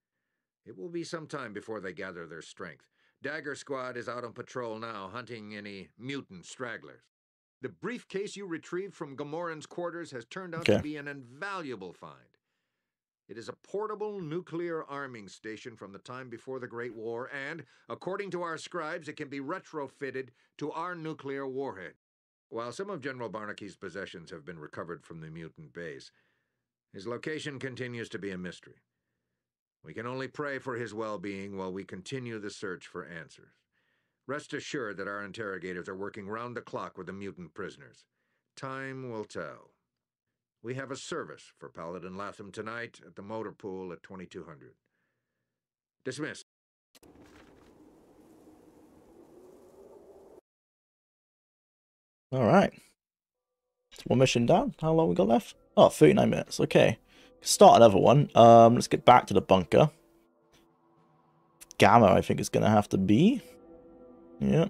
It will be some time before they gather their strength. Dagger Squad is out on patrol now, hunting any mutant stragglers. The briefcase you retrieved from Gammorin's quarters has turned out Okay. to be an invaluable find. It is a portable nuclear arming station from the time before the Great War, and, according to our scribes, it can be retrofitted to our nuclear warhead. While some of General Barnaky's possessions have been recovered from the mutant base, his location continues to be a mystery. We can only pray for his well being while we continue the search for answers. Rest assured that our interrogators are working round the clock with the mutant prisoners. Time will tell. We have a service for Paladin Latham tonight at the motor pool at 2200. Dismissed. All right. One mission down. How long we got left? Oh, 39 minutes. Okay. Start another one. Um, let's get back to the bunker. Gamma, I think, is going to have to be. Yeah.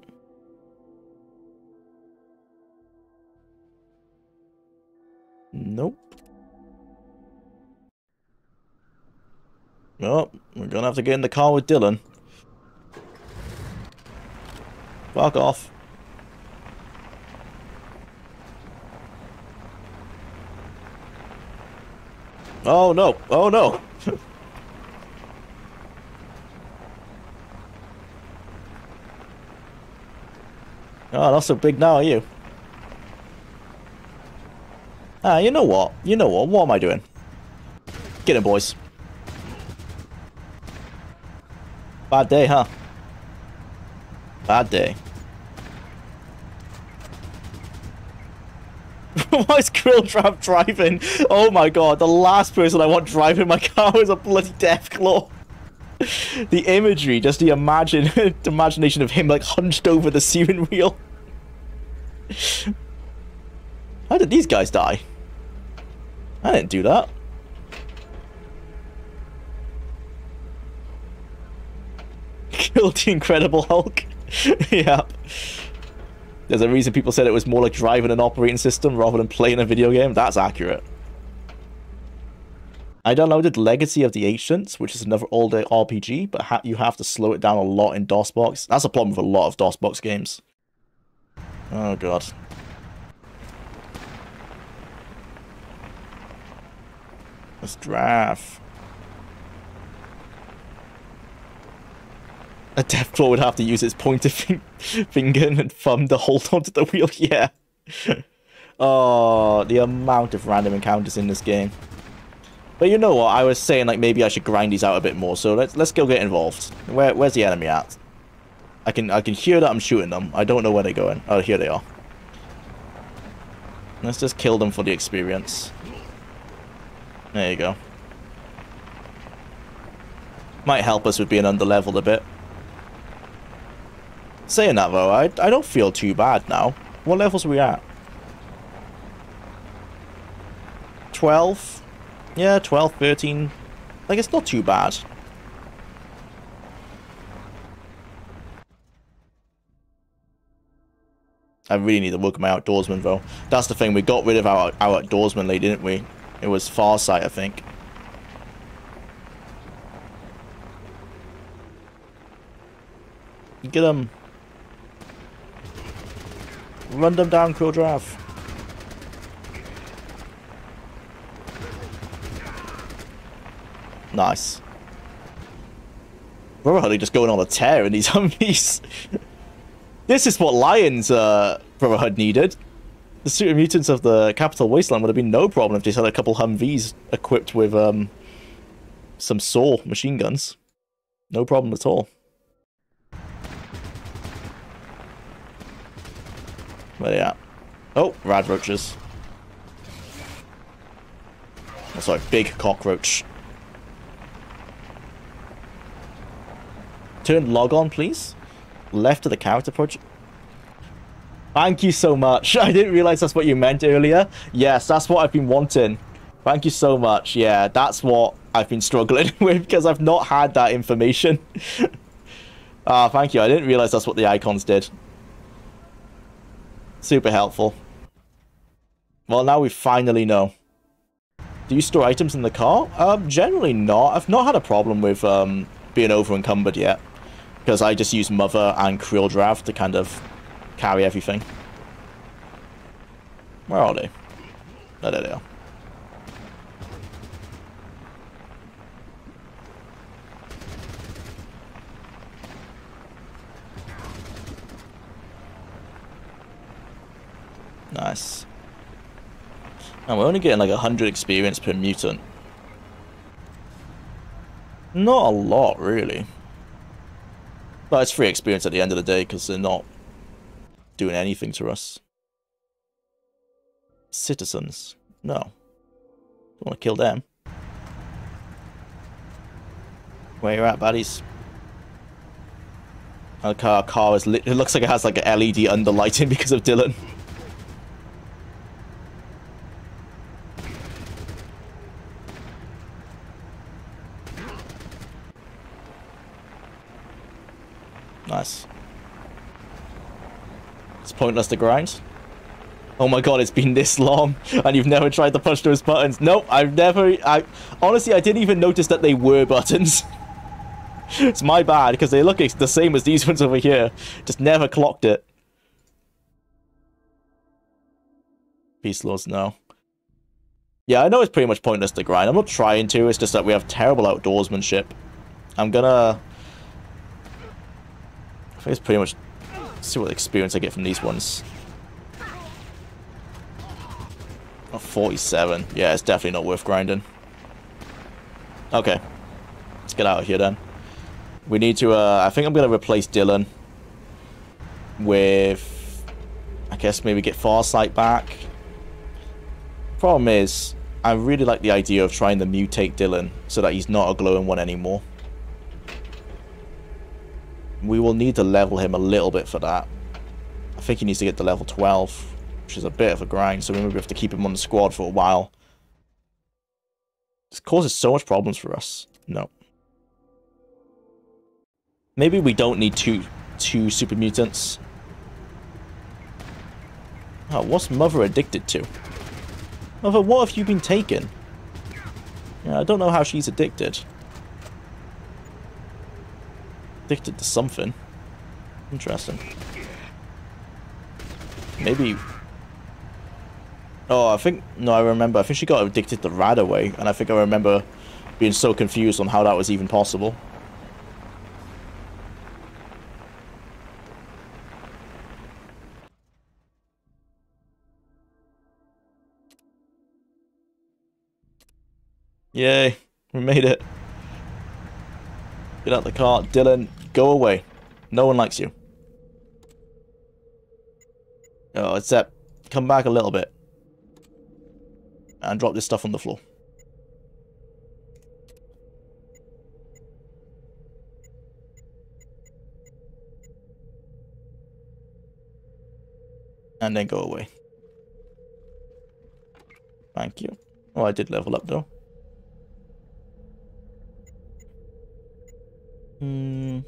Nope. Oh, we're going to have to get in the car with Dylan. Fuck off. Oh no! Oh no! oh, not so big now, are you? Ah, you know what? You know what? What am I doing? Get him, boys. Bad day, huh? Bad day. Why is Krildrav driving? Oh my god, the last person I want driving my car is a bloody Deathclaw. the imagery, just the imagine the imagination of him like hunched over the steering wheel. How did these guys die? I didn't do that. Killed the Incredible Hulk. yep. There's a reason people said it was more like driving an operating system rather than playing a video game. That's accurate. I downloaded Legacy of the Ancients, which is another older RPG, but ha you have to slow it down a lot in DOSBox. That's a problem with a lot of DOSBox games. Oh god. Let's draft. A Deathclaw would have to use its pointer fin finger and thumb to hold onto the wheel. Yeah. oh, the amount of random encounters in this game. But you know what? I was saying like maybe I should grind these out a bit more. So let's let's go get involved. Where where's the enemy at? I can I can hear that I'm shooting them. I don't know where they're going. Oh, here they are. Let's just kill them for the experience. There you go. Might help us with being underleveled a bit. Saying that though, I, I don't feel too bad now. What levels are we at? 12? Yeah, 12, 13. Like, it's not too bad. I really need to work on my outdoorsman though. That's the thing. We got rid of our, our outdoorsman lady, didn't we? It was Farsight, I think. Get them. Run them down, Krildrav. Nice. Brotherhood just going on a tear in these Humvees. this is what Lyons uh, Brotherhood needed. The super mutants of the capital wasteland would have been no problem if they had a couple Humvees equipped with um, some saw machine guns. No problem at all. Where they at? Oh, rad roaches. Oh, sorry, big cockroach. Turn log on, please. Left of the character project. Thank you so much. I didn't realize that's what you meant earlier. Yes, that's what I've been wanting. Thank you so much. Yeah, that's what I've been struggling with because I've not had that information. Ah, uh, thank you. I didn't realize that's what the icons did. Super helpful. Well, now we finally know. Do you store items in the car? Um, generally not. I've not had a problem with um, being over encumbered yet. Because I just use Mother and Krildrav to kind of carry everything. Where are they? Oh, there they are. Nice. And we're only getting like 100 experience per mutant. Not a lot, really. But it's free experience at the end of the day because they're not doing anything to us. Citizens. No. Don't want to kill them. Where you at, buddies? Our car, car is. It looks like it has like an LED underlighting because of Dylan. Nice. It's pointless to grind. Oh my god, it's been this long, and you've never tried to push those buttons. Nope, I've never... I Honestly, I didn't even notice that they were buttons. it's my bad, because they look the same as these ones over here. Just never clocked it. Peace laws, no. Yeah, I know it's pretty much pointless to grind. I'm not trying to, it's just that we have terrible outdoorsmanship. I'm gonna I it's pretty much see what experience I get from these ones. Oh, 47. Yeah, it's definitely not worth grinding. Okay. Let's get out of here then. We need to, uh, I think I'm going to replace Dylan with, I guess maybe get Farsight back. Problem is, I really like the idea of trying to mutate Dylan so that he's not a glowing one anymore we will need to level him a little bit for that. I think he needs to get to level 12, which is a bit of a grind, so we maybe have to keep him on the squad for a while. This causes so much problems for us. No. Maybe we don't need two two super mutants. Oh, what's Mother addicted to? Mother, what have you been taking? Yeah, I don't know how she's addicted addicted to something. Interesting. Maybe... Oh, I think... No, I remember. I think she got addicted to Radaway, and I think I remember being so confused on how that was even possible. Yay, we made it. Get out the car. Dylan, Go away. No one likes you. Oh, except come back a little bit. And drop this stuff on the floor. And then go away. Thank you. Oh, I did level up though. Hmm.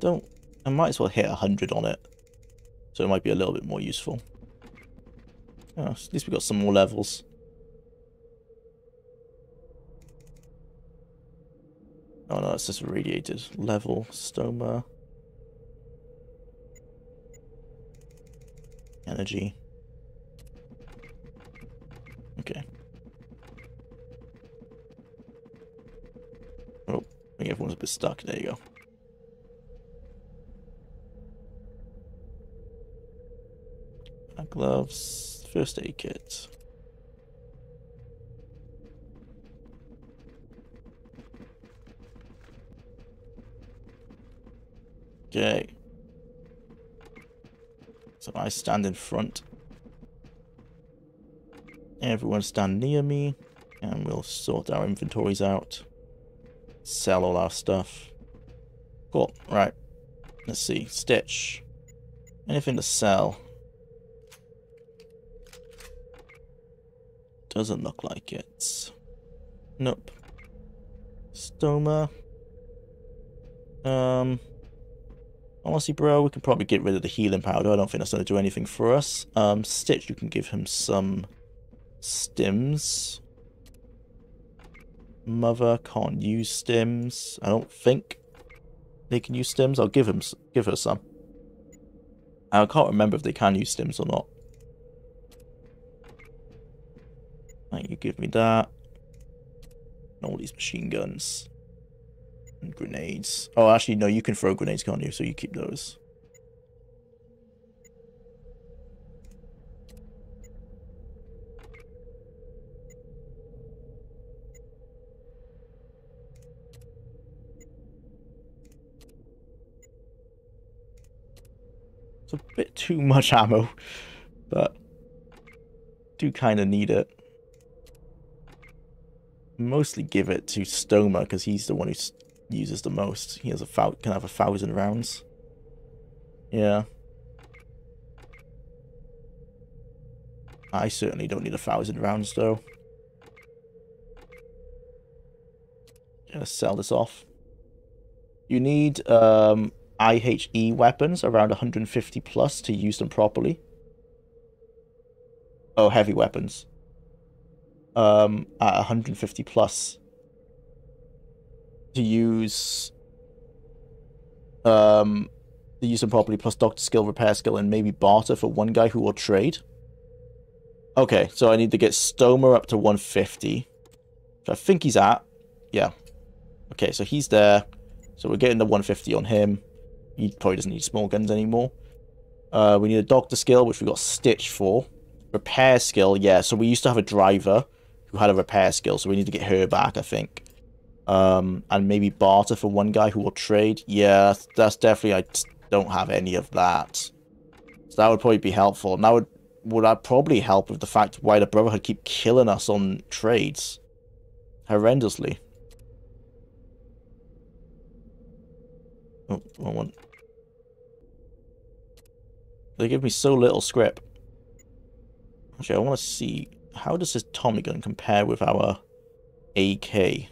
Don't... I might as well hit 100 on it. So it might be a little bit more useful. Oh, at least we got some more levels. Oh no, it's just radiated level stoma. Energy. Okay. Oh, I think everyone's a bit stuck. There you go. Gloves, first aid kit. Okay. So I stand in front. Everyone stand near me. And we'll sort our inventories out. Sell all our stuff. Cool. Right. Let's see. Stitch. Anything to sell? Doesn't look like it. Nope. Stoma. Um, honestly, bro, we can probably get rid of the healing powder. I don't think that's going to do anything for us. Um, Stitch, you can give him some stims. Mother can't use stims. I don't think they can use stims. I'll give him, give her some. I can't remember if they can use stims or not. You give me that. And all these machine guns. And grenades. Oh, actually, no, you can throw grenades, can't you? So you keep those. It's a bit too much ammo, but do kind of need it mostly give it to Stoma because he's the one who uses the most. He has a can have a thousand rounds. Yeah. I certainly don't need a thousand rounds though. Gonna sell this off. You need um, IHE weapons around 150 plus to use them properly. Oh, heavy weapons um, at 150 plus to use um, to use them properly plus doctor skill, repair skill, and maybe barter for one guy who will trade. Okay, so I need to get Stomer up to 150. Which I think he's at. Yeah. Okay, so he's there. So we're getting the 150 on him. He probably doesn't need small guns anymore. Uh, we need a doctor skill, which we got Stitch for. Repair skill, yeah. So we used to have a driver who had a repair skill, so we need to get her back, I think. Um, and maybe barter for one guy who will trade. Yeah, that's definitely, I don't have any of that. So that would probably be helpful. And that would, would that probably help with the fact why the Brotherhood keep killing us on trades. Horrendously. Oh, wrong one. They give me so little script. Actually, I want to see how does this Tommy gun compare with our AK?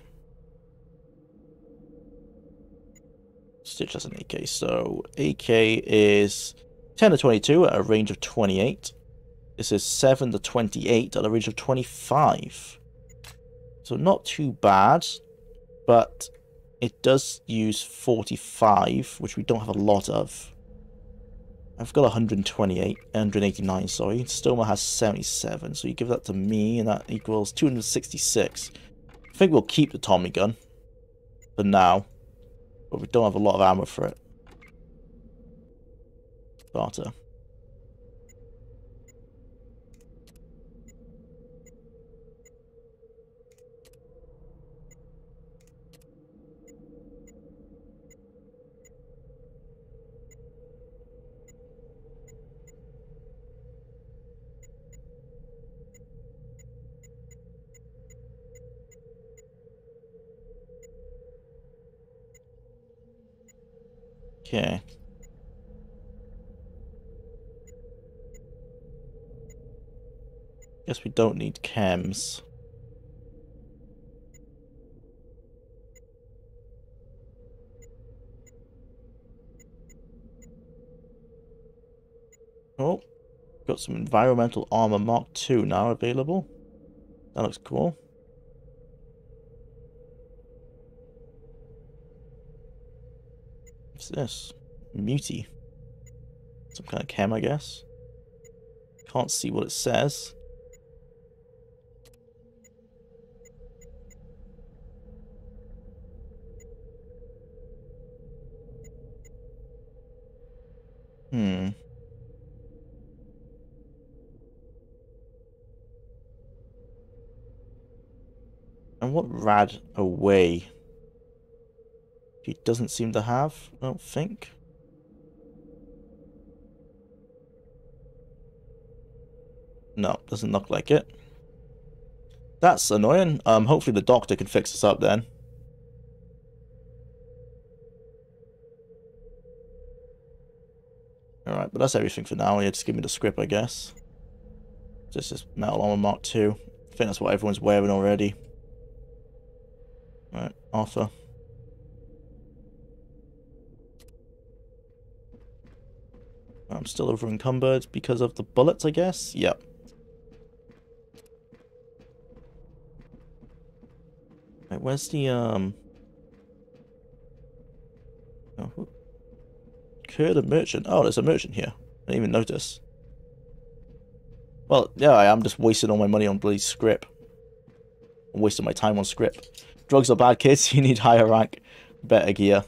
Stitch has an AK. So AK is 10 to 22 at a range of 28. This is 7 to 28 at a range of 25. So not too bad, but it does use 45, which we don't have a lot of. I've got 128, 189, sorry. Stoma has 77, so you give that to me, and that equals 266. I think we'll keep the Tommy gun for now, but we don't have a lot of ammo for it. Barter. Okay. Guess we don't need cams. Oh, got some environmental armor Mark II now available. That looks cool. What's this? Muti. Some kind of chem, I guess. Can't see what it says. Hmm. And what rad away he doesn't seem to have, I don't think. No, doesn't look like it. That's annoying. Um, hopefully the doctor can fix this up then. Alright, but that's everything for now. Yeah, just give me the script, I guess. This is Metal Armor Mark II. I think that's what everyone's wearing already. Right, Arthur. I'm still over encumbered because of the bullets, I guess? Yep. Right, where's the, um... Oh, a merchant. Oh, there's a merchant here. I didn't even notice. Well, yeah, I am just wasting all my money on bloody script. I'm wasting my time on script. Drugs are bad, kids. You need higher rank, better gear.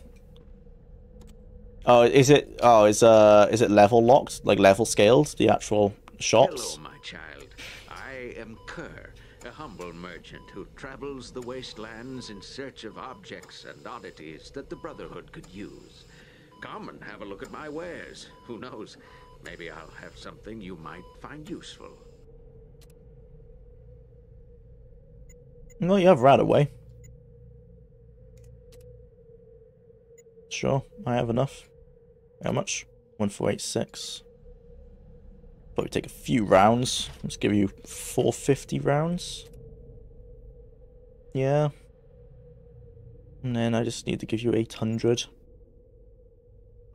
Oh, is it? Oh, is uh, is it level locked, like level scaled? The actual shops. Hello, my child. I am Kerr, a humble merchant who travels the wastelands in search of objects and oddities that the Brotherhood could use. Come and have a look at my wares. Who knows? Maybe I'll have something you might find useful. Well, you have right away. Sure, I have enough. How much? 1486. Probably take a few rounds. Let's give you 450 rounds. Yeah. And then I just need to give you 800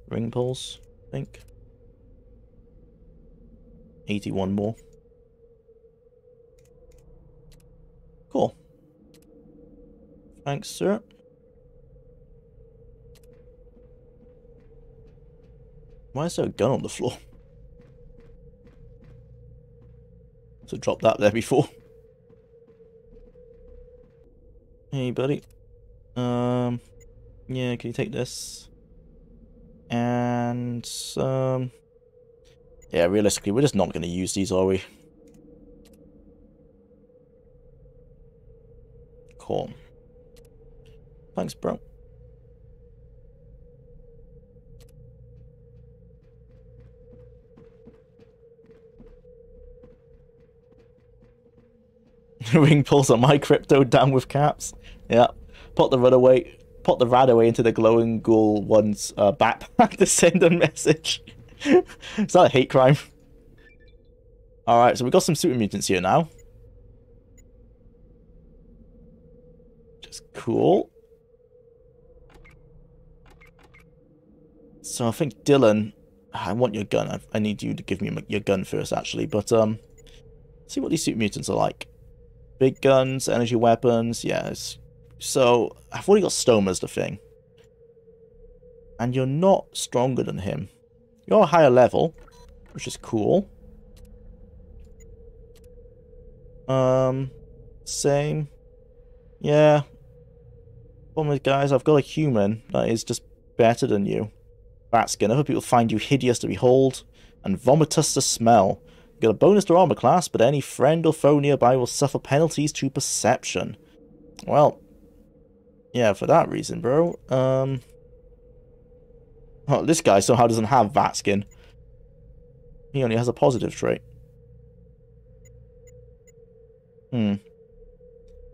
ring pulls, I think. 81 more. Cool. Thanks, sir. Why is there a gun on the floor? So drop that there before. Hey, buddy. Um, yeah, can you take this? And, um... Yeah, realistically, we're just not going to use these, are we? Cool. Thanks, bro. Ring pulls on my crypto down with caps. Yeah. Put the runaway put the rad away into the glowing ghoul one's uh, backpack to send a message. Is that a hate crime? Alright, so we got some super mutants here now. Just cool. So I think Dylan, I want your gun. I, I need you to give me your gun first, actually. But um, see what these super mutants are like. Big guns, energy weapons, yes. So, I've already got Stoma as the thing. And you're not stronger than him. You're a higher level, which is cool. Um, same. Yeah. Problem is, guys, I've got a human that is just better than you. Batskin, other people find you hideous to behold and vomitous to smell. Get a bonus to armor class, but any friend or foe nearby will suffer penalties to perception. Well, yeah, for that reason, bro. Um, oh, this guy somehow doesn't have that skin. He only has a positive trait. Hmm.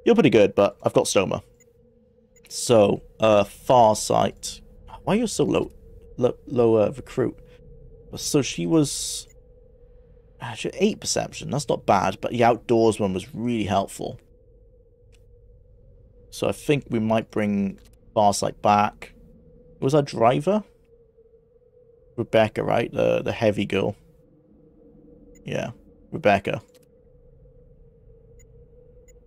You're pretty good, but I've got Stoma. So, uh, Farsight. Why are you so low, low, low uh, recruit? So she was Actually, 8 perception, that's not bad, but the outdoors one was really helpful. So I think we might bring Farsight back. Was our driver? Rebecca, right? The the heavy girl. Yeah. Rebecca.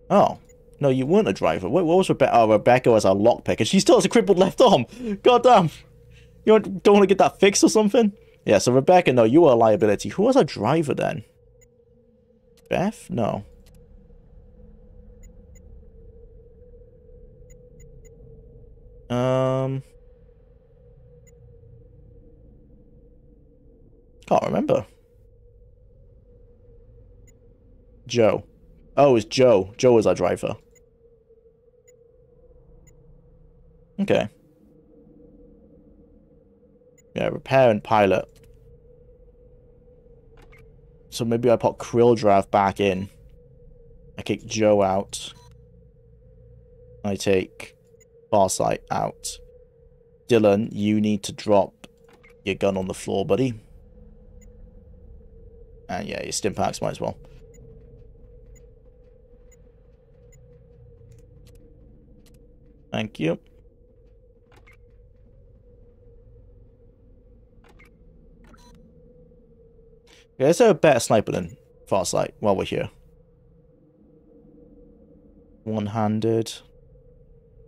Oh. No, you weren't a driver. What, what was Rebecca? Oh, Rebecca was a lockpicker. She still has a crippled left arm. God damn. You don't want to get that fixed or something? Yeah, so Rebecca, no, you were a liability. Who was a driver then? Beth? No. Um... Can't remember. Joe. Oh, it's Joe. Joe was our driver. Okay. Yeah, repair and pilot. So maybe I put Krill Krildrav back in. I kick Joe out. I take Farsight out. Dylan, you need to drop your gun on the floor, buddy. And yeah, your Stimpaks might as well. Thank you. Okay, let's have a better sniper than Farsight while we're here. One-handed. Is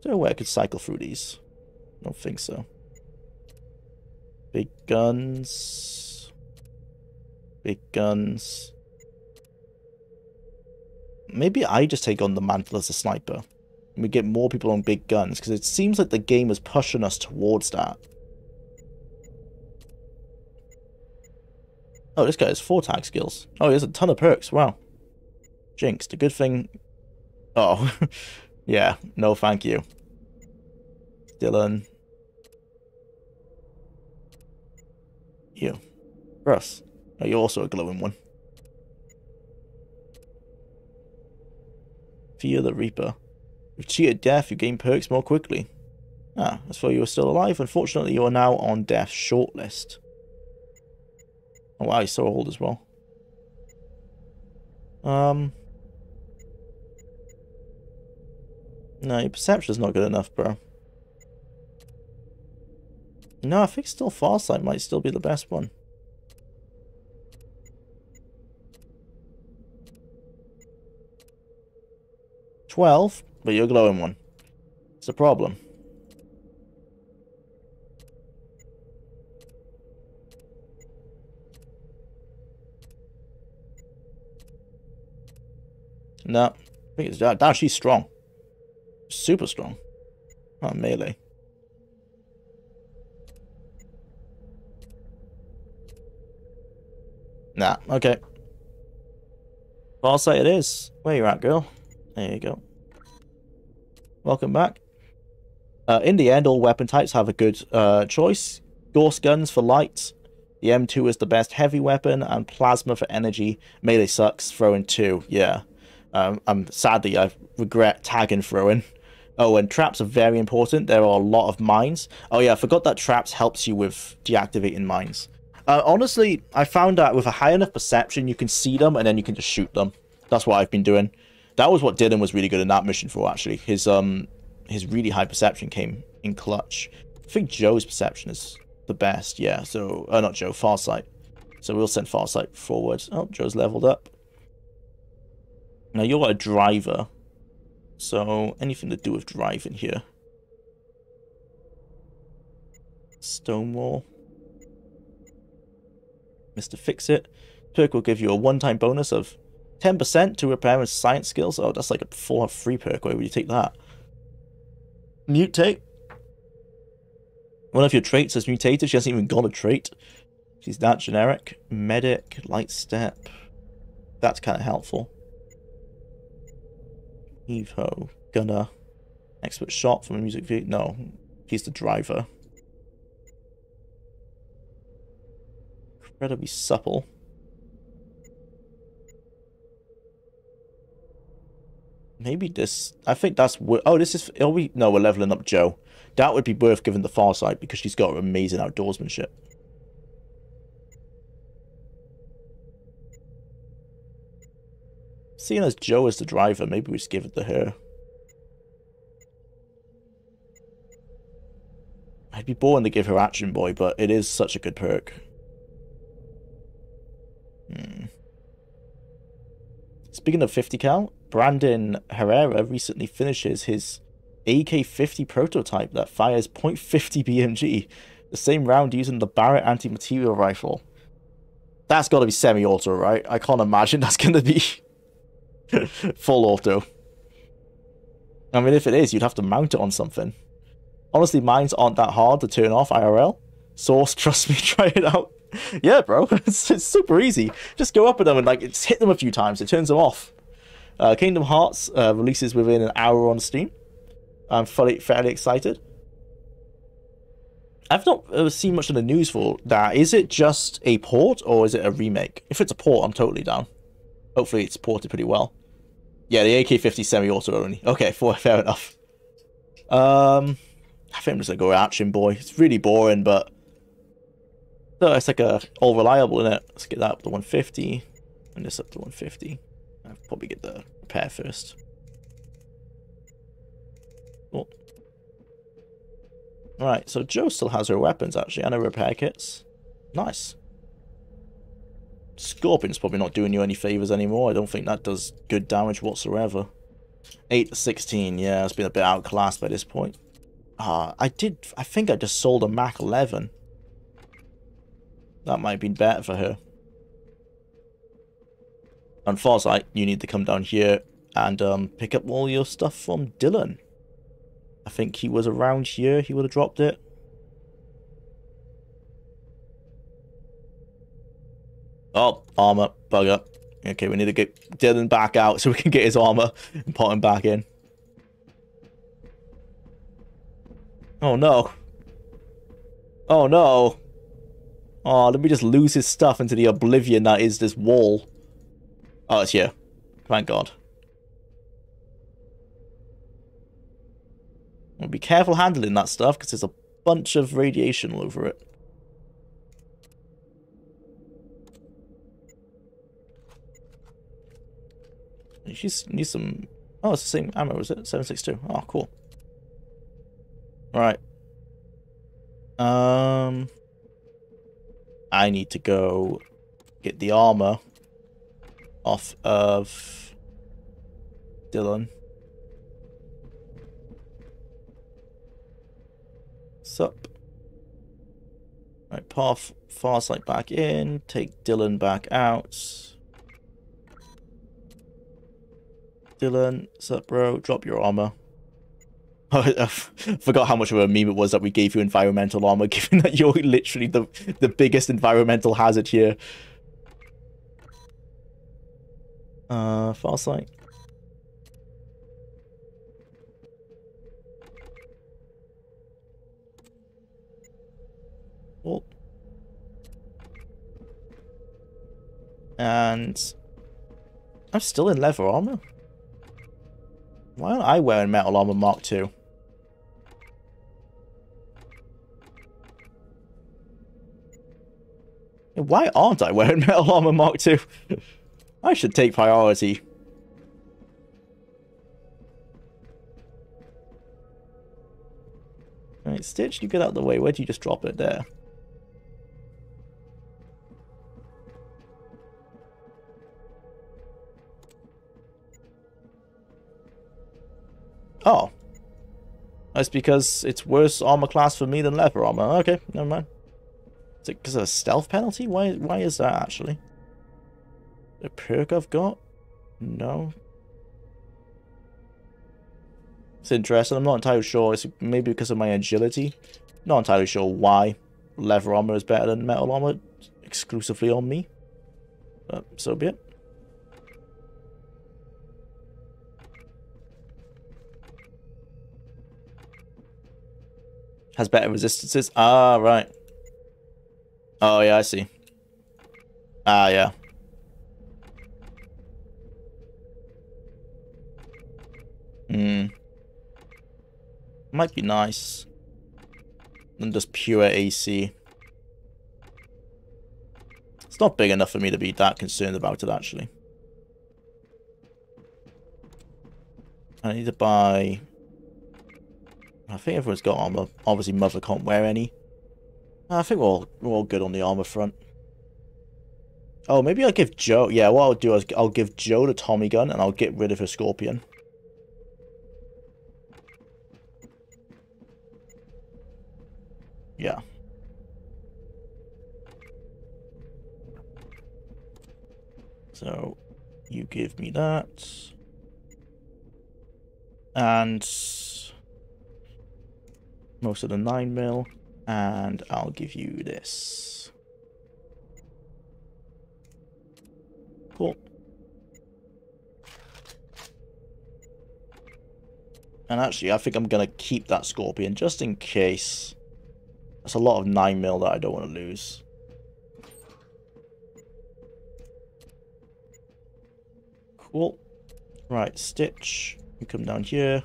there a way I could cycle through these? I Don't think so. Big guns. Big guns. Maybe I just take on the mantle as a sniper. And we get more people on big guns, because it seems like the game is pushing us towards that. Oh, this guy has four tag skills. Oh, he has a ton of perks. Wow. Jinxed. A good thing... Oh. yeah. No, thank you. Dylan. You. Russ. Oh, you're also a glowing one. Fear the Reaper. You've cheated death, you gain perks more quickly. Ah, as for you are still alive, unfortunately you are now on death's shortlist. Oh wow, he's so old as well. Um... No, your perception's not good enough, bro. No, I think still Farsight might still be the best one. Twelve, but you're glowing one. It's a problem. No, I think it's. She's strong. Super strong. Oh, melee. Nah, okay. I'll say it is. Where you at, girl? There you go. Welcome back. Uh, in the end, all weapon types have a good uh, choice. Gauss guns for light. The M2 is the best heavy weapon, and plasma for energy. Melee sucks. Throw in two. Yeah. Um, I'm sadly I regret tagging throwing. Oh, and traps are very important. There are a lot of mines. Oh yeah, I forgot that traps helps you with deactivating mines. Uh, honestly, I found that with a high enough perception, you can see them and then you can just shoot them. That's what I've been doing. That was what Dylan was really good in that mission for, actually. His um, his really high perception came in clutch. I think Joe's perception is the best, yeah. So, uh, not Joe, Farsight. So we'll send Farsight forward. Oh, Joe's leveled up. Now you're a driver. So anything to do with driving here. Stonewall. Mr. Fix-It. Perk will give you a one-time bonus of 10% to repair science skills. Oh, that's like a full free perk. Where would you take that? Mutate. One of your traits is mutated. She hasn't even got a trait. She's that generic. Medic, light step. That's kind of helpful. Evo, gunner, expert shot from a music video. No, he's the driver. Incredibly supple. Maybe this. I think that's. Oh, this is. Oh, we no, we're leveling up Joe. That would be worth giving the far Farsight because she's got amazing outdoorsmanship. Seeing as Joe is the driver, maybe we just give it to her. I'd be boring to give her Action Boy, but it is such a good perk. Hmm. Speaking of 50 cal, Brandon Herrera recently finishes his AK-50 prototype that fires .50 BMG, the same round using the Barrett anti-material rifle. That's got to be semi-auto, right? I can't imagine that's going to be full auto. I mean, if it is, you'd have to mount it on something. Honestly, mines aren't that hard to turn off IRL. Source, trust me, try it out. yeah, bro, it's, it's super easy. Just go up at them and like it's hit them a few times. It turns them off. Uh, Kingdom Hearts uh, releases within an hour on Steam. I'm fully fairly excited. I've not uh, seen much in the news for that. Is it just a port or is it a remake? If it's a port, I'm totally down. Hopefully, it's ported pretty well. Yeah, the AK-50 semi-auto only. Okay, fair enough. Um, I think I'm just gonna go Action Boy. It's really boring, but no, it's like a all reliable in it. Let's get that up to 150, and this up to 150. I'll probably get the repair first. Cool. Right, so Joe still has her weapons actually, and her repair kits. Nice. Scorpion's probably not doing you any favors anymore. I don't think that does good damage whatsoever. 8 to 16, yeah, it's been a bit outclassed by this point. Ah, uh, I did, I think I just sold a Mac 11. That might have been better for her. On Farsight, you need to come down here and um, pick up all your stuff from Dylan. I think he was around here, he would have dropped it. Oh, armor, bugger. Okay, we need to get Dylan back out so we can get his armor and put him back in. Oh no. Oh no. Oh, let me just lose his stuff into the oblivion that is this wall. Oh, it's here. Thank God. Be careful handling that stuff because there's a bunch of radiation all over it. You needs some... Oh, it's the same ammo, is it? 762. Oh, cool. Right. Um... I need to go get the armor off of Dylan. Sup. Right, path Farsight back in, take Dylan back out. Dylan, sup bro, drop your armor. I forgot how much of a meme it was that we gave you environmental armor, given that you're literally the, the biggest environmental hazard here. Uh, Farsight. Oh. And I'm still in leather armor. Why aren't I wearing metal armor Mark II? Why aren't I wearing metal armor Mark II? I should take priority. Right, Stitch, you get out of the way. Where'd you just drop it there? Oh. That's because it's worse armor class for me than leather armor. Okay, never mind. Is it because of a stealth penalty? Why, why is that, actually? The perk I've got? No. It's interesting. I'm not entirely sure. It's maybe because of my agility. Not entirely sure why leather armor is better than metal armor exclusively on me. But so be it. Has better resistances. Ah, right. Oh, yeah, I see. Ah, yeah. Hmm. Might be nice. Than just pure AC. It's not big enough for me to be that concerned about it, actually. I need to buy I think everyone's got armor. Obviously, Mother can't wear any. I think we're all, we're all good on the armor front. Oh, maybe I'll give Joe... Yeah, what I'll do is I'll give Joe the Tommy gun and I'll get rid of her Scorpion. Yeah. So, you give me that. And most of the 9 mil, and I'll give you this. Cool. And actually, I think I'm going to keep that Scorpion just in case. That's a lot of 9 mil that I don't want to lose. Cool. Right, Stitch. You come down here.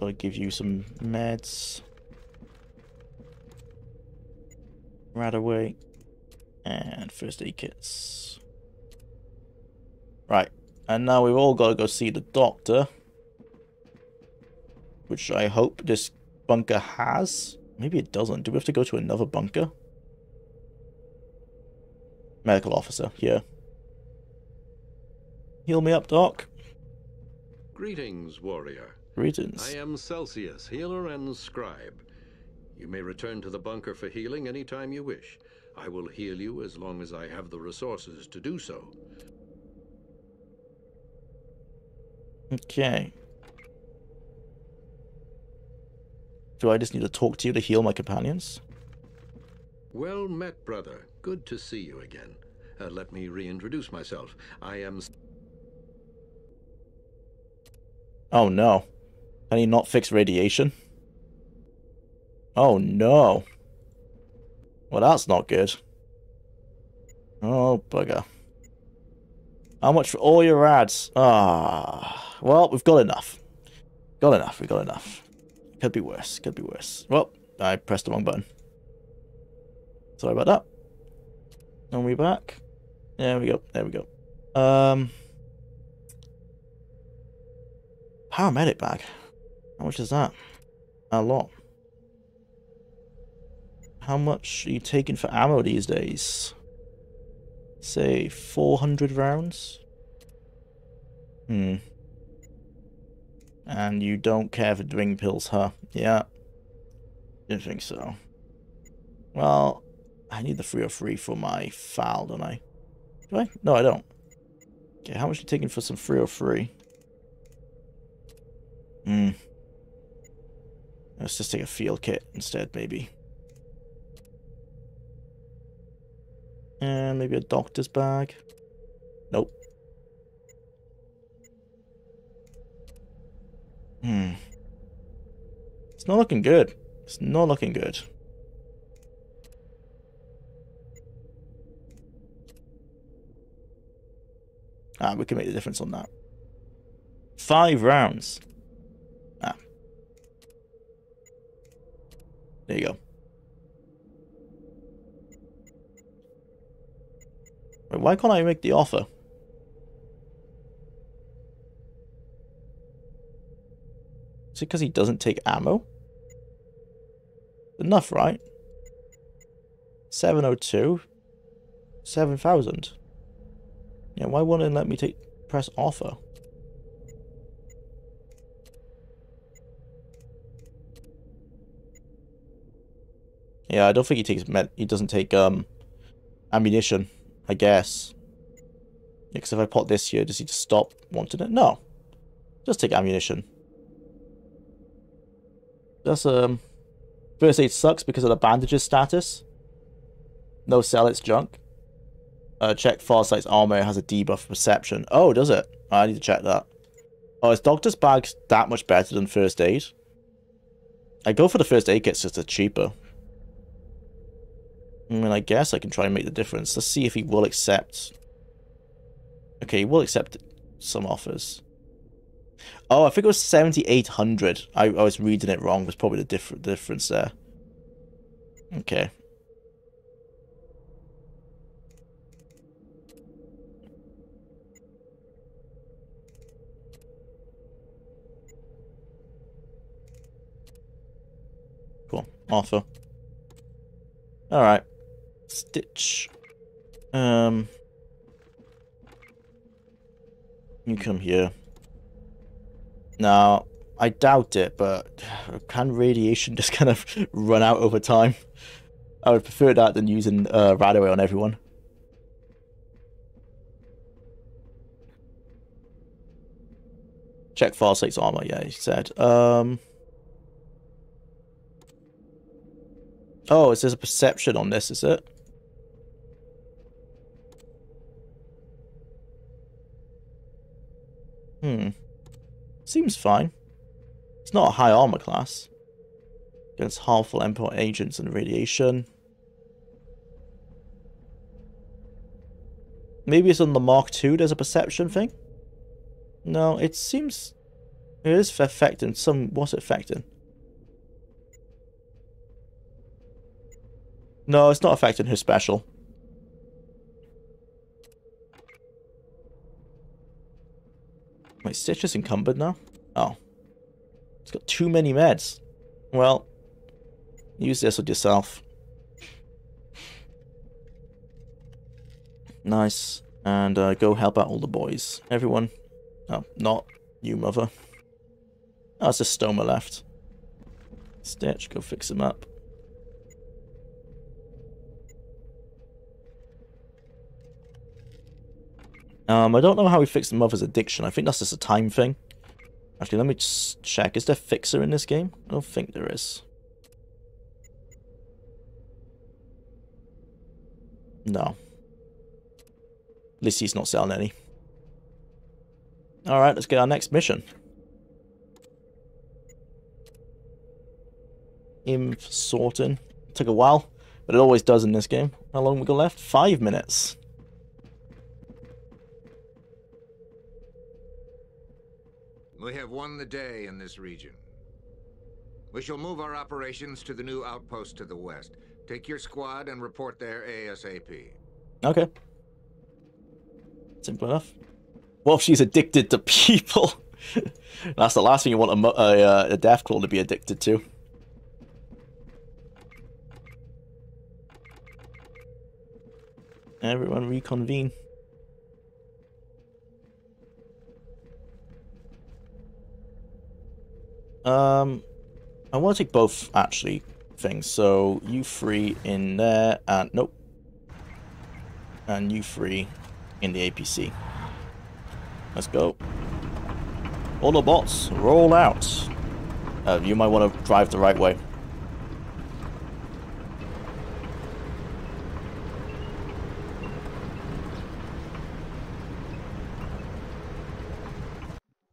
Gotta give you some meds. Right away. And first aid kits. Right. And now we've all got to go see the doctor. Which I hope this bunker has. Maybe it doesn't. Do we have to go to another bunker? Medical officer, here. Heal me up, Doc. Greetings, warrior. Greetings. I am Celsius, healer and scribe. You may return to the bunker for healing any time you wish. I will heal you as long as I have the resources to do so. Okay. Do I just need to talk to you to heal my companions? Well met, brother. Good to see you again. Uh, let me reintroduce myself. I am... Oh no. Can he not fix radiation? Oh no. Well, that's not good. Oh, bugger. How much for all your ads? Ah, well, we've got enough. Got enough, we got enough. Could be worse, could be worse. Well, I pressed the wrong button. Sorry about that. And we back. There we go, there we go. Um... Paramedic bag. How much is that? A lot. How much are you taking for ammo these days? Say 400 rounds? Hmm. And you don't care for drink pills, huh? Yeah. Didn't think so. Well, I need the 303 for my FAL, don't I? Do I? No, I don't. Okay, how much are you taking for some 303? Hmm. Let's just take a field kit instead, maybe. And maybe a doctor's bag. Nope. Hmm. It's not looking good. It's not looking good. Ah, we can make the difference on that. Five rounds. Ah. There you go. Wait, why can't I make the offer? Is it because he doesn't take ammo? Enough, right? 702. 7,000. Yeah, why won't it let me take press offer? Yeah, I don't think he takes med he doesn't take um ammunition, I guess. Because if I put this here, does he just stop wanting it? No. Just take ammunition. That's um first aid sucks because of the bandages status. No sell it's junk. Uh, check Farsight's armor has a debuff perception. Oh, does it? I need to check that. Oh, is Doctor's Bag that much better than First Aid? I go for the First Aid kits just it's cheaper. I mean, I guess I can try and make the difference. Let's see if he will accept... Okay, he will accept some offers. Oh, I think it was 7,800. I, I was reading it wrong. Was probably the diff difference there. Okay. Cool. Offer. Alright. Stitch. Um, you come here. Now, I doubt it, but can radiation just kind of run out over time? I would prefer that than using uh, Radaway on everyone. Check Farsight's armor, yeah, he said. Um... Oh, is there a perception on this, is it? Hmm. Seems fine. It's not a high armor class. Against harmful import agents and radiation. Maybe it's on the Mark II there's a perception thing? No, it seems... It is affecting some... What's it affecting? No, it's not affecting her special. My Stitch is encumbered now? Oh. It's got too many meds. Well, use this with yourself. Nice. And uh, go help out all the boys. Everyone. Oh, not you, mother. Oh, it's just Stoma left. Stitch, go fix him up. Um, I don't know how we fix the mother's addiction. I think that's just a time thing. Actually, let me just check. Is there fixer in this game? I don't think there is. No. At least he's not selling any. Alright, let's get our next mission. Inf sorting. Took a while, but it always does in this game. How long we got left? Five minutes. We have won the day in this region. We shall move our operations to the new outpost to the west. Take your squad and report there ASAP. Okay. Simple enough. Well, she's addicted to people. That's the last thing you want a, a, uh, a Deathclaw to be addicted to. Everyone reconvene. Um, I want to take both, actually, things. So, you free in there, and nope. And you free in the APC. Let's go. All the bots, roll out. Uh, you might want to drive the right way.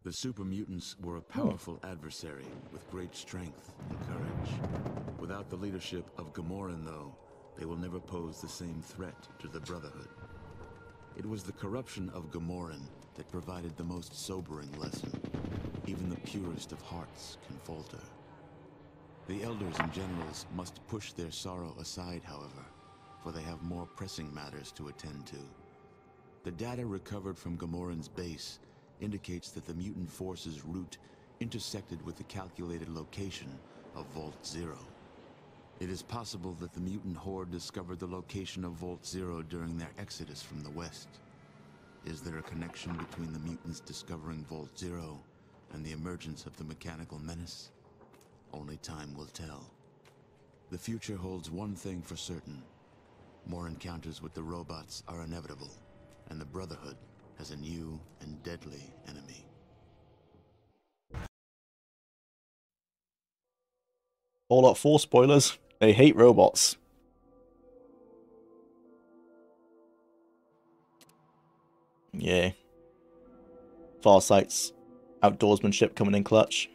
The super mutants were a powerful adversary with great strength and courage. Without the leadership of Gammorin, though, they will never pose the same threat to the Brotherhood. It was the corruption of Gammorin that provided the most sobering lesson. Even the purest of hearts can falter. The elders and generals must push their sorrow aside, however, for they have more pressing matters to attend to. The data recovered from Gammorin's base indicates that the mutant force's route intersected with the calculated location of Vault Zero. It is possible that the mutant horde discovered the location of Vault Zero during their exodus from the west. Is there a connection between the mutants discovering Vault Zero and the emergence of the mechanical menace? Only time will tell. The future holds one thing for certain. More encounters with the robots are inevitable, and the Brotherhood has a new and deadly enemy. Fallout 4 spoilers. They hate robots. Yeah. Farsight's outdoorsmanship coming in clutch.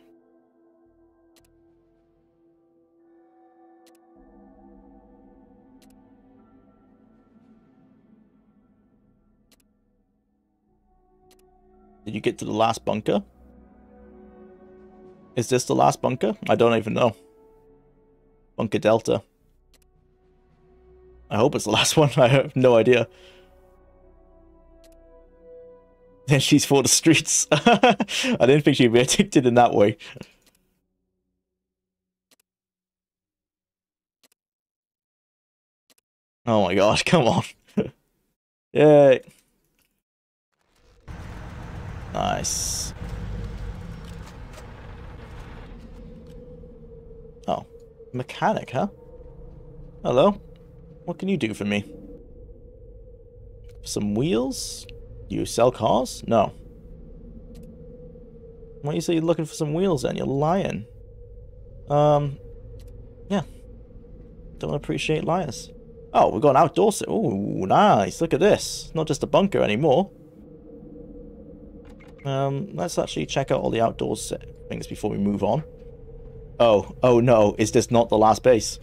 Did you get to the last bunker? Is this the last bunker? I don't even know. Bunker Delta. I hope it's the last one. I have no idea. Then she's for the streets. I didn't think she'd be addicted in that way. Oh my god, come on. Yay. Nice. Oh, mechanic, huh? Hello. What can you do for me? Some wheels? Do you sell cars? No. Why you say you're looking for some wheels then? You're lying. Um, yeah. Don't appreciate liars. Oh, we've got an outdoor set. Ooh, nice. Look at this. Not just a bunker anymore. Um, let's actually check out all the outdoors things before we move on. Oh, oh no, is this not the last base?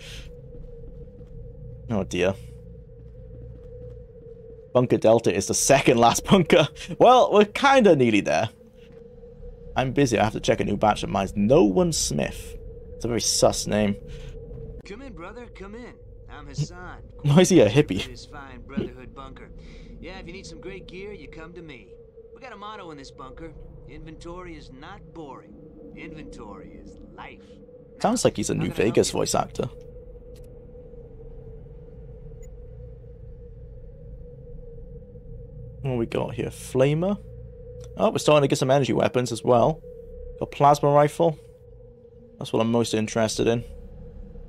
Oh dear. Bunker Delta is the second last bunker. Well, we're kind of nearly there. I'm busy. I have to check a new batch of mines. No One Smith. It's a very sus name. Come in, brother. Come in. I'm Hassan. Why is he a hippie? This fine Brotherhood bunker. Yeah, if you need some great gear, you come to me. We got a motto in this bunker. Inventory is not boring. Inventory is life. Sounds like he's a New Vegas voice actor. What we got here? Flamer. Oh, we're starting to get some energy weapons as well. Got plasma rifle. That's what I'm most interested in.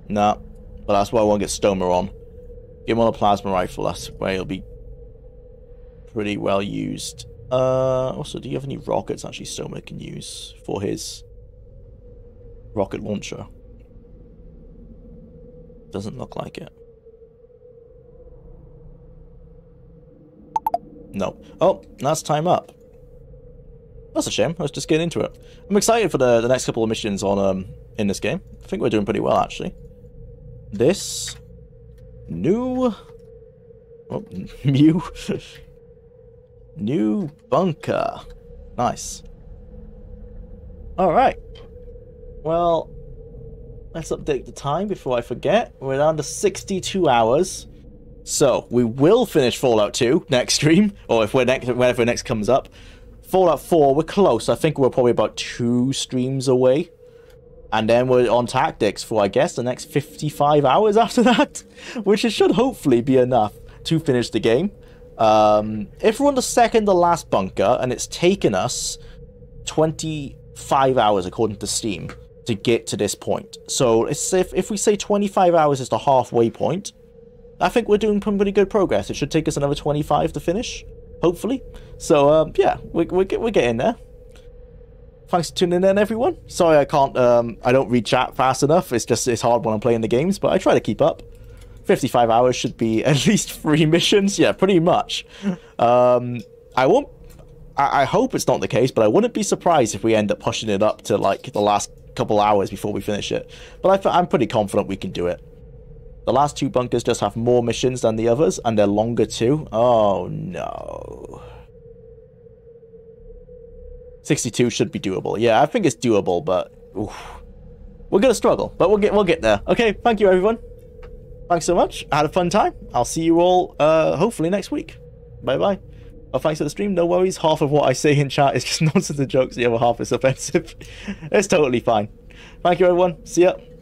Nah. But that's why I want to get Stomer on. Give him on a plasma rifle. That's where he'll be pretty well used. Uh, also, do you have any rockets actually Stomer can use for his rocket launcher? Doesn't look like it. No. Oh, that's time up. That's a shame. Let's just get into it. I'm excited for the, the next couple of missions on um in this game. I think we're doing pretty well, actually. This... New... Oh, new... new bunker. Nice. Alright. Well, let's update the time before I forget. We're down to 62 hours. So, we will finish Fallout 2 next stream, or if we're next, whenever next comes up. Fallout 4, we're close. I think we're probably about two streams away. And then we're on tactics for, I guess, the next 55 hours after that. Which should hopefully be enough to finish the game. Um, if we're on the second to last bunker, and it's taken us 25 hours according to Steam to get to this point. So if, if we say 25 hours is the halfway point, I think we're doing pretty good progress. It should take us another 25 to finish, hopefully. So, um, yeah, we're, we're, we're getting there. Thanks for tuning in, everyone. Sorry I can't, um, I don't read chat fast enough. It's just, it's hard when I'm playing the games, but I try to keep up. 55 hours should be at least three missions. Yeah, pretty much. Um, I won't, I, I hope it's not the case, but I wouldn't be surprised if we end up pushing it up to like the last couple hours before we finish it. But I, I'm pretty confident we can do it. The last two bunkers just have more missions than the others, and they're longer too. Oh no. 62 should be doable. Yeah, I think it's doable, but oof. we're gonna struggle, but we'll get we'll get there. Okay, thank you everyone. Thanks so much. I had a fun time. I'll see you all uh, hopefully next week. Bye bye. Oh, thanks for the stream. No worries. Half of what I say in chat is just nonsense and jokes. The other half is offensive. it's totally fine. Thank you everyone. See ya.